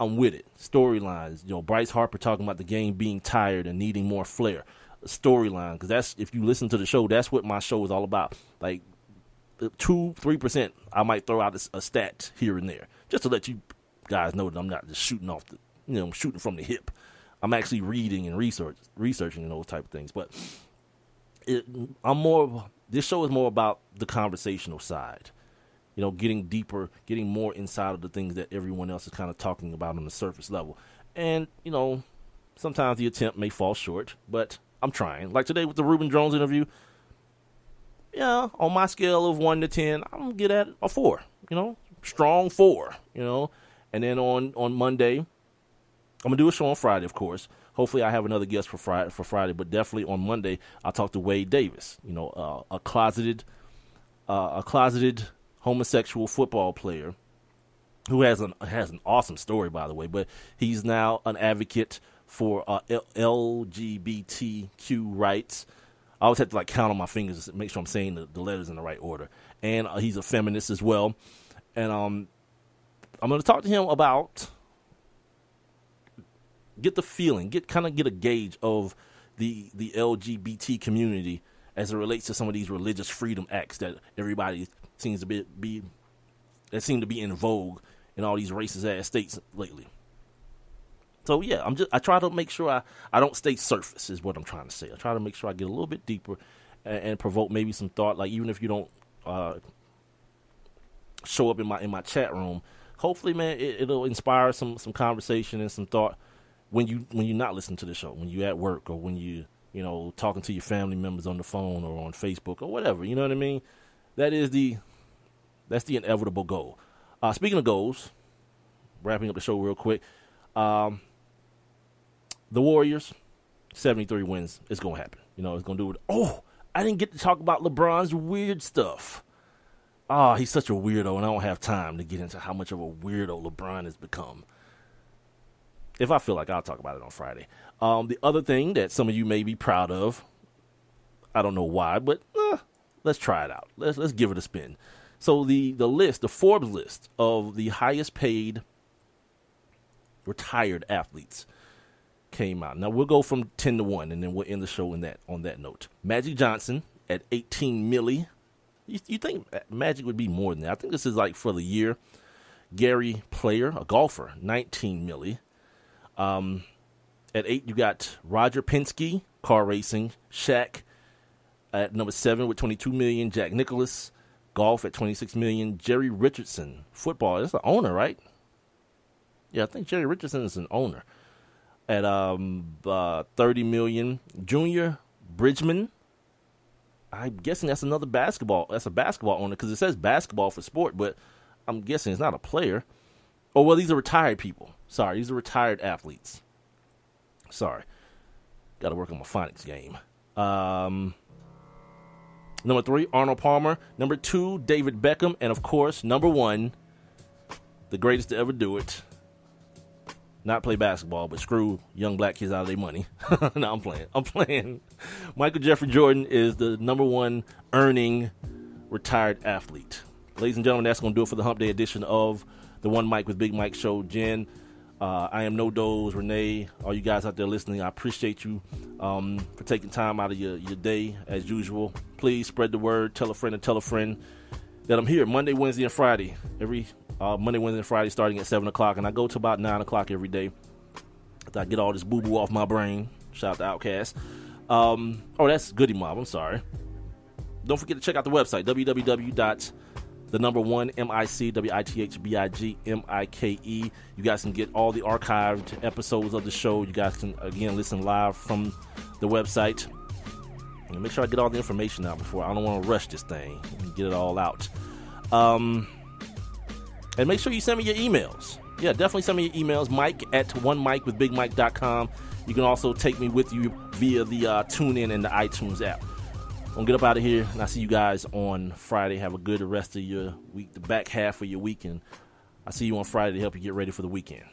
I'm with it. Storylines. You know, Bryce Harper talking about the game being tired and needing more flair. Storyline, because that's if you listen to the show, that's what my show is all about. Like two, three percent, I might throw out a, a stat here and there, just to let you guys know that I'm not just shooting off the, you know, I'm shooting from the hip. I'm actually reading and research researching those type of things. But it, I'm more. This show is more about the conversational side. You know, getting deeper, getting more inside of the things that everyone else is kind of talking about on the surface level. And you know, sometimes the attempt may fall short, but I'm trying. Like today with the Reuben Droughns interview. Yeah, on my scale of one to ten, I'm get at a four. You know, strong four. You know, and then on on Monday, I'm gonna do a show on Friday, of course. Hopefully, I have another guest for Friday. For Friday, but definitely on Monday, I'll talk to Wade Davis. You know, uh, a closeted, uh, a closeted homosexual football player who has an has an awesome story, by the way. But he's now an advocate for uh, L- LGBTQ rights. I always have to like count on my fingers to make sure I'm saying the, the letters in the right order. And uh, he's a feminist as well. And um, I'm going to talk to him about get the feeling, get kind of get a gauge of the the LGBT community as it relates to some of these religious freedom acts that everybody seems to be, be that seem to be in vogue in all these racist ass states lately. So yeah, I'm just I try to make sure I, I don't stay surface is what I'm trying to say. I try to make sure I get a little bit deeper and, and provoke maybe some thought. Like even if you don't uh, show up in my in my chat room, hopefully, man, it, will inspire some some conversation and some thought when you when you're not listening to the show, when you're at work or when you you know talking to your family members on the phone or on Facebook or whatever. You know what I mean? That is the that's the inevitable goal. Uh, speaking of goals, wrapping up the show real quick. Um, the Warriors, 73 wins. It's gonna happen. You know, it's gonna do it. Oh, I didn't get to talk about LeBron's weird stuff. Ah, oh, he's such a weirdo, and I don't have time to get into how much of a weirdo LeBron has become if I feel like I'll talk about it on Friday. Um, the other thing that some of you may be proud of, I don't know why, but uh, let's try it out. Let's let's give it a spin. So the the list, the Forbes list of the highest paid retired athletes came out. Now we'll go from ten to one, and then we'll end the show in that on that note. Magic Johnson at eighteen milli. You, you think Magic would be more than that? I think this is like for the year. Gary Player, a golfer, nineteen milli. Um, at eight, you got Roger Penske, car racing. Shaq at number seven with twenty-two million. Jack Nicklaus, golf at twenty-six million. Jerry Richardson, football. That's the owner, right? Yeah, I think Jerry Richardson is an owner at um uh, 30 million. Junior Bridgeman. I'm guessing that's another basketball. That's a basketball owner because it says basketball for sport, but I'm guessing it's not a player. Oh well, these are retired people. Sorry, these are retired athletes. Sorry, got to work on my phonics game. Um, number three, Arnold Palmer. Number two, David Beckham, and of course, number one, the greatest to ever do it, not play basketball, but screw young black kids out of their money. *laughs* no, I'm playing. I'm playing. Michael Jeffrey Jordan is the number one earning retired athlete. Ladies and gentlemen, that's going to do it for the Hump Day edition of the One Mic with Big Mike show. Jen, uh, I am No Doze, Renee, all you guys out there listening, I appreciate you um, for taking time out of your, your day as usual. Please spread the word, tell a friend and tell a friend that I'm here Monday, Wednesday, and Friday. Every uh, Monday, Wednesday, and Friday starting at 7 o'clock, and I go to about 9 o'clock every day I get all this boo boo off my brain. Shout out to OutKast. Um, oh, that's Goodie Mob. I'm sorry. Don't forget to check out the website, www. The number one M I C W I T H B I G M I K E. You guys can get all the archived episodes of the show. You guys can again listen live from the website. And make sure I get all the information out before I don't want to rush this thing and get it all out. Um, and make sure you send me your emails. Yeah, definitely send me your emails. Mike at one Mic with BigMike.com. You can also take me with you via the uh, TuneIn and the iTunes app. I'm gonna get up out of here, and I'll see you guys on Friday. Have a good rest of your week, the back half of your weekend. I'll see you on Friday to help you get ready for the weekend.